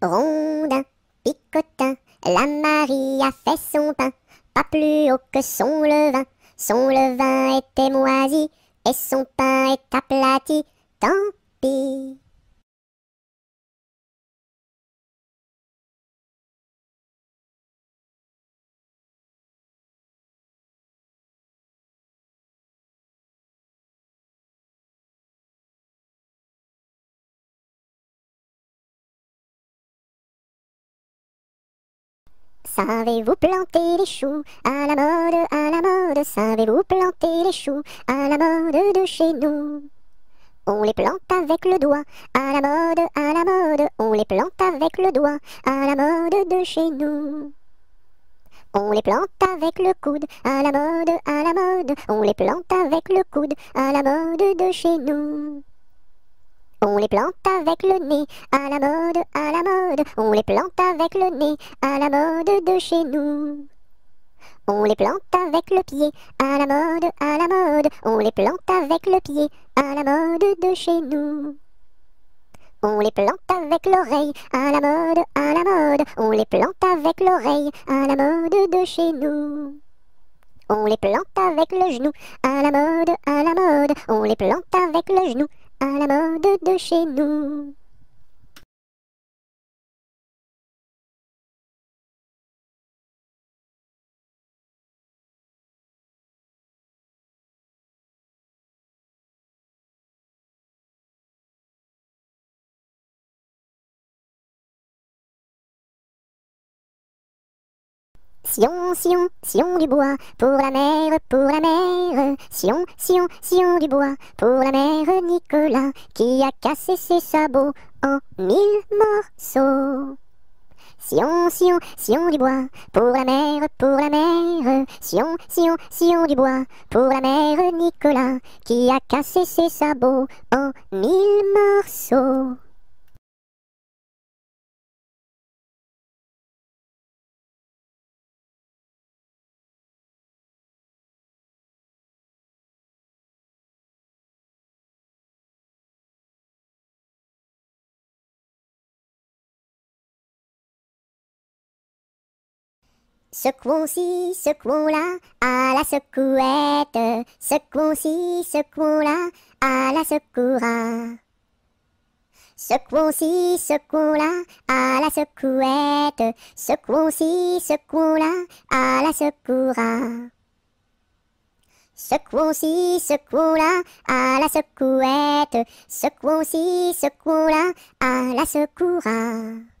Rondin, picotin, la Marie a fait son pain, pas plus haut que son levain. Son levain était moisi et son pain est aplati, tant pis. Savez-vous planter les choux à la mode, à la mode Savez-vous planter les choux à la mode de chez nous? On les plante avec le doigt, à la mode, à la mode On les plante avec le doigt, à la mode de chez nous on les plante avec le coude, à la mode, à la mode. On les plante avec le coude, à la mode de chez nous. On les plante avec le nez, à la mode, à la mode. On les plante avec le nez, à la mode de chez nous. On les plante avec le pied, à la mode, à la mode. On les plante avec le pied, à la mode de chez nous. On les plante avec l'oreille, à la mode, à la mode. On les plante avec l'oreille, à la mode de chez nous. On les plante avec le genou, à la mode, à la mode. On les plante avec le genou, à la mode de chez nous. Sion, Sion, Sion du bois, pour la mer, pour la mer. Sion, Sion, Sion du bois, pour la mère Nicolas, qui a cassé ses sabots en mille morceaux. Sion, Sion, Sion du bois, pour la mer, pour la mer. Sion, Sion, Sion du bois, pour la mère Nicolas, qui a cassé ses sabots en mille morceaux. Secouons-ci, secouons-là, à la secouette. Secouons-ci, secouons-là, à la secoura. Secouons-ci, secouons-là, à la secouette. Secouons-ci, secouons-là, à la secoura. Secouons-ci, secouons-là, à la secouette. Secouons-ci, secouons-là, à la secoura.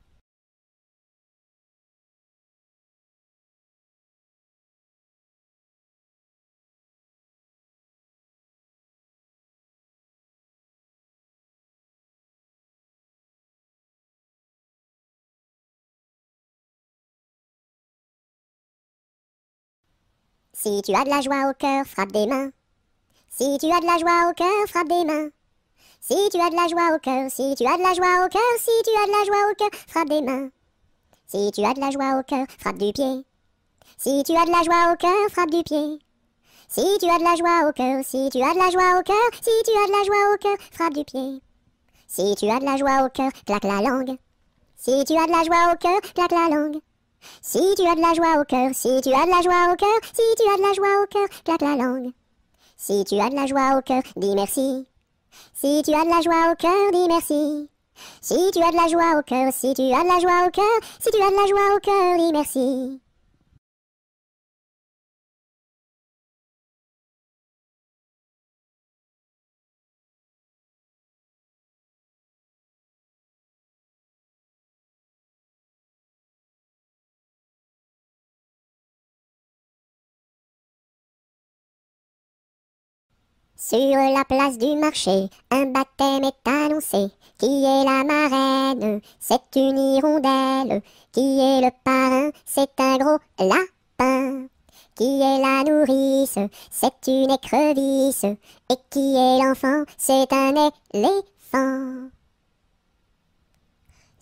Si tu as de la joie au cœur, frappe des mains. Si tu as de la joie au cœur, frappe des mains. Si tu as de la joie au cœur, si tu as de la joie au cœur, si tu as de la joie au cœur, frappe des mains. Si tu as de la joie au cœur, frappe du pied. Si tu as de la joie au cœur, frappe du pied. Si tu as de la joie au cœur, si tu as de la joie au cœur, si tu as de la joie au cœur, frappe du pied. Si tu as de la joie au cœur, claque la langue. Si tu as de la joie au cœur, claque la langue. Si tu as de la joie au cœur, si tu as de la joie au cœur, si tu as de la joie au cœur, claque la langue. Si tu as de la joie au cœur, dis merci. Si tu as de la joie au cœur, dis merci. Si tu as de la joie au cœur, si tu as de la joie au cœur, si tu as de la joie au cœur, dis merci. Sur la place du marché, un baptême est annoncé. Qui est la marraine? C'est une hirondelle. Qui est le parrain? C'est un gros lapin. Qui est la nourrice? C'est une écrevisse. Et qui est l'enfant? C'est un éléphant.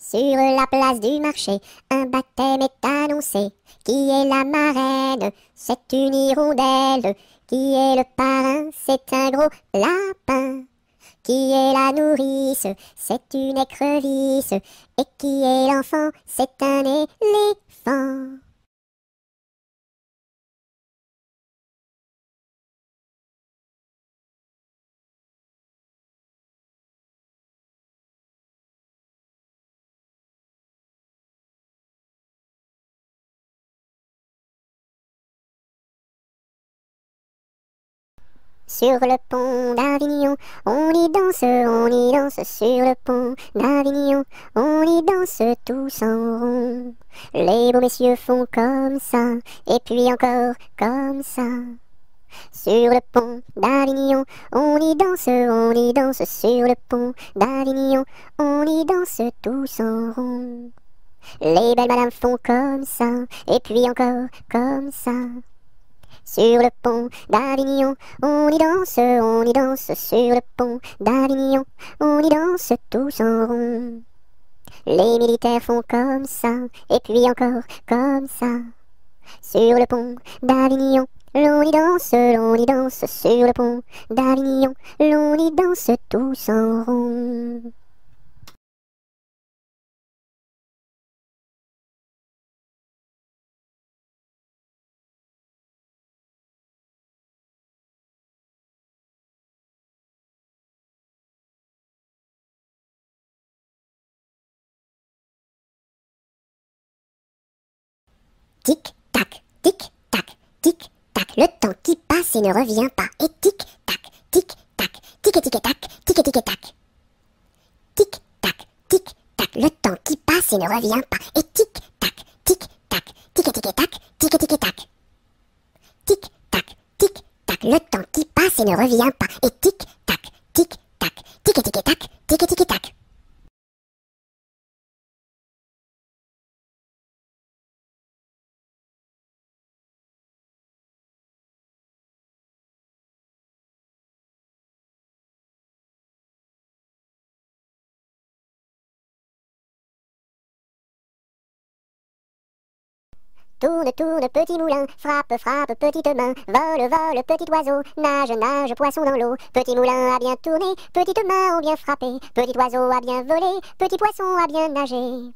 Sur la place du marché, un baptême est annoncé. Qui est la marraine? C'est une hirondelle. Qui est le parrain? C'est un gros lapin. Qui est la nourrice? C'est une écrevisse. Et qui est l'enfant C'est un éléphant. Sur le pont d'Avignon, on y danse, on y danse sur le pont d'Avignon, on y danse tous en rond. Les beaux messieurs font comme ça, et puis encore comme ça. Sur le pont d'Avignon, on y danse, on y danse sur le pont d'Avignon, on y danse tous en rond. Les belles madames font comme ça, et puis encore comme ça. Sur le pont d'Avignon, on y danse, on y danse sur le pont d'Avignon, on y danse tous en rond. Les militaires font comme ça, et puis encore comme ça. Sur le pont d'Avignon, l'on y danse, l'on y danse sur le pont d'Avignon, l'on y danse tous en rond. Tic, tac, tic, tac, tic, tac, le temps qui passe et ne revient pas. Et tic, tac, tic, tac, tic et tic et tac, tic et tic et tac. Tic, tac, tic, tac, le temps qui passe et ne revient pas. Et tic, tac, tic, tac, tic et tic et tac, tic et tic et tac. Tic, tac, tic, tac, le temps qui passe et ne revient pas. Et tic, tac, tic, tac, tic et tic et tac, Tourne, tourne, petit moulin, frappe, frappe, petite main, vole, vole, petit oiseau, nage, nage, poisson dans l'eau. Petit moulin a bien tourné, petite main ont bien frappé, petit oiseau a bien volé, petit poisson a bien nagé.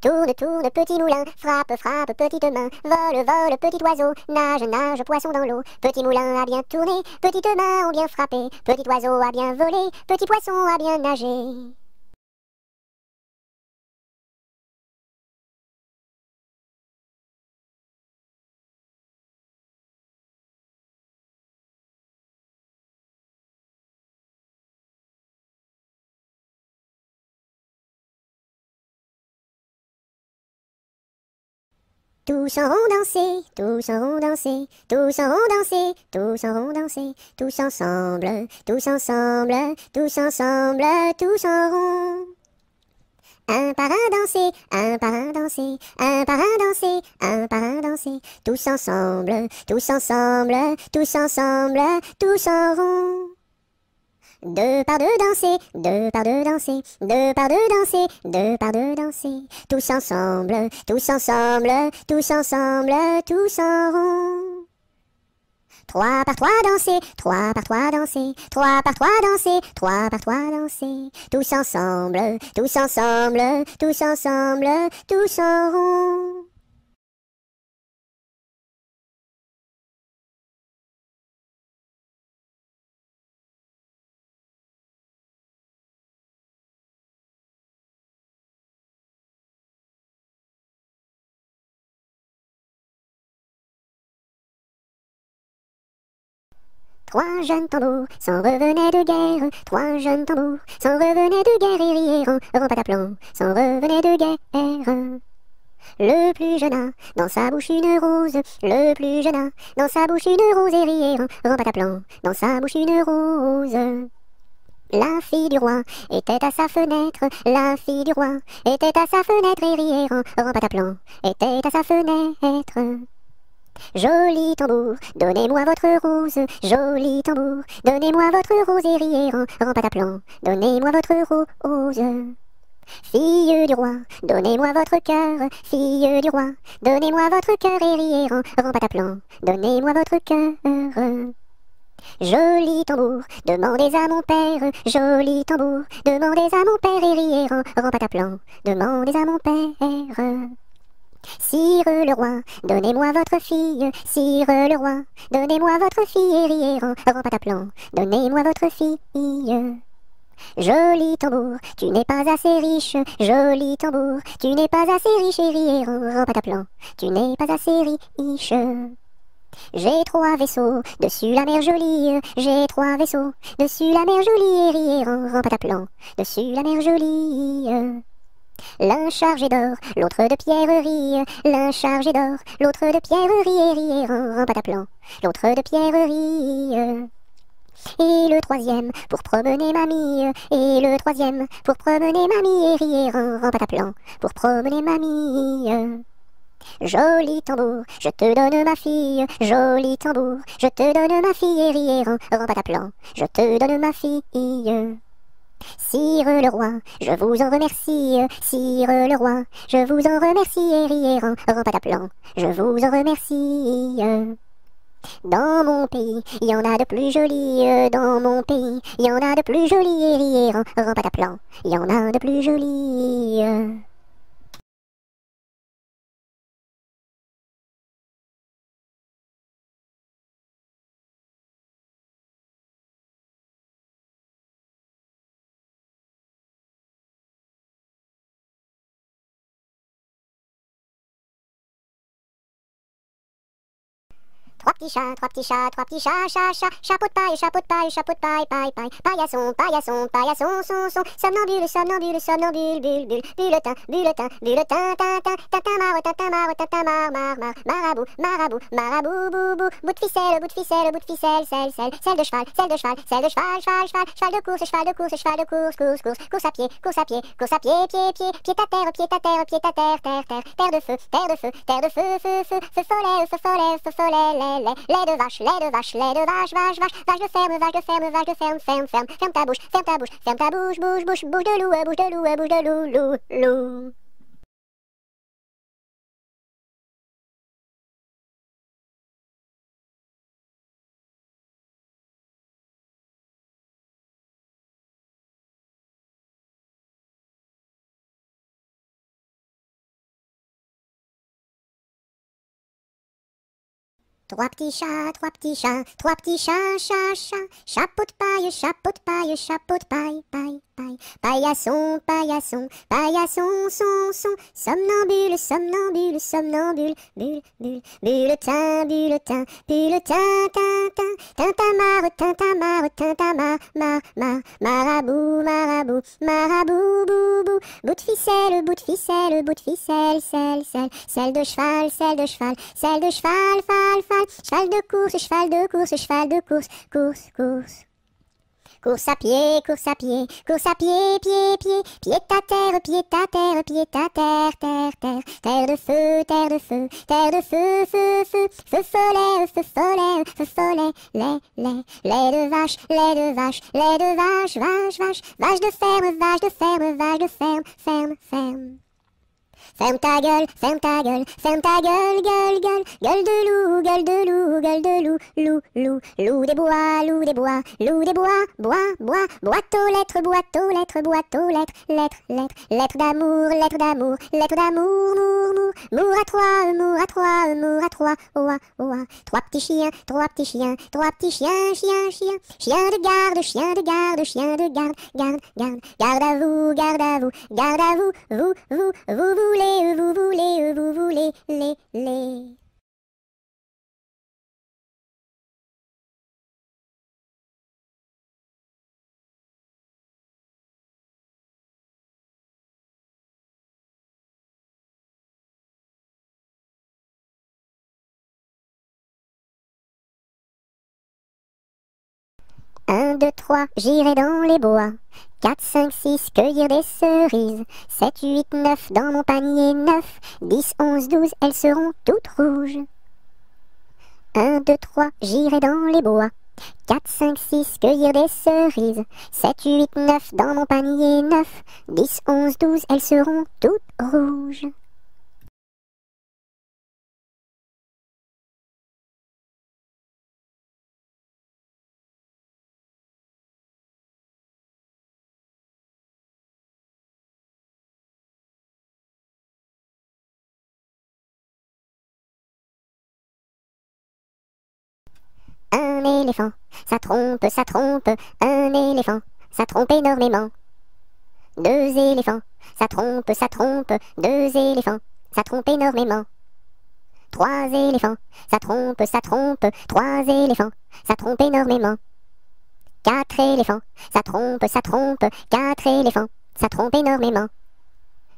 Tourne, tourne, petit moulin, frappe, frappe, petite main, vole, vole, petit oiseau, nage, nage, poisson dans l'eau. Petit moulin a bien tourné, petite main ont bien frappé, petit oiseau a bien volé, petit poisson a bien nagé. Tous en rond danser, tous en rond danser, tous en rond danser, tous en rond danser, tous ensemble, tous ensemble, tous ensemble, tous en rond. Un par un danser, un par un danser, un par un danser, un par un danser, tous ensemble, tous ensemble, tous ensemble, tous en rond. Deux par deux danser, deux par deux danser, deux par deux danser, deux par deux danser. Tous ensemble, tous ensemble, tous ensemble, tous en rond. Trois par trois danser, trois par trois danser, trois par trois danser, trois par trois danser. Tous ensemble, tous ensemble, tous ensemble, tous en rond. Trois jeunes tambours s'en revenaient de guerre, trois jeunes tambours s'en revenaient de guerre et pataplan, s'en revenaient de guerre. Le plus jeune a dans sa bouche une rose, le plus jeune a dans sa bouche une rose et en pataplan, dans sa bouche une rose. La fille du roi était à sa fenêtre, la fille du roi était à sa fenêtre et en pataplan, était à sa fenêtre. Joli tambour, donnez-moi votre rose, joli tambour, donnez-moi votre rose et en pataplan, donnez-moi votre rose. Fille du roi, donnez-moi votre cœur, fille du roi, donnez-moi votre cœur et riez pataplan, donnez-moi votre cœur. Joli tambour, demandez à mon père, joli tambour, demandez à mon père et riez pataplan, demandez à mon père. Sire le roi, donnez-moi votre fille, sire le roi, donnez-moi votre fille en pataplan, donnez-moi votre fille. Joli tambour, tu n'es pas assez riche, joli tambour, tu n'es pas assez riche en pataplan, tu n'es pas assez riche. J'ai trois vaisseaux, dessus la mer jolie, j'ai trois vaisseaux, dessus la mer jolie en pataplan, dessus la mer jolie. L'un chargé d'or, l'autre de pierrerie, l'un chargé d'or, l'autre de pierrerie et riait en pataplan, l'autre de pierrerie. Et le troisième pour promener mamie, et le troisième pour promener mamie et riait en pataplan, pour promener mamie. Joli tambour, je te donne ma fille, joli tambour, je te donne ma fille et riait en pataplan, je te donne ma fille. Sire le roi, je vous en remercie, sire le roi, je vous en remercie et riez en pataplan, je vous en remercie. Dans mon pays, il y en a de plus jolis, dans mon pays, il y en a de plus jolis et riez en pataplan, il y en a de plus jolis. Petits chats, trois petits chats, trois petits chats, chat, chat, chapeau de paille, chapeau de paille, chapeau de paille, paille, paille, paillasson, paillasson, paillasson, son, son, somnambule, somnambule, somnambule, bulle, bulle, bulletin, bulletin, bulletin, tin, tin, tintin, marre, tintin, marre, tintin, marre, marre, marre, marabout, marabout, marabout, bou, bou, bout de ficelle, bout de ficelle, bout de ficelle, selle, selle, selle de cheval, selle de cheval, selle de cheval, cheval, cheval, cheval de course, cheval de course, cheval de course, course, course, course à pied, course à pied, course à pied, pied, pied, pied à terre, pied à terre, pied à terre, terre, terre, terre de feu, terre de feu, terre de feu, feu, feu, feu follet, feu follet, feu follet, lait, lait, de vache, lait de vache, lait de vache, vache, vache, vache de ferme, vache de ferme, vache de ferme, ferme, ferme, ferme ta bouche, ferme ta bouche, ferme ta bouche, bouche, bouche, bouche de loup, eh, bouche de loup, eh, bouche de loup, loup, loup. Trois petits chats, trois petits chats, trois petits chats, chat, chat, chapeau de paille, chapeau de paille, chapeau de paille, paille, paille, paillasson, paillasson, paillasson, son, son, somnambule, somnambule, somnambule, bulle, bulle, bulletin, bulletin, bulletin, tintin, tintamarre, tintamarre, tintamarre, mar, mar, marabout, marabout, marabout, bou, bou, bout de ficelle, bout de ficelle, bout de ficelle, selle, selle, selle de cheval, selle de cheval, selle de cheval, fal, fal, cheval de course, cheval de course, cheval de course, course, course. Course à pied, course à pied, course à pied, pied, pied, pied à terre, pied à terre, pied à terre, terre, terre, terre de feu, terre de feu, terre de feu, feu, feu, feu follet, feu follet, feu follet, lait, lait, lait de vache, lait de vache, lait de vache, vache, vache, vache de ferme, vache de ferme, vache de ferme, ferme, ferme. Ferme ta gueule, ferme ta gueule, ferme ta gueule, gueule, gueule, gueule de loup, gueule de loup, gueule de loup, loup, loup, loup des bois, loup des bois, loup des bois, bois, bois, boîte aux lettres, boîte aux lettres, boîte aux lettres, lettres, lettres, lettres d'amour, lettres d'amour, lettres d'amour, mour, mour, mour à trois, mour à trois, mour à trois, oua, oua, trois petits chiens, trois petits chiens, trois petits chiens, chiens, chiens, chien de garde, chien de garde, chien de garde, garde, garde, garde à vous, garde à vous, garde à vous, vous, vous, vous voulez vous voulez, vous voulez, les, les. Un, deux, trois, j'irai dans les bois. 4, 5, 6, cueillir des cerises? 7, 8, 9, dans mon panier 9. 10, 11, 12, elles seront toutes rouges. 1, 2, 3, j'irai dans les bois. 4, 5, 6, cueillir des cerises? 7, 8, 9, dans mon panier 9. 10, 11, 12, elles seront toutes rouges. Un éléphant, ça trompe, ça trompe, un éléphant, ça trompe énormément. Deux éléphants, ça trompe, ça trompe, deux éléphants, ça trompe énormément. Trois éléphants, ça trompe, ça trompe, trois éléphants, ça trompe énormément. Quatre éléphants, ça trompe, ça trompe, quatre éléphants, ça trompe énormément.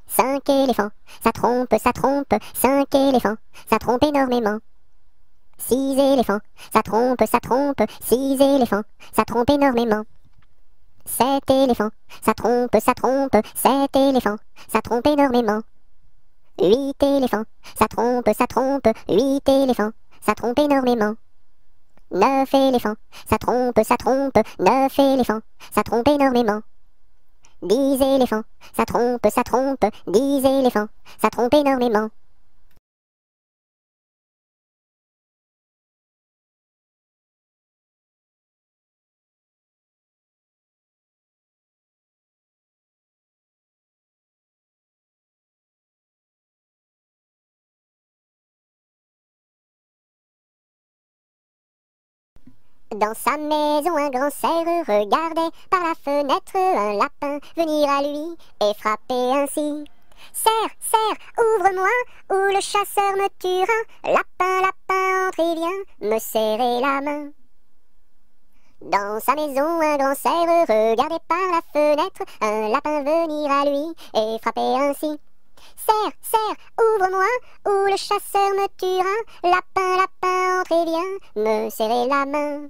Cinq éléphants, ça trompe, ça trompe, cinq éléphants, ça trompe énormément. Six éléphants, ça trompe, ça trompe, six éléphants, ça trompe énormément. Sept éléphants, ça trompe, ça trompe, sept éléphants, ça trompe énormément. Huit éléphants, ça trompe, ça trompe, huit éléphants, ça trompe énormément. Neuf éléphants, ça trompe, ça trompe, neuf éléphants, ça trompe énormément. Dix éléphants, ça trompe, ça trompe, dix éléphants, ça trompe énormément. Dans sa maison, un grand cerf regardait par la fenêtre un lapin venir à lui et frapper ainsi. Serre, serre, ouvre-moi, ou le chasseur me tuera. Lapin, lapin, entre viens me serrer la main. Dans sa maison, un grand cerf regardait par la fenêtre un lapin venir à lui et frapper ainsi. Serre, serre, ouvre-moi, ou le chasseur me tuera. Lapin, lapin, entre et viens me serrer la main.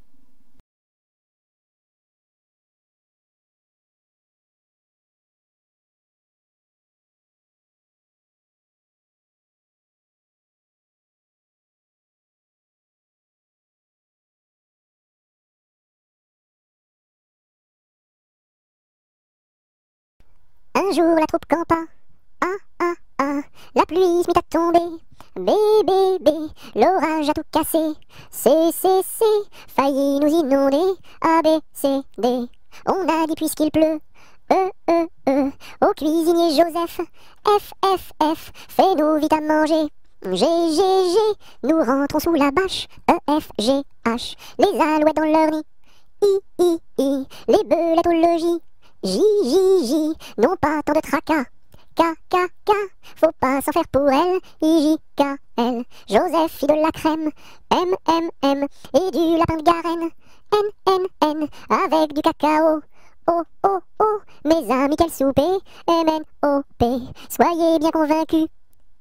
Un jour la troupe campa. Ah ah ah, la pluie se mit à tomber. Bé bé bé, l'orage a tout cassé. C C C, failli nous inonder. A B C D, on a dit puisqu'il pleut. E E E, au cuisinier Joseph. F F F, fais-nous vite à manger. G G G, nous rentrons sous la bâche. E F G H, les alouettes dans leur nid. I I I, les belettes au logis. J, J, J, non pas tant de tracas. K, faut pas s'en faire pour elle. I, J, K, L, Joseph fit de la crème. M, M, M, et du lapin de Garenne. N, N, N, avec du cacao. O, O, O, mes amis, quel souper. M, N, O, P, soyez bien convaincus.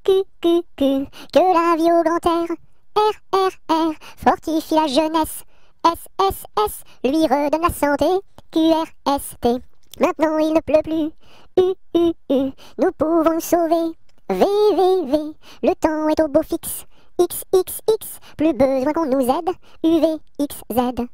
Q, Q, Q, que la vie au grand air. R, R, R, fortifie la jeunesse. S, S, S, lui redonne la santé. Q, R, S, T. Maintenant il ne pleut plus. U, U, U, nous pouvons sauver. V, V, V, le temps est au beau fixe. X, X, X, plus besoin qu'on nous aide. U, V, X, Z.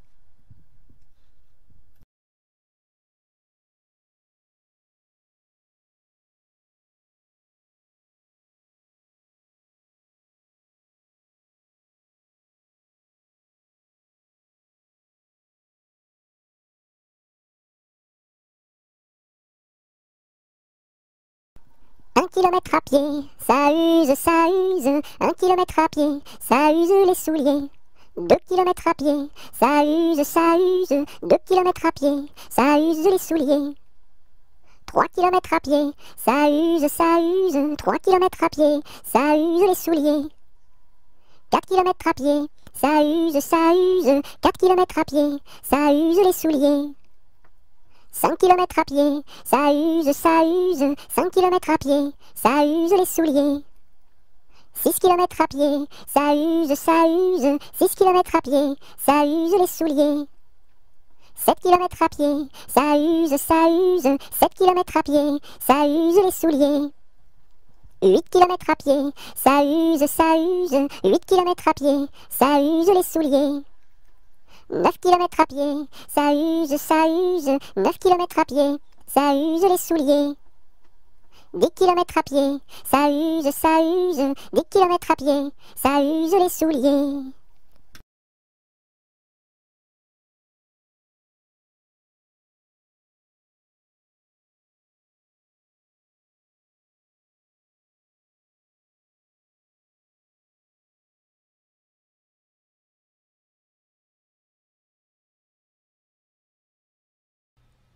kilomètre à pied, ça use, ça use. Un kilomètre à pied, ça use les souliers. Deux kilomètres à pied, ça use, ça use. Deux kilomètres à pied, ça use les souliers. Trois kilomètres à pied, ça use, ça use. Trois kilomètres à pied, ça use les souliers. Quatre kilomètres à pied, ça use, ça use. Quatre kilomètres à pied, ça use les souliers. 5 km à pied, ça use, ça use, 5 km à pied, ça use les souliers. 6 km à pied, ça use, ça use, 6 km à pied, ça use les souliers. 7 km à pied, ça use, ça use, 7 km à pied, ça use les souliers. 8 km à pied, ça use, ça use, 8 km à pied, ça use les souliers. 9 km à pied, ça use, ça use, 9 km à pied, ça use les souliers. 10 km à pied, ça use, ça use, 10 km à pied, ça use les souliers.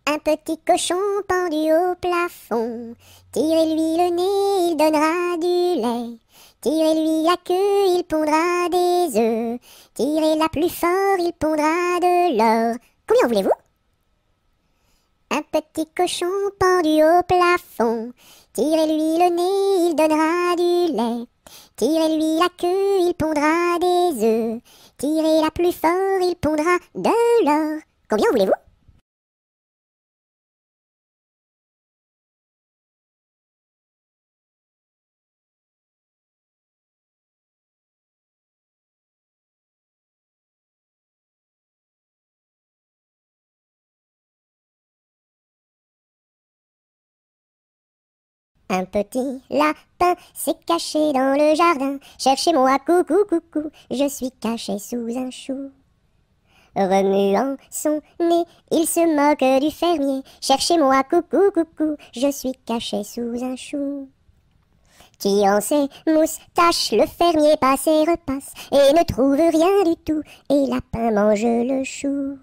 Un petit cochon pendu au plafond, tirez-lui le nez, il donnera du lait. Tirez-lui la queue, il pondra des œufs. Tirez-la plus fort, il pondra de l'or. Combien voulez-vous? Un petit cochon pendu au plafond, tirez-lui le nez, il donnera du lait. Tirez-lui la queue, il pondra des œufs. Tirez-la plus fort, il pondra de l'or. Combien voulez-vous? Un petit lapin s'est caché dans le jardin. Cherchez-moi, coucou, coucou, je suis caché sous un chou. Remuant son nez, il se moque du fermier. Cherchez-moi, coucou, coucou, je suis caché sous un chou. en ses moustaches, le fermier passe et repasse, et ne trouve rien du tout, et lapin mange le chou.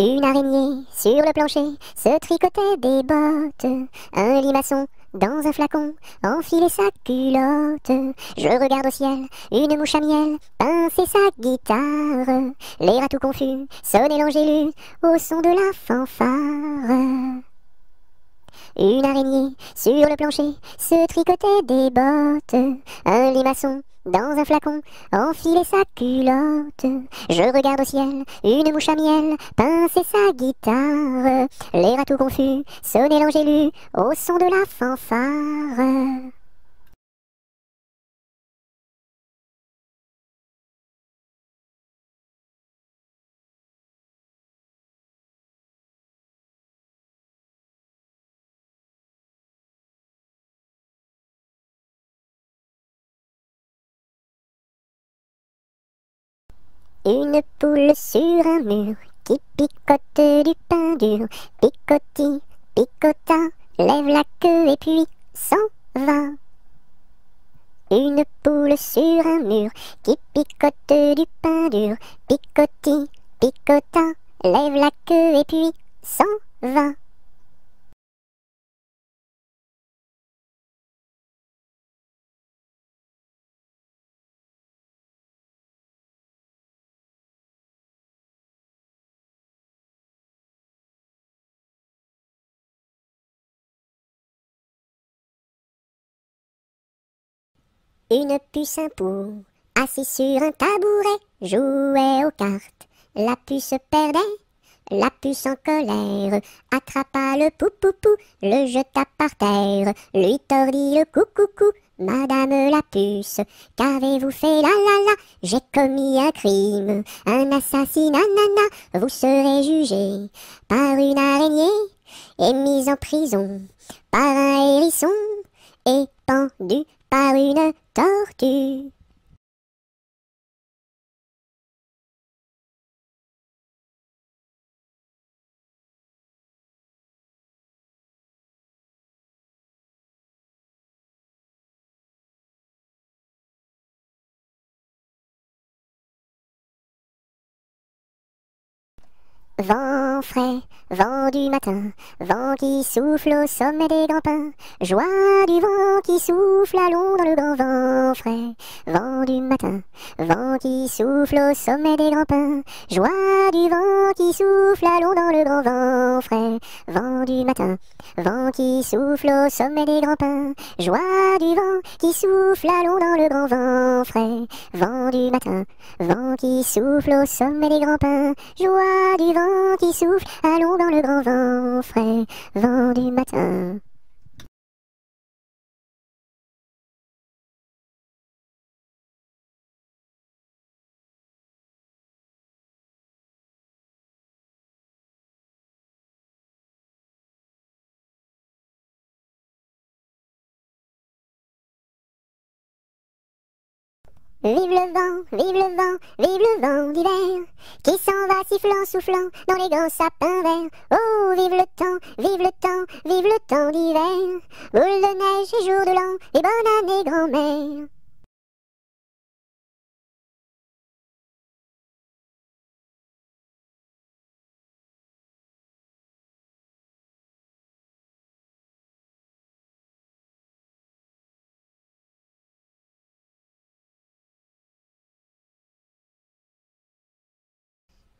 Une araignée sur le plancher se tricotait des bottes. Un limaçon dans un flacon enfilait sa culotte. Je regarde au ciel, une mouche à miel pincer sa guitare. Les rats tout confus sonnaient l'angélus au son de la fanfare. Une araignée sur le plancher se tricotait des bottes. Un limaçon dans un flacon enfilait sa culotte. Je regarde au ciel, une mouche à miel pincer sa guitare. Les rats tout confus sonnaient l'angélus au son de la fanfare. Une poule sur un mur qui picote du pain dur. Picoti, picota, lève la queue et puis s'en va. Une poule sur un mur qui picote du pain dur. Picoti, picota, lève la queue et puis s'en va. Une puce un pou, assis sur un tabouret, jouait aux cartes. La puce perdait, la puce en colère, attrapa le pou-pou-pou, le jeta par terre, lui tordit le cou-cou-cou. Madame la puce, qu'avez-vous fait? La la la J'ai commis un crime, un assassinat nana. Vous serez jugé par une araignée et mise en prison par un hérisson et pendu par une tortue. Vent frais, vent du matin, vent qui souffle au sommet des grands pins, joie du vent qui souffle, allons dans le grand vent frais, vent du matin, vent qui souffle au sommet des grands pins, joie du vent qui souffle, allons dans le grand vent frais, vent du matin, vent qui souffle au sommet des grands joie du vent qui souffle, allons dans le grand vent frais, vent du matin, vent qui souffle au sommet des grands pins, joie du vent qui souffle, allons dans le grand vent frais, vent du matin. Vive le vent, vive le vent, vive le vent d'hiver, qui s'en va sifflant, soufflant dans les grands sapins verts. Oh, vive le temps, vive le temps, vive le temps d'hiver, boule de neige et jour de l'an, et bonne année grand-mère.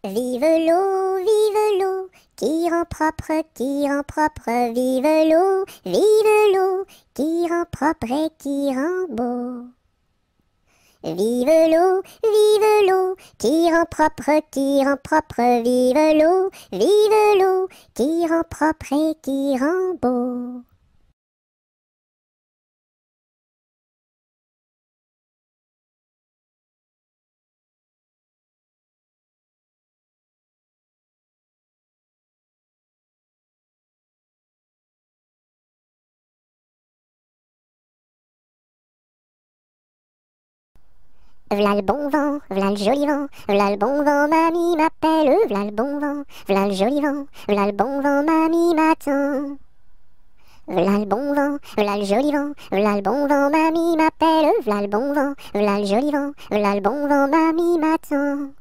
Vive l'eau, vive l'eau, qui rend propre, qui rend propre, vive l'eau, vive l'eau, qui rend propre et qui rend beau. Vive l'eau, vive l'eau, qui rend propre, qui rend propre, vive l'eau, vive l'eau, qui rend propre et qui rend beau. V'là le bon vent, v'là le joli vent, v'là le bon vent, mamie m'appelle, v'là le bon vent, v'là le joli vent, v'là le bon vent, mamie m'attend. V'là le bon vent, v'là le joli vent, v'là le bon vent, mamie m'appelle, v'là le bon vent, v'là le joli vent, v'là le bon vent, mamie m'attend.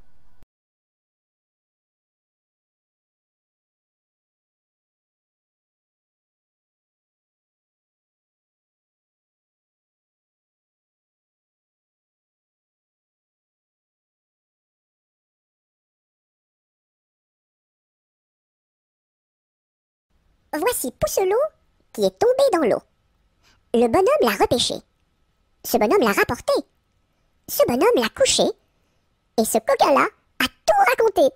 Voici Pousselot qui est tombé dans l'eau. Le bonhomme l'a repêché. Ce bonhomme l'a rapporté. Ce bonhomme l'a couché. Et ce coca-là a tout raconté.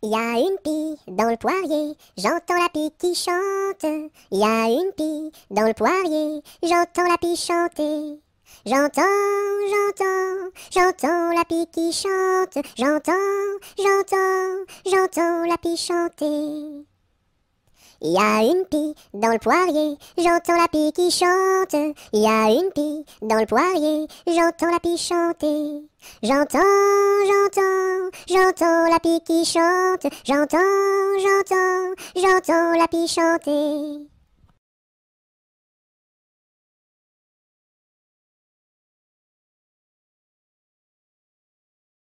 Il y a une pie dans le poirier, j'entends la pie qui chante. Il y a une pie dans le poirier, j'entends la pie chanter. J'entends, j'entends, j'entends la pie qui chante. J'entends, j'entends, j'entends la pie chanter. Il y a une pie dans le poirier, j'entends la pie qui chante. Il y a une pie dans le poirier, j'entends la pie chanter. J'entends, j'entends, j'entends la pie qui chante. J'entends, j'entends, j'entends la pie chanter.